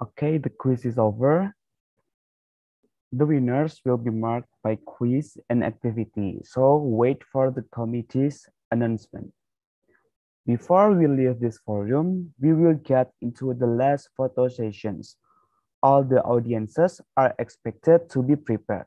Okay, the quiz is over. The winners will be marked by quiz and activity. So wait for the committee's announcement. Before we leave this forum, we will get into the last photo sessions. All the audiences are expected to be prepared.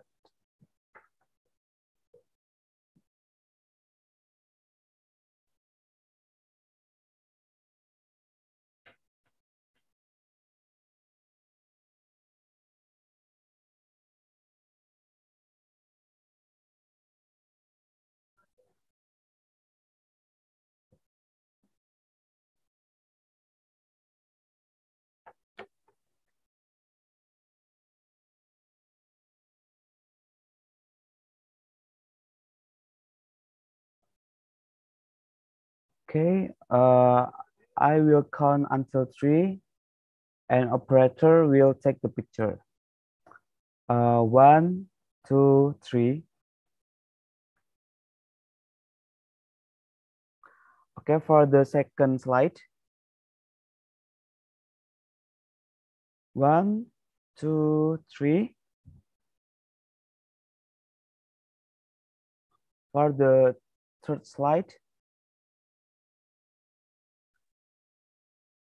Okay, uh, I will count until three and operator will take the picture. Uh, one, two, three. Okay, for the second slide. One, two, three. For the third slide.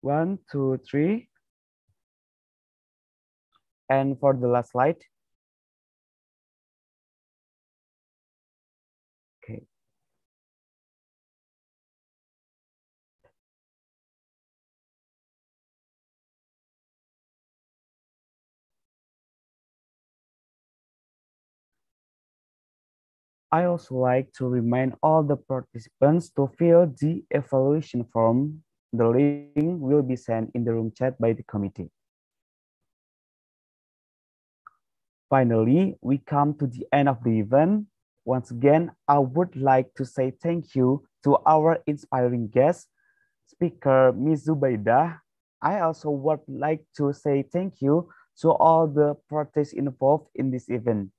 One, two, three. And for the last slide. Okay. I also like to remind all the participants to fill the evaluation form the link will be sent in the room chat by the committee. Finally, we come to the end of the event. Once again, I would like to say thank you to our inspiring guest, speaker Ms. Zubaida. I also would like to say thank you to all the parties involved in this event.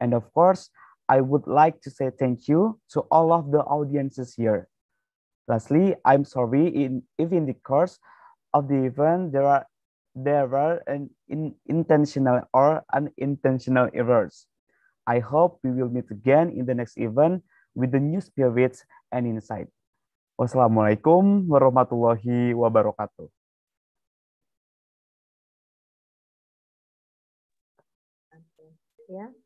And of course, I would like to say thank you to all of the audiences here. Lastly, I'm sorry in, if in the course of the event there are there were an in, intentional or unintentional errors. I hope we will meet again in the next event with the new spirits and insight. Wassalamualaikum warahmatullahi wabarakatuh. Yeah.